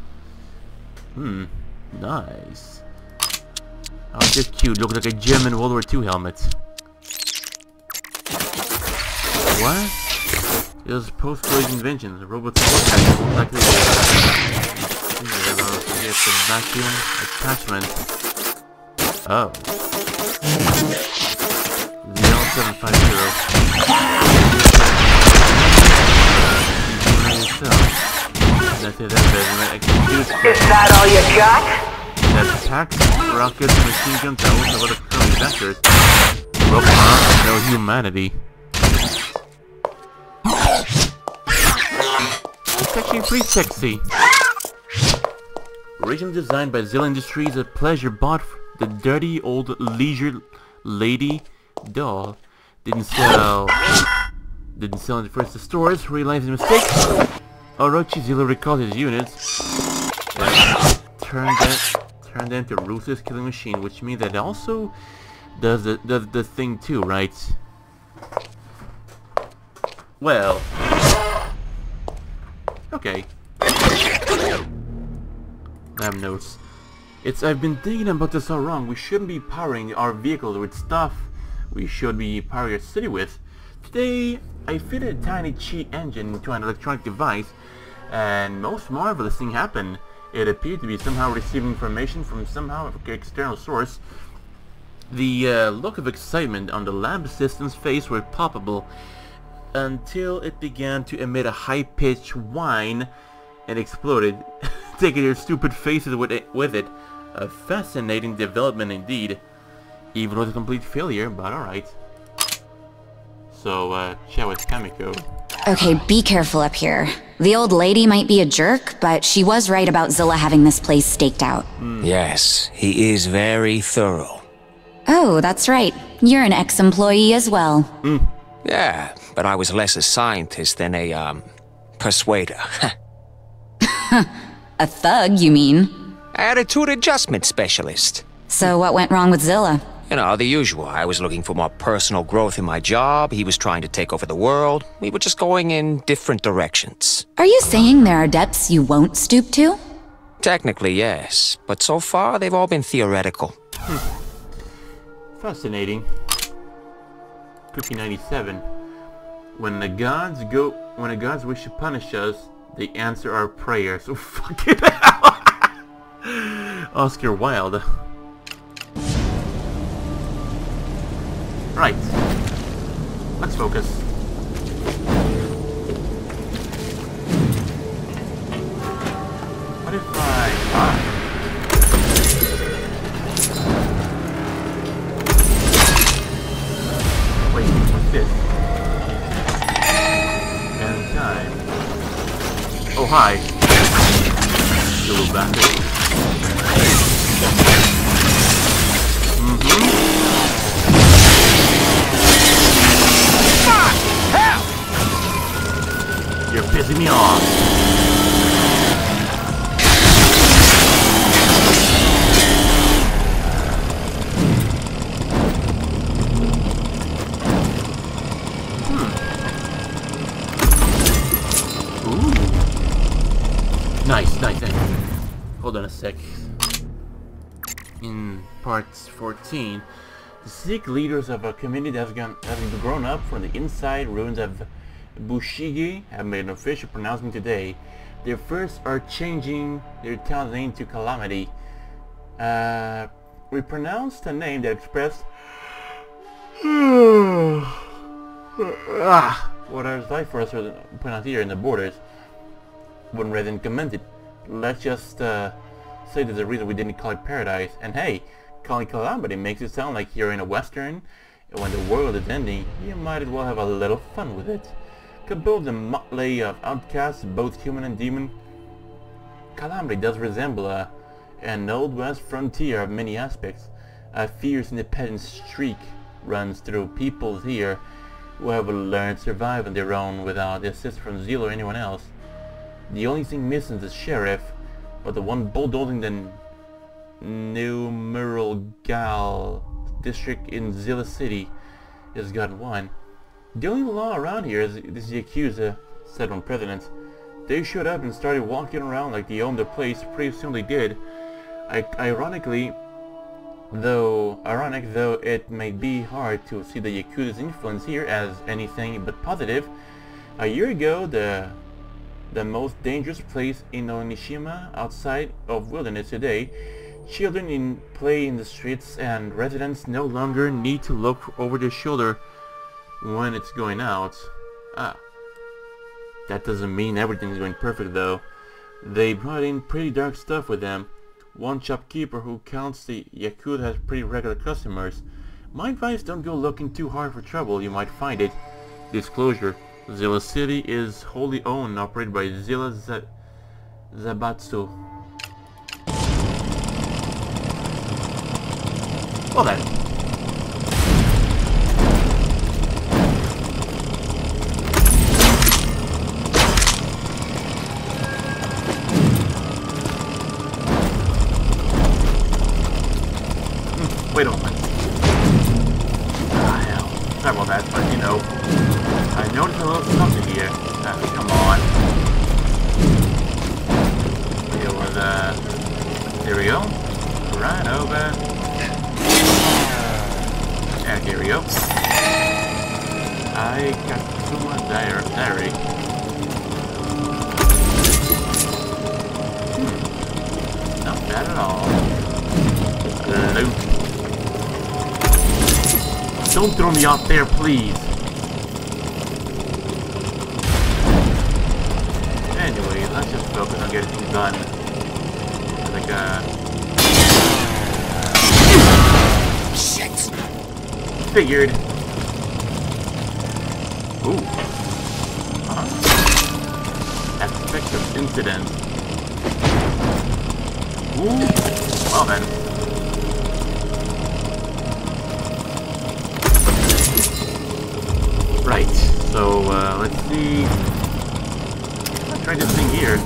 Hmm, nice. Oh, just cute. Looks like a German World War II helmet. What? It was post-war invention. The robot's most likely get the vacuum attachment. Oh. 0750. That's it. Is that all you got? That attacks rockets, machine guns, that and also other current vectors. Robot, no humanity. It's actually pretty sexy. Originally designed by Zilla Industries, a pleasure bought the dirty old leisure lady doll. Didn't sell. Didn't sell in the first stores. Realizing the mistake. Oh, Orochi Zilla recalled his units. And turned them, turned them to ruthless killing machine, which means that it also does the does the thing too, right? Well. Okay. Have notes. It's I've been thinking about this all wrong. We shouldn't be powering our vehicles with stuff we should be powering our city with. Today, I fitted a tiny cheat engine into an electronic device, and most marvelous thing happened. It appeared to be somehow receiving information from somehow external source. The uh, look of excitement on the lab assistant's face were palpable until it began to emit a high-pitched whine and exploded, taking their stupid faces with it, with it. A fascinating development indeed, even with a complete failure, but alright. So, uh, chat with Kamiko. Okay, be careful up here. The old lady might be a jerk, but she was right about Zilla having this place staked out. Yes, he is very thorough. Oh, that's right. You're an ex-employee as well. Yeah, but I was less a scientist than a, um, persuader. A thug, you mean? Attitude adjustment specialist. So what went wrong with Zilla? You know, the usual. I was looking for more personal growth in my job. He was trying to take over the world. We were just going in different directions. Are you saying there are depths you won't stoop to? Technically, yes. But so far, they've all been theoretical. Hmm. Fascinating. Cookie 97. When the gods go, when the gods wish to punish us, they answer our prayers. So fuck it Oscar Wilde. Right. Let's focus. What if I... Ah. Wait, what's this? And time. Oh, hi. You little bastard. You're pissing me off. Hmm. Nice, nice, nice. Hold on a sec. In part 14, the Sikh leaders of a community that has, gone, has grown up from the inside ruins of Bushigi have made an official pronouncement today. Their first are changing their town's name to Calamity. Uh, we pronounced a name that expressed ah, what I was like for us to pronounce here in the borders. One resident commented, let's just uh, say there's a reason we didn't call it paradise. And hey, calling Calamity makes it sound like you're in a western. And when the world is ending, you might as well have a little fun with it. Composed a motley of outcasts, both human and demon, Calamity does resemble a, an old west frontier of many aspects. A fierce independent streak runs through peoples here who have learned to survive on their own without the assist from Zeal or anyone else. The only thing missing is the sheriff, but the one bulldozing the Numeral Gal district in Zilla City has got one. The only law around here is, is the Yakuza, said one president. They showed up and started walking around like they owned the place, pretty soon they did. I, ironically, though ironic though it may be hard to see the Yakuza's influence here as anything but positive, a year ago the the most dangerous place in Onishima outside of wilderness today, children in play in the streets and residents no longer need to look over their shoulder when it's going out. Ah. That doesn't mean everything's going perfect though. They brought in pretty dark stuff with them. One shopkeeper who counts the Yakuza has pretty regular customers. My advice, don't go looking too hard for trouble, you might find it. Disclosure, Zilla City is wholly owned and operated by Zilla Z Zaibatsu. Well then. I Katsuma Diary. Hmm. Not bad at all. Loot. Don't throw me out there, please. Anyway, let's just focus on getting things done. Like, uh... Shit! Figured. Ooh. Huh? Aspect of incident. Ooh. Well then. Right, so uh, let's see. Let's try this thing here.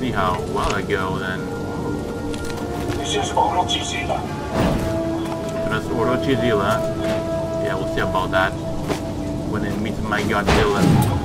See how well I go then. This is Orochi Zilla. That's Orochi Zilla. Yeah, we'll see about that meets my Godzilla. mission.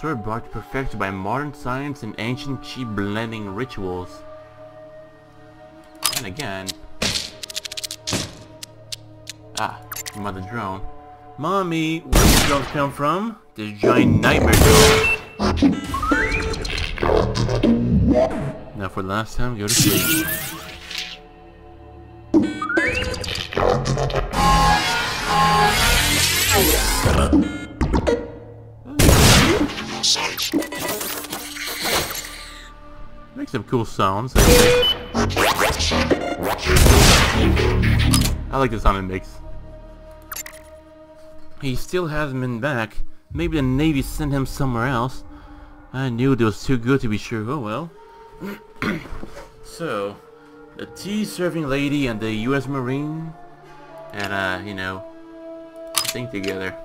Sword brought perfected by modern science and ancient chi blending rituals. And again. Ah, mother drone. Mommy, where did drones come from? This giant nightmare drone. Now for the last time, go to sleep. Cool sounds. I like the sound it makes. He still hasn't been back. Maybe the Navy sent him somewhere else. I knew it was too good to be true. Oh well. so, the tea serving lady and the U.S. Marine had uh, you know, a thing together.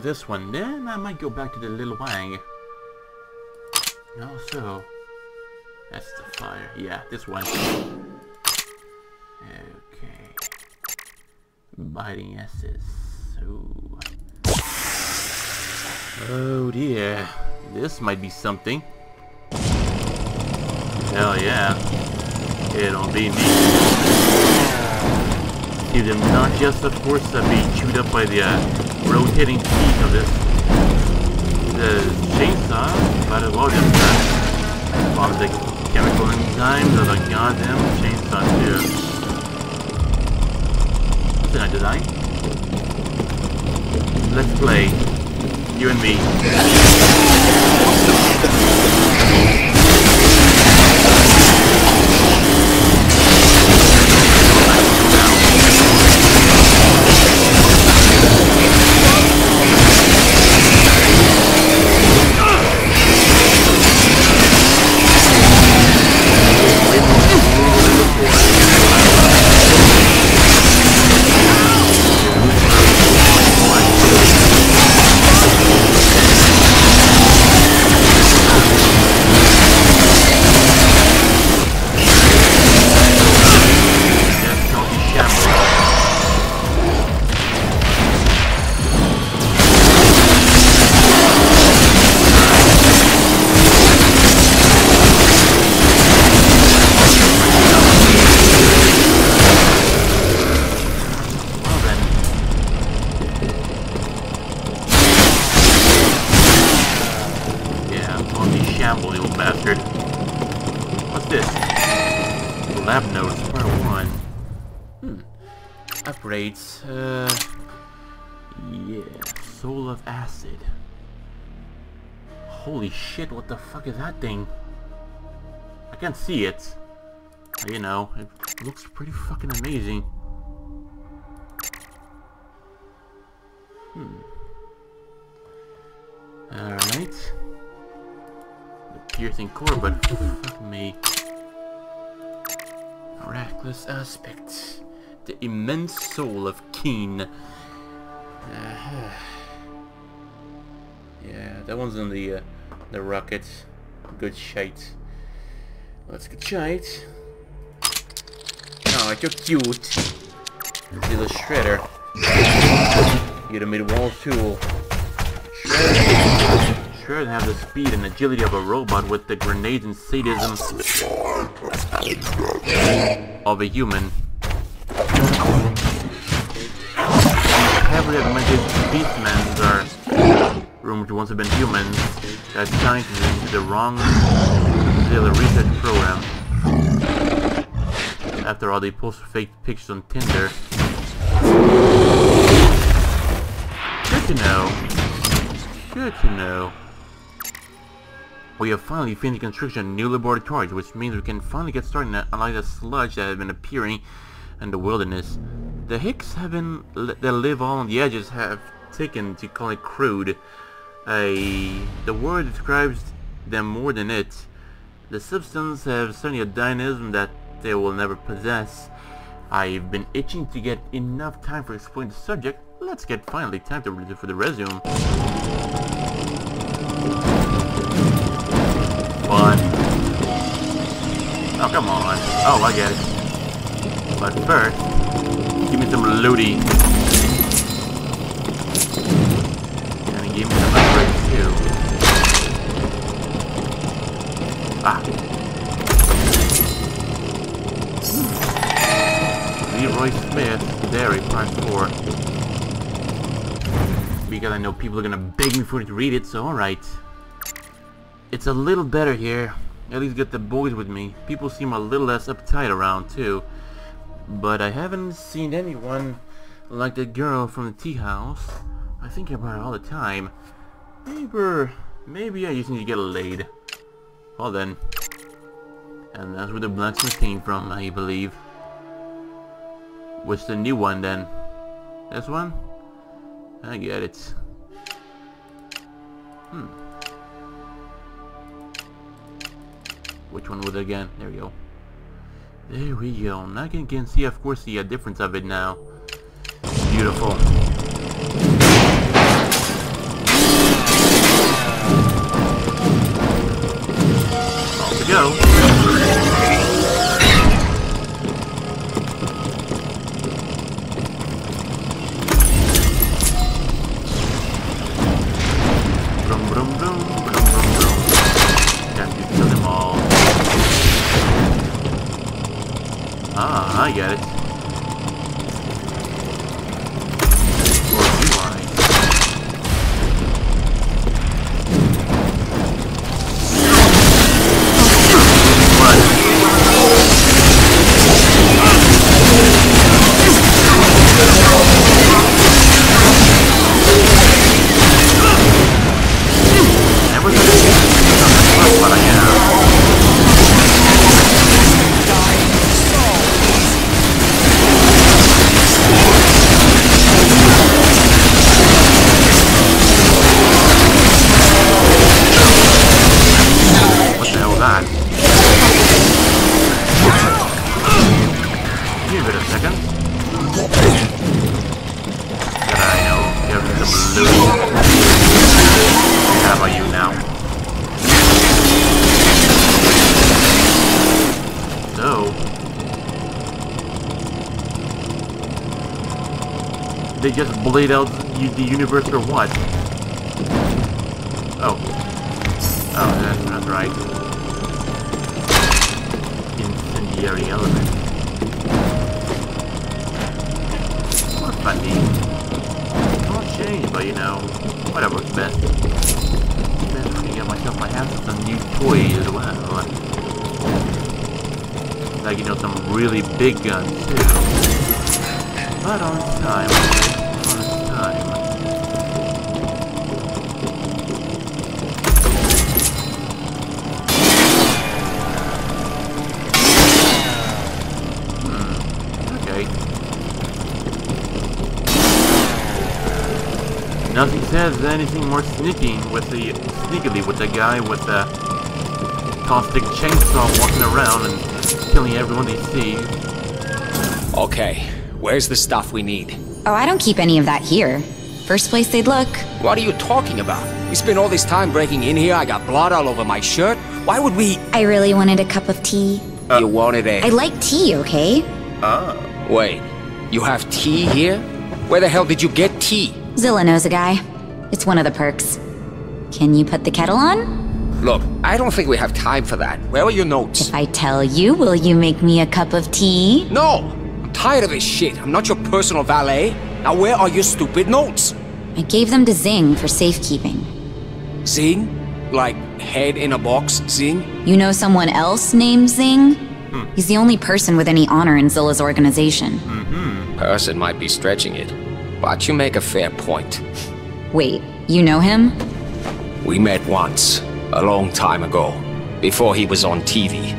With this one, then I might go back to the Little Wang. Also, that's the fire. Yeah, this one. Okay. Biting S's. Ooh. Oh dear. This might be something. Hell yeah. It'll be me. See them not just the force that be chewed up by the uh, rotating teeth of this the chainsaw, but as well just uh, all the chemical enzymes of the goddamn chainsaw too. Did I design? Let's play. You and me. Can't see it. You know, it looks pretty fucking amazing. Hmm. Alright. The piercing core, but fuck me. Reckless aspect. The immense soul of Keen. Uh, yeah, that one's in the uh, the rocket. Good shite. Let's get shite. Oh, you're cute. The shredder. Get a mid-wall tool. Shredder. Shredder have the speed and agility of a robot with the grenades and sadism of a human. Heavily augmented beastmen are rumored to once have been humans that scientists into the wrong the research program. After all, they post fake pictures on Tinder. Good to know. Good to know. We have finally finished construction of new laboratories, which means we can finally get started on unlike the sludge that has been appearing in the wilderness. The Hicks have been that live all on the edges have taken to call it crude. A the word describes them more than it. The substance have certainly a dynamism that they will never possess. I've been itching to get enough time for exploring the subject. Let's get finally time to for the resume. Fun. Oh, come on. Oh, I get it. But first, give me some looty. And give me some upgrades too. Ah. Leroy Smith, Dairy, Part 4. Because I know people are gonna beg me for me to read it, so alright. It's a little better here. At least get the boys with me. People seem a little less uptight around, too. But I haven't seen anyone like the girl from the tea house. I think about her all the time. Maybe, maybe I just need to get laid. Well then. And that's where the blacksmith came from, I believe. What's the new one then? This one? I get it. Hmm. Which one was it again? There we go. There we go. Now I can, can see, of course, the uh, difference of it now. Beautiful. Go. Bleed out the universe or what? Oh. Oh, that's not right. Incendiary element. Not funny. Won't change, but you know, whatever works best. Best fucking get myself my hands on some new toys as well. Like, you know, some really big guns too. But on time, Hmm, Nothing says anything more sneaking with the sneakily with the guy with the caustic chainsaw walking around and killing everyone they see. Okay, where's the stuff we need? Oh, I don't keep any of that here. First place they'd look. What are you talking about? We spent all this time breaking in here, I got blood all over my shirt. Why would we... I really wanted a cup of tea. Uh, you wanted a... I like tea, okay? Oh. Wait, you have tea here? Where the hell did you get tea? Zilla knows a guy. It's one of the perks. Can you put the kettle on? Look, I don't think we have time for that. Where are your notes? If I tell you, will you make me a cup of tea? No! I'm tired of this shit. I'm not your personal valet. Now where are your stupid notes? I gave them to Zing for safekeeping. Zing? Like head in a box, Zing? You know someone else named Zing? Hmm. He's the only person with any honor in Zilla's organization. Mm-hmm. Person might be stretching it. But you make a fair point. Wait, you know him? We met once, a long time ago, before he was on TV.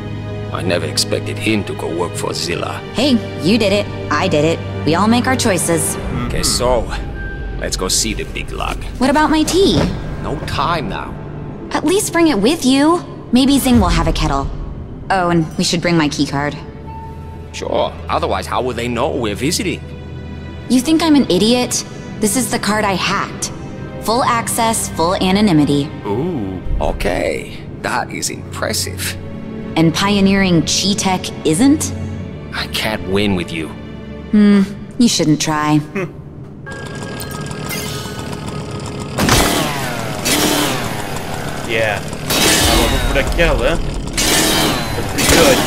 I never expected him to go work for Zilla. Hey, you did it. I did it. We all make our choices. Okay, so. Let's go see the big lug. What about my tea? No time now. At least bring it with you. Maybe Zing will have a kettle. Oh, and we should bring my keycard. Sure, otherwise how would they know we're visiting? You think I'm an idiot? This is the card I hacked. Full access, full anonymity. Ooh. Okay, that is impressive. And pioneering chi tech isn't? I can't win with you. Hmm, you shouldn't try. Yeah. I wasn't for the kill, huh? That's pretty good.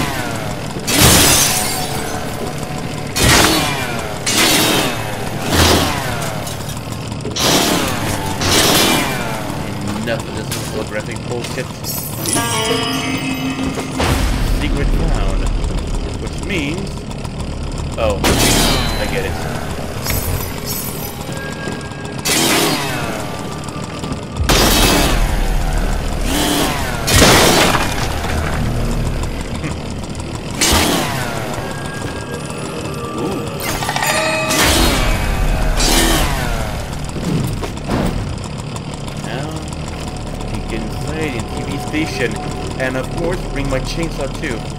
Enough of this holographic bullshit. Means... Oh, I get it. And of course, bring my chainsaw too.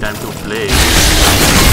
Time to play.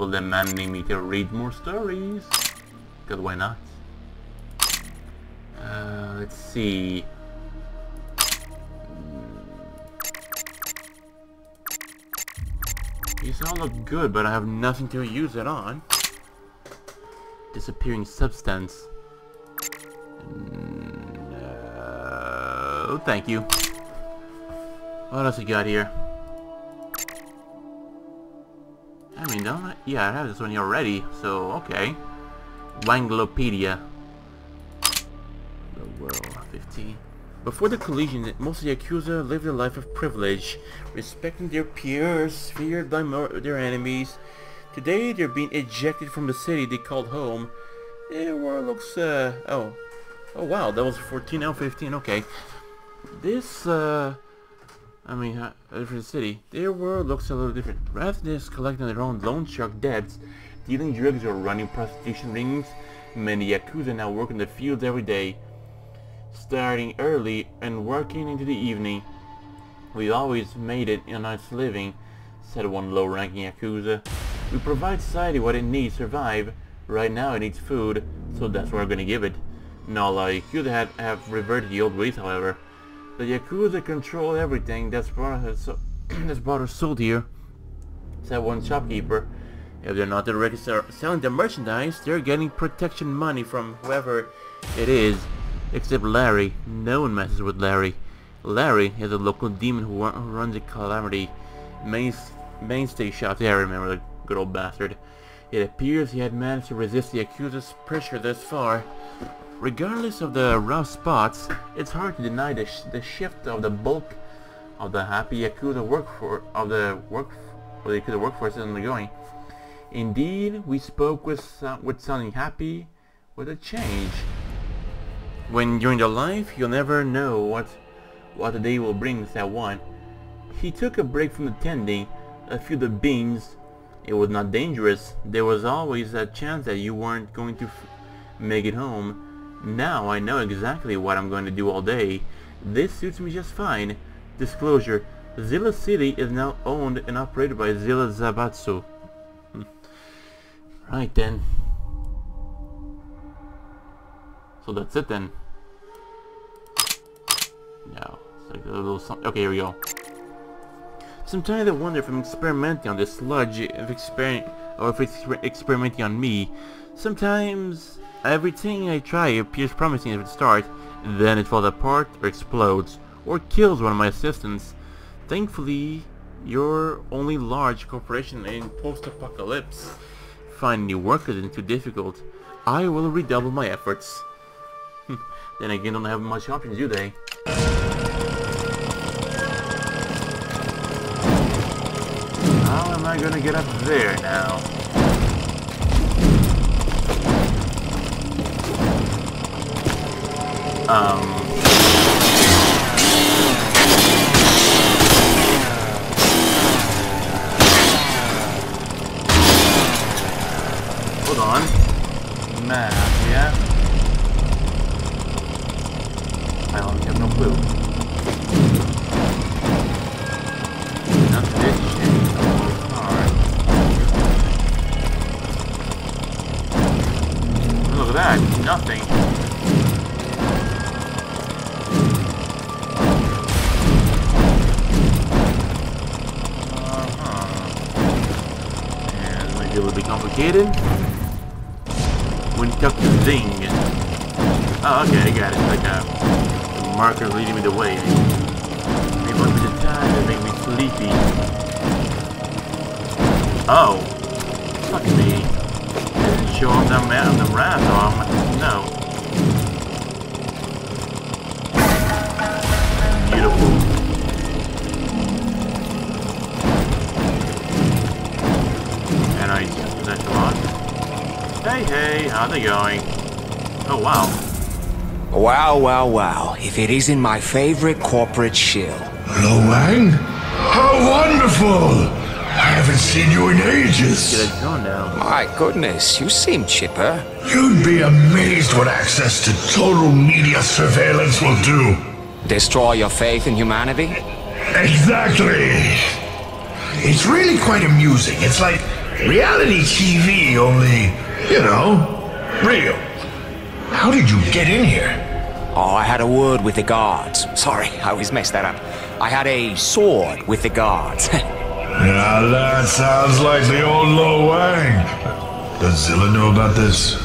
People demanding me to read more stories. Because why not? Uh, let's see. These all look good, but I have nothing to use it on. Disappearing substance. No, thank you. What else you got here? Yeah, I have this one already, so okay. Wanglopedia. The world 15. Before the collision, most of the Yakuza lived a life of privilege, respecting their peers, feared by their enemies. Today, they're being ejected from the city they called home. Their world looks, uh, oh. Oh wow, that was 14, now 15, okay. This, uh, I mean, uh, different city. Their world looks a little different. Rather than just collecting their own loan shark debts, dealing drugs or running prostitution rings, many Yakuza now work in the fields every day starting early and working into the evening. We always made it a nice living, said one low-ranking Yakuza. We provide society what it needs to survive. Right now it needs food, so that's what we're gonna give it. Not like Yakuza have, have reverted the old ways, however. The Yakuza control everything that's brought us, that's brought sold here, said one shopkeeper. If they're not already selling the merchandise, they're getting protection money from whoever it is. Except Larry. No one messes with Larry. Larry is a local demon who, runs a calamity main, mainstay shop. Yeah, I remember the good old bastard. It appears he had managed to resist the Yakuza's pressure thus far. Regardless of the rough spots, it's hard to deny the, sh the shift of the bulk of the happy Yakuza workforce of the work or the Yakuza workforce is undergoing. Indeed, we spoke with uh, with sounding happy with a change. When during your life, you'll never know what what the day will bring, said one. He took a break from the tending, a few of the beans. It was not dangerous. There was always a chance that you weren't going to make it home. Now I know exactly what I'm going to do all day. This suits me just fine. Disclosure. Zilla City is now owned and operated by Zilla Zaibatsu. Hmm. Right then. So that's it then. No. like a little something. Okay, here we go. Sometimes I wonder if I'm experimenting on this sludge, if exper or if it's experimenting on me. Sometimes everything I try appears promising at the start, then it falls apart or explodes, or kills one of my assistants. Thankfully, you're only large corporation in post-apocalypse. Finding new workers isn't too difficult. I will redouble my efforts. then again, don't have much options, do they? How am I gonna get up there now? Um... Hold on. Map, yeah? I don't have no clue. Not this shit. Oh. Look at that. Nothing. And might be complicated. When tucked to zing. Oh, okay, I got it. Like a, a marker leading me the way. Maybe one bit of time to make me sleepy. Oh. Fuck me. Didn't show on the on the map, um, no. Beautiful. And I that on. Hey, hey, how's it going? Oh, wow. Wow, wow, wow. If it isn't my favorite corporate shill. Hello, Wang? How wonderful! I haven't seen you in ages. Get it going now. My goodness, you seem chipper. You'd be amazed what access to total media surveillance will do. Destroy your faith in humanity? Exactly. It's really quite amusing. It's like reality TV, only, you know, real. How did you get in here? Oh, I had a word with the guards. Sorry, I always mess that up. I had a sword with the guards. Now that sounds like the old Lo Wang. Does Zilla know about this?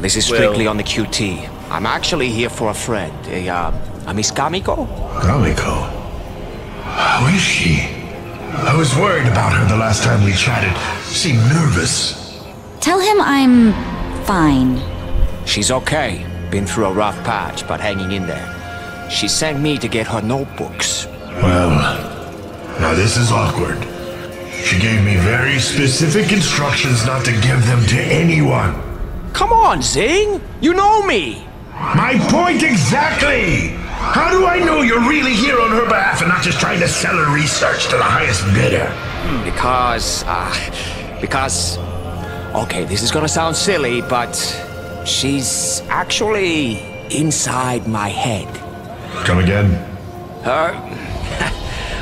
This is strictly on the QT. I'm actually here for a friend, a, uh, a Miss Kamiko. Kamiko? How is she? I was worried about her the last time we chatted. Seemed nervous. Tell him I'm fine. She's okay. Been through a rough patch, but hanging in there. She sent me to get her notebooks. Well, now this is awkward. She gave me very specific instructions not to give them to anyone. Come on, Zing! You know me! My point exactly! How do I know you're really here on her behalf and not just trying to sell her research to the highest bidder? Because, uh, because... Okay, this is gonna sound silly, but... She's actually inside my head. Come again? Her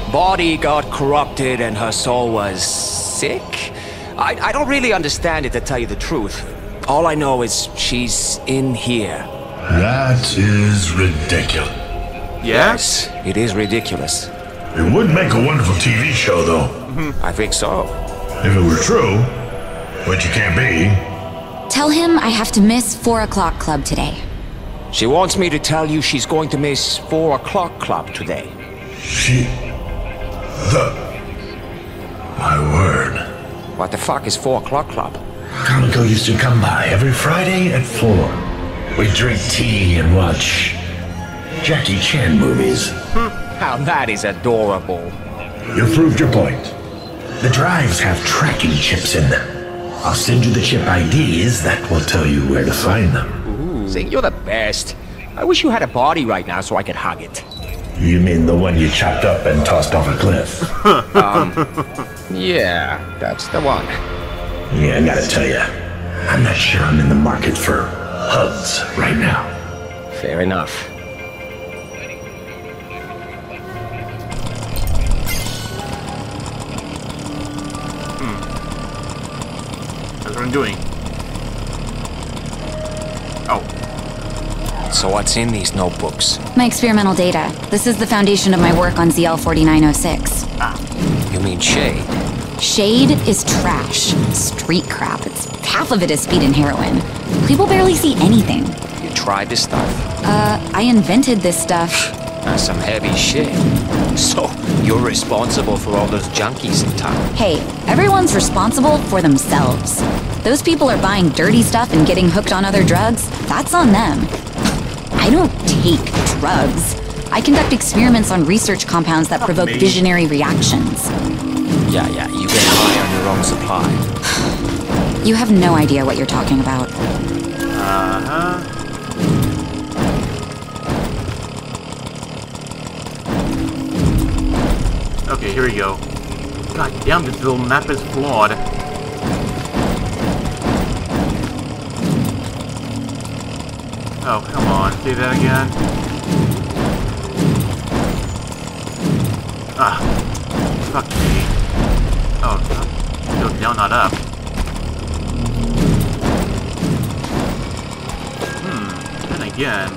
body got corrupted and her soul was sick? I, I don't really understand it to tell you the truth. All I know is she's in here. That is ridiculous. Yes, it is ridiculous. It would make a wonderful TV show, though. Mm-hmm. I think so. If it were true, which it can't be. Tell him I have to miss 4 o'clock club today. She wants me to tell you she's going to miss 4 o'clock club today. She. The. My word. What the fuck is 4 o'clock club? Kamiko used to come by every Friday at 4. We'd drink tea and watch Jackie Chan movies. Hmm, how that is adorable. You proved your point. The drives have tracking chips in them. I'll send you the chip IDs that will tell you where to find them. Zing, you're the best. I wish you had a body right now so I could hug it. You mean the one you chopped up and tossed off a cliff? um, yeah, that's the one. Yeah, I gotta tell you, I'm not sure I'm in the market for hugs right now. Fair enough. I'm doing. Oh. So what's in these notebooks? My experimental data. This is the foundation of my work on ZL4906. Ah. You mean Shade? Shade is trash. Street crap. It's half of it is speed and heroin. People barely see anything. You tried this stuff? Uh, I invented this stuff. That's some heavy shit. So, you're responsible for all those junkies in town? Hey, everyone's responsible for themselves. Those people are buying dirty stuff and getting hooked on other drugs. That's on them. I don't take drugs. I conduct experiments on research compounds that provoke me. visionary reactions. Yeah, yeah, you get high on your own supply. You have no idea what you're talking about. Uh-huh. Okay, here we go. God damn, this little map is flawed. Oh, come on. Say that again. Ah. Fuck me. Oh, no. Down, not up. Hmm. Then again.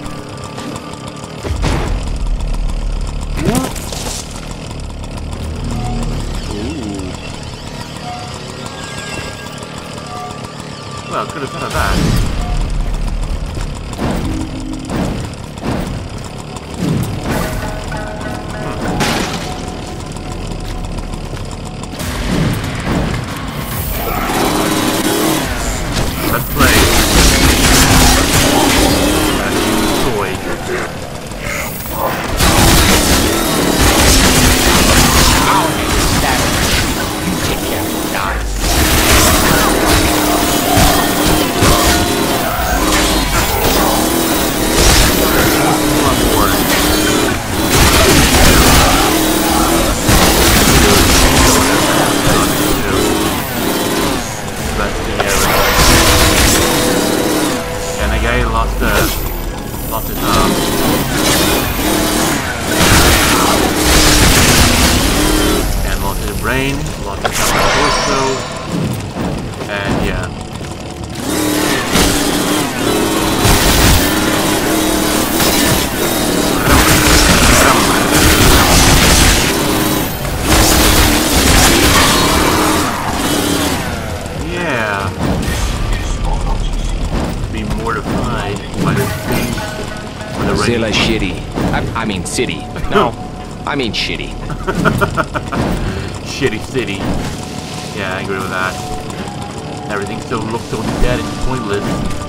Well, could have of that. City. No, I mean shitty. Shitty city. Yeah, I agree with that. Everything still looks so dead and pointless.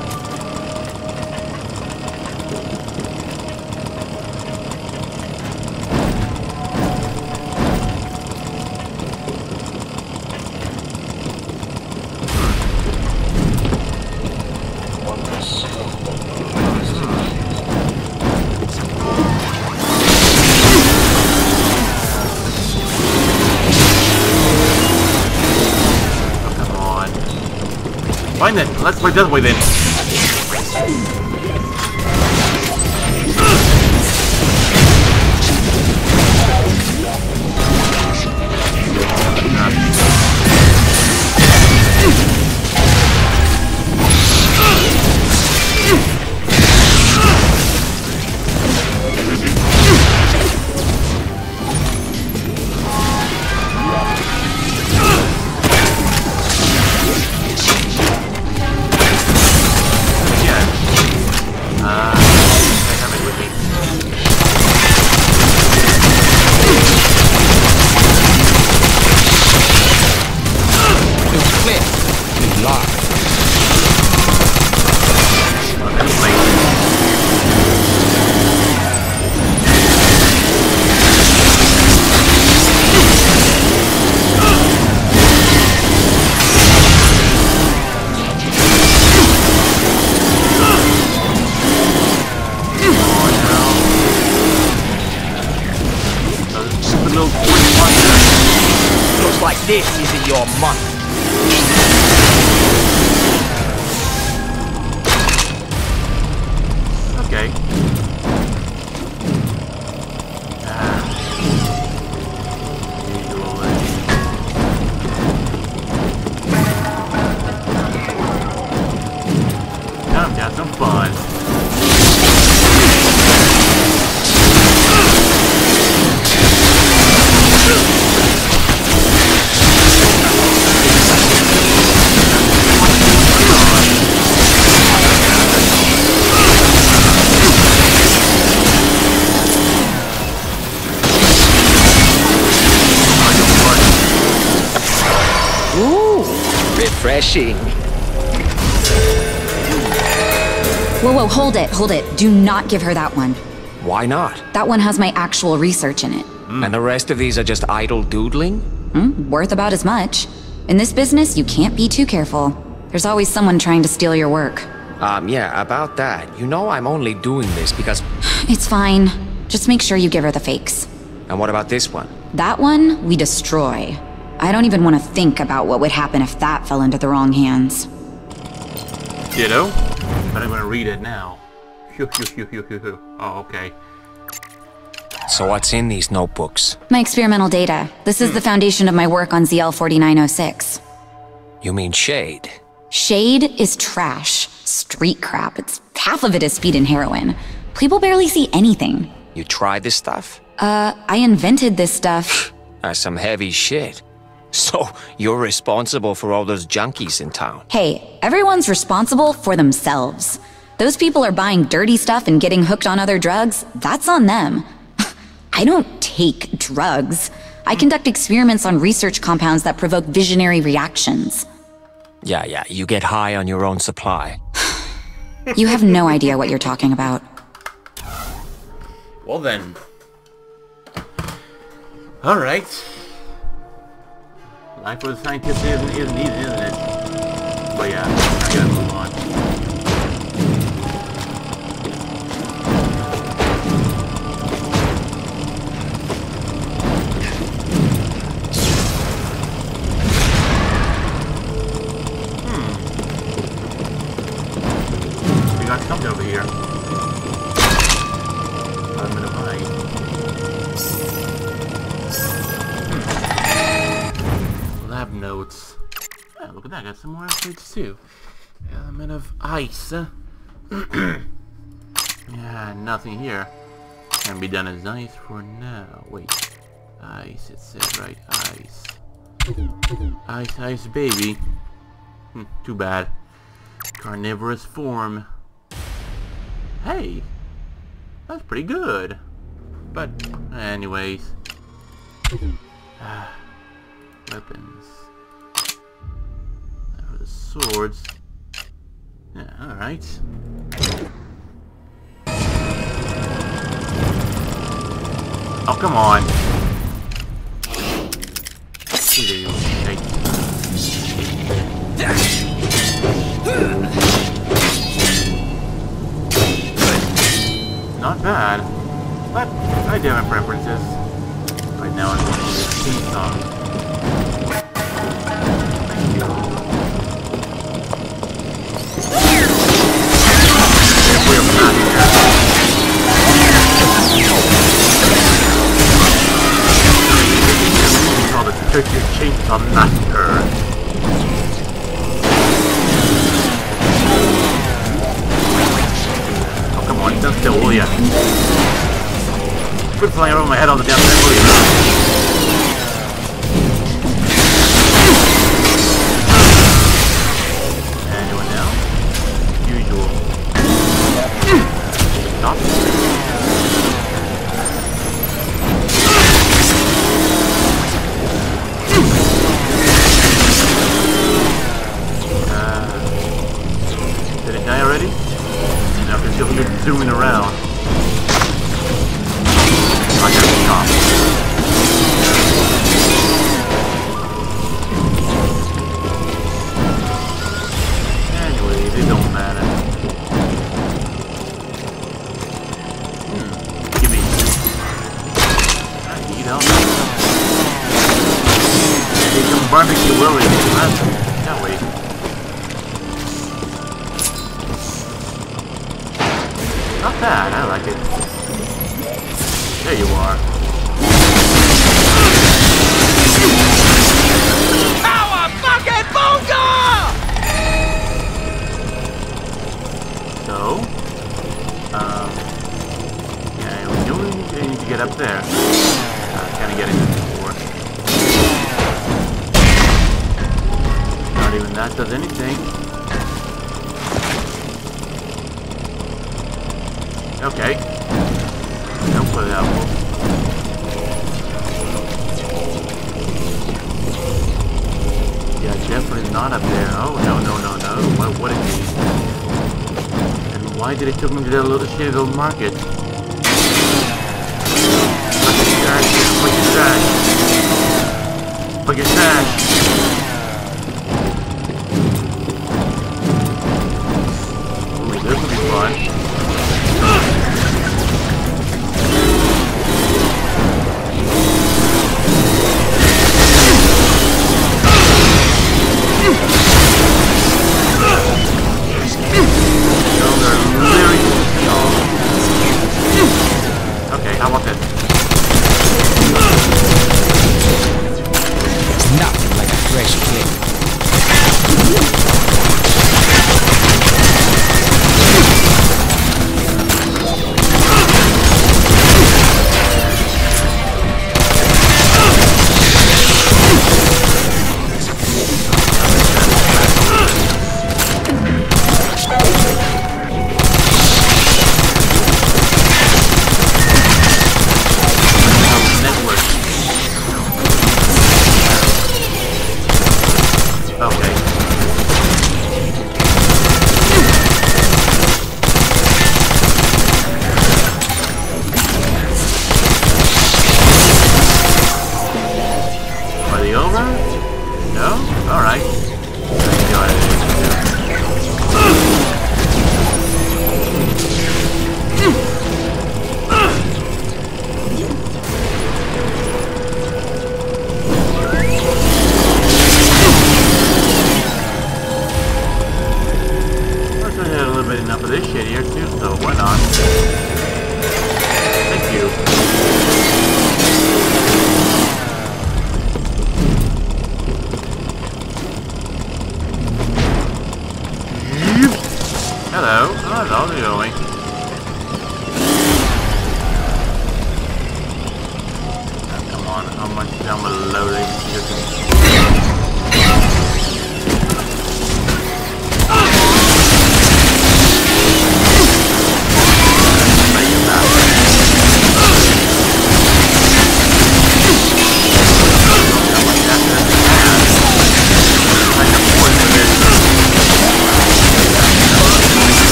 Let's play that way then. Do not give her that one. Why not? That one has my actual research in it. And the rest of these are just idle doodling? Hmm? Worth about as much. In this business, you can't be too careful. There's always someone trying to steal your work. Um, yeah, about that. You know I'm only doing this because... It's fine. Just make sure you give her the fakes. And what about this one? That one, we destroy. I don't even want to think about what would happen if that fell into the wrong hands. Ditto. But I'm gonna read it now. Oh, okay. So what's in these notebooks? My experimental data. This is the foundation of my work on ZL4906. You mean Shade? Shade is trash. Street crap. It's half of it is speed and heroin. People barely see anything. You tried this stuff? Uh, I invented this stuff. That's some heavy shit. So, you're responsible for all those junkies in town? Hey, everyone's responsible for themselves. Those people are buying dirty stuff and getting hooked on other drugs. That's on them. I don't take drugs. I conduct experiments on research compounds that provoke visionary reactions. Yeah, yeah, you get high on your own supply. You have no idea what you're talking about. Well then. Alright. Life for the scientist isn't, isn't easy, isn't it? But yeah, I gotta move on. That, got some more updates too. Element of ice. yeah, nothing here. Can be done as ice for now. Wait. Ice, it said right. Ice. Ice, ice, baby. Hmm, too bad. Carnivorous form. Hey! That's pretty good. But, anyways. Ah, weapons. The swords. Yeah, alright. Oh, come on. Not bad. But I do have preferences. Right now I'm going to use theme song. Call the Turkey Chainsaw Massacre. Oh, come on, don't kill, will ya? Quit flying over my head all the damn time, will ya? A little, shitty little market.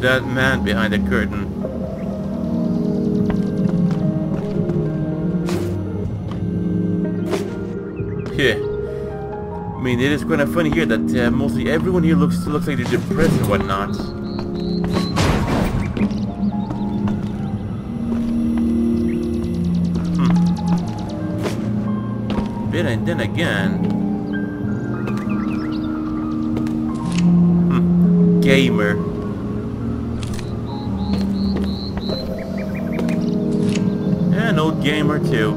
that man behind the curtain. Yeah. I mean, it is kind of funny here that uh, mostly everyone here looks looks like they're depressed and whatnot. Hmm. But then again, hmm. gamer. old game or two.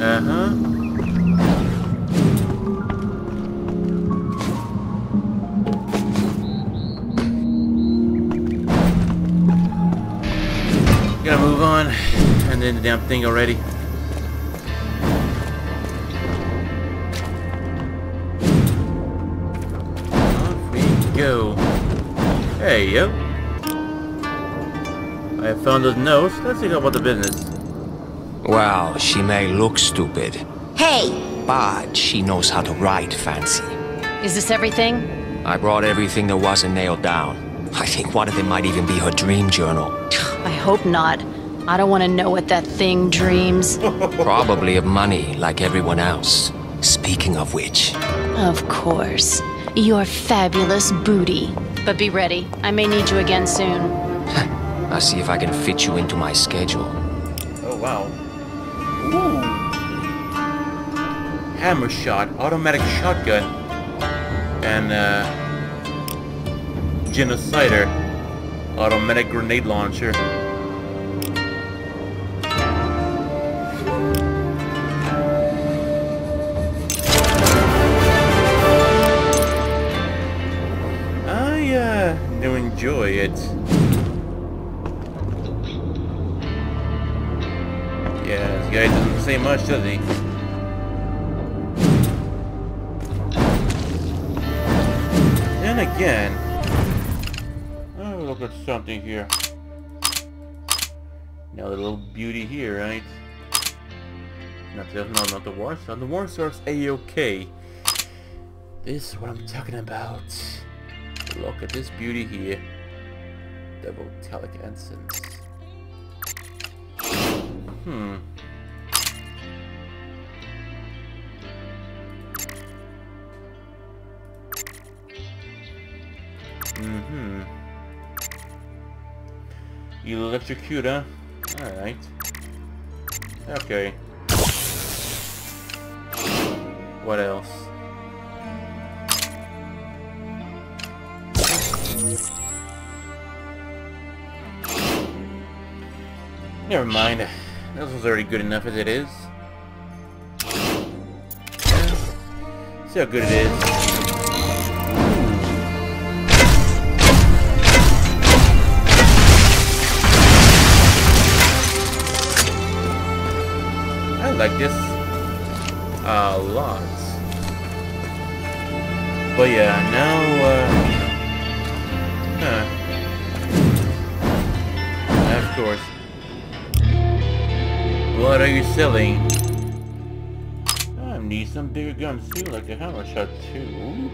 Uh-huh. Gotta move on. And then the damn thing already. Off we go. Hey, yo founder's nose. Let's see about the business. Well, she may look stupid. Hey! But she knows how to ride fancy. Is this everything? I brought everything that wasn't nailed down. I think one of them might even be her dream journal. I hope not. I don't want to know what that thing dreams. Probably of money, like everyone else. Speaking of which... Of course. Your fabulous booty. But be ready. I may need you again soon. I'll see if I can fit you into my schedule. Oh wow. Ooh. Hammer shot, automatic shotgun, and uh, genocider, automatic grenade launcher. I uh, do enjoy it. Guy doesn't say much, does he? Then again, oh, look at something here. Now the little beauty here, right? Not the, no, not the war star. The war a-okay. This is what I'm talking about. Look at this beauty here. The Votelic Ensigns. Hmm. Mm-hmm. Electrocutor. Alright. Okay. What else? Never mind. This was already good enough as it is. See how good it is. Like this a lot. But yeah, now, uh, huh. Of course. What are you selling? I need some bigger guns too, like a hammer shot too.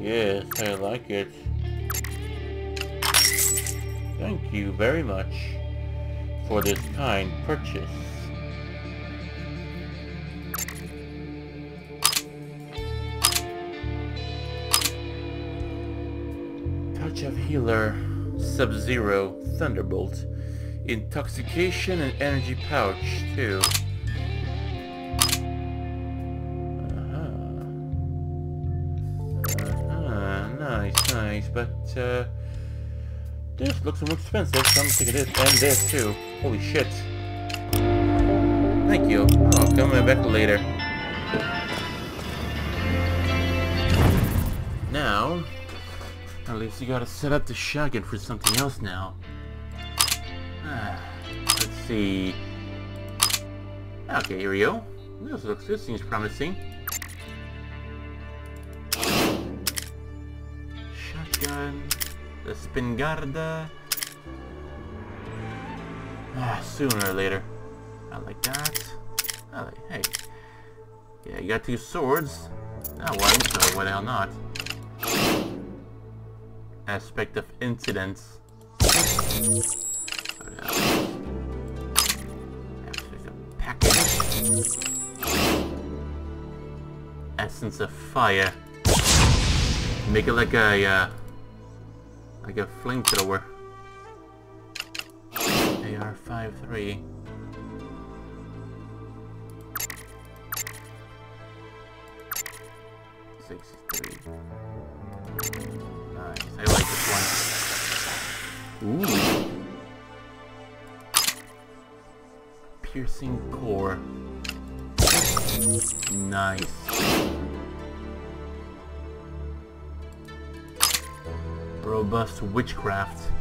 Yes, I like it. Thank you very much for this kind purchase. Touch of Healer, Sub-Zero, Thunderbolt. Intoxication and energy pouch, too. Uh-huh. Uh-huh, nice, nice, but, uh... This looks more expensive, so I'm taking this and this, too. Holy shit. Thank you. I'll come back later. Now, at least you gotta set up the shotgun for something else now. Ah, let's see. Okay, here we go. This looks, this seems promising. The Spingarda. Ah, sooner or later. I like that. I like, hey. Yeah, you got two swords. That one, so why the hell not? Aspect of incidents. Aspect of package. Essence of fire. Make it like a, uh, like a flamethrower. AR-53. Sixty-three. Nice. I like this one. Ooh. Piercing core. Nice. Robust witchcraft.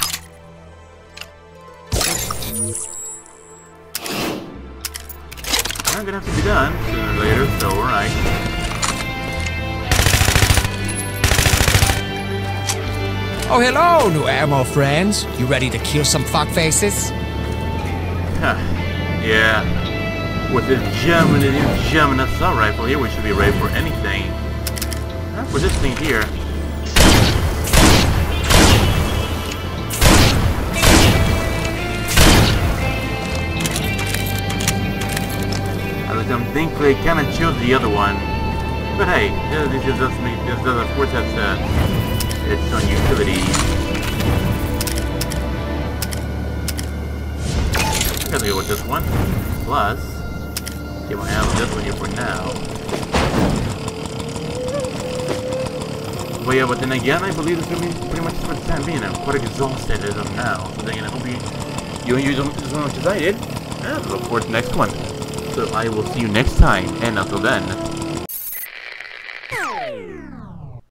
I'm gonna have to be done sooner or later, so alright. Oh, hello, new ammo friends. You ready to kill some fuckfaces? Huh. yeah. With this gem German, this German assault rifle here, we should be ready for anything. With this thing here. I'm thankfully I kind of chose the other one. But hey, this just me. This does, of course, has uh, its own utility. I'm gonna go with this one. Plus, get my eye on this one here for now. But yeah, but then again, I believe it's gonna be pretty much for the time being. I'm quite exhausted as of now. So then I hope you, you them as much as I did. And of course, next one. So I will see you next time. And until then,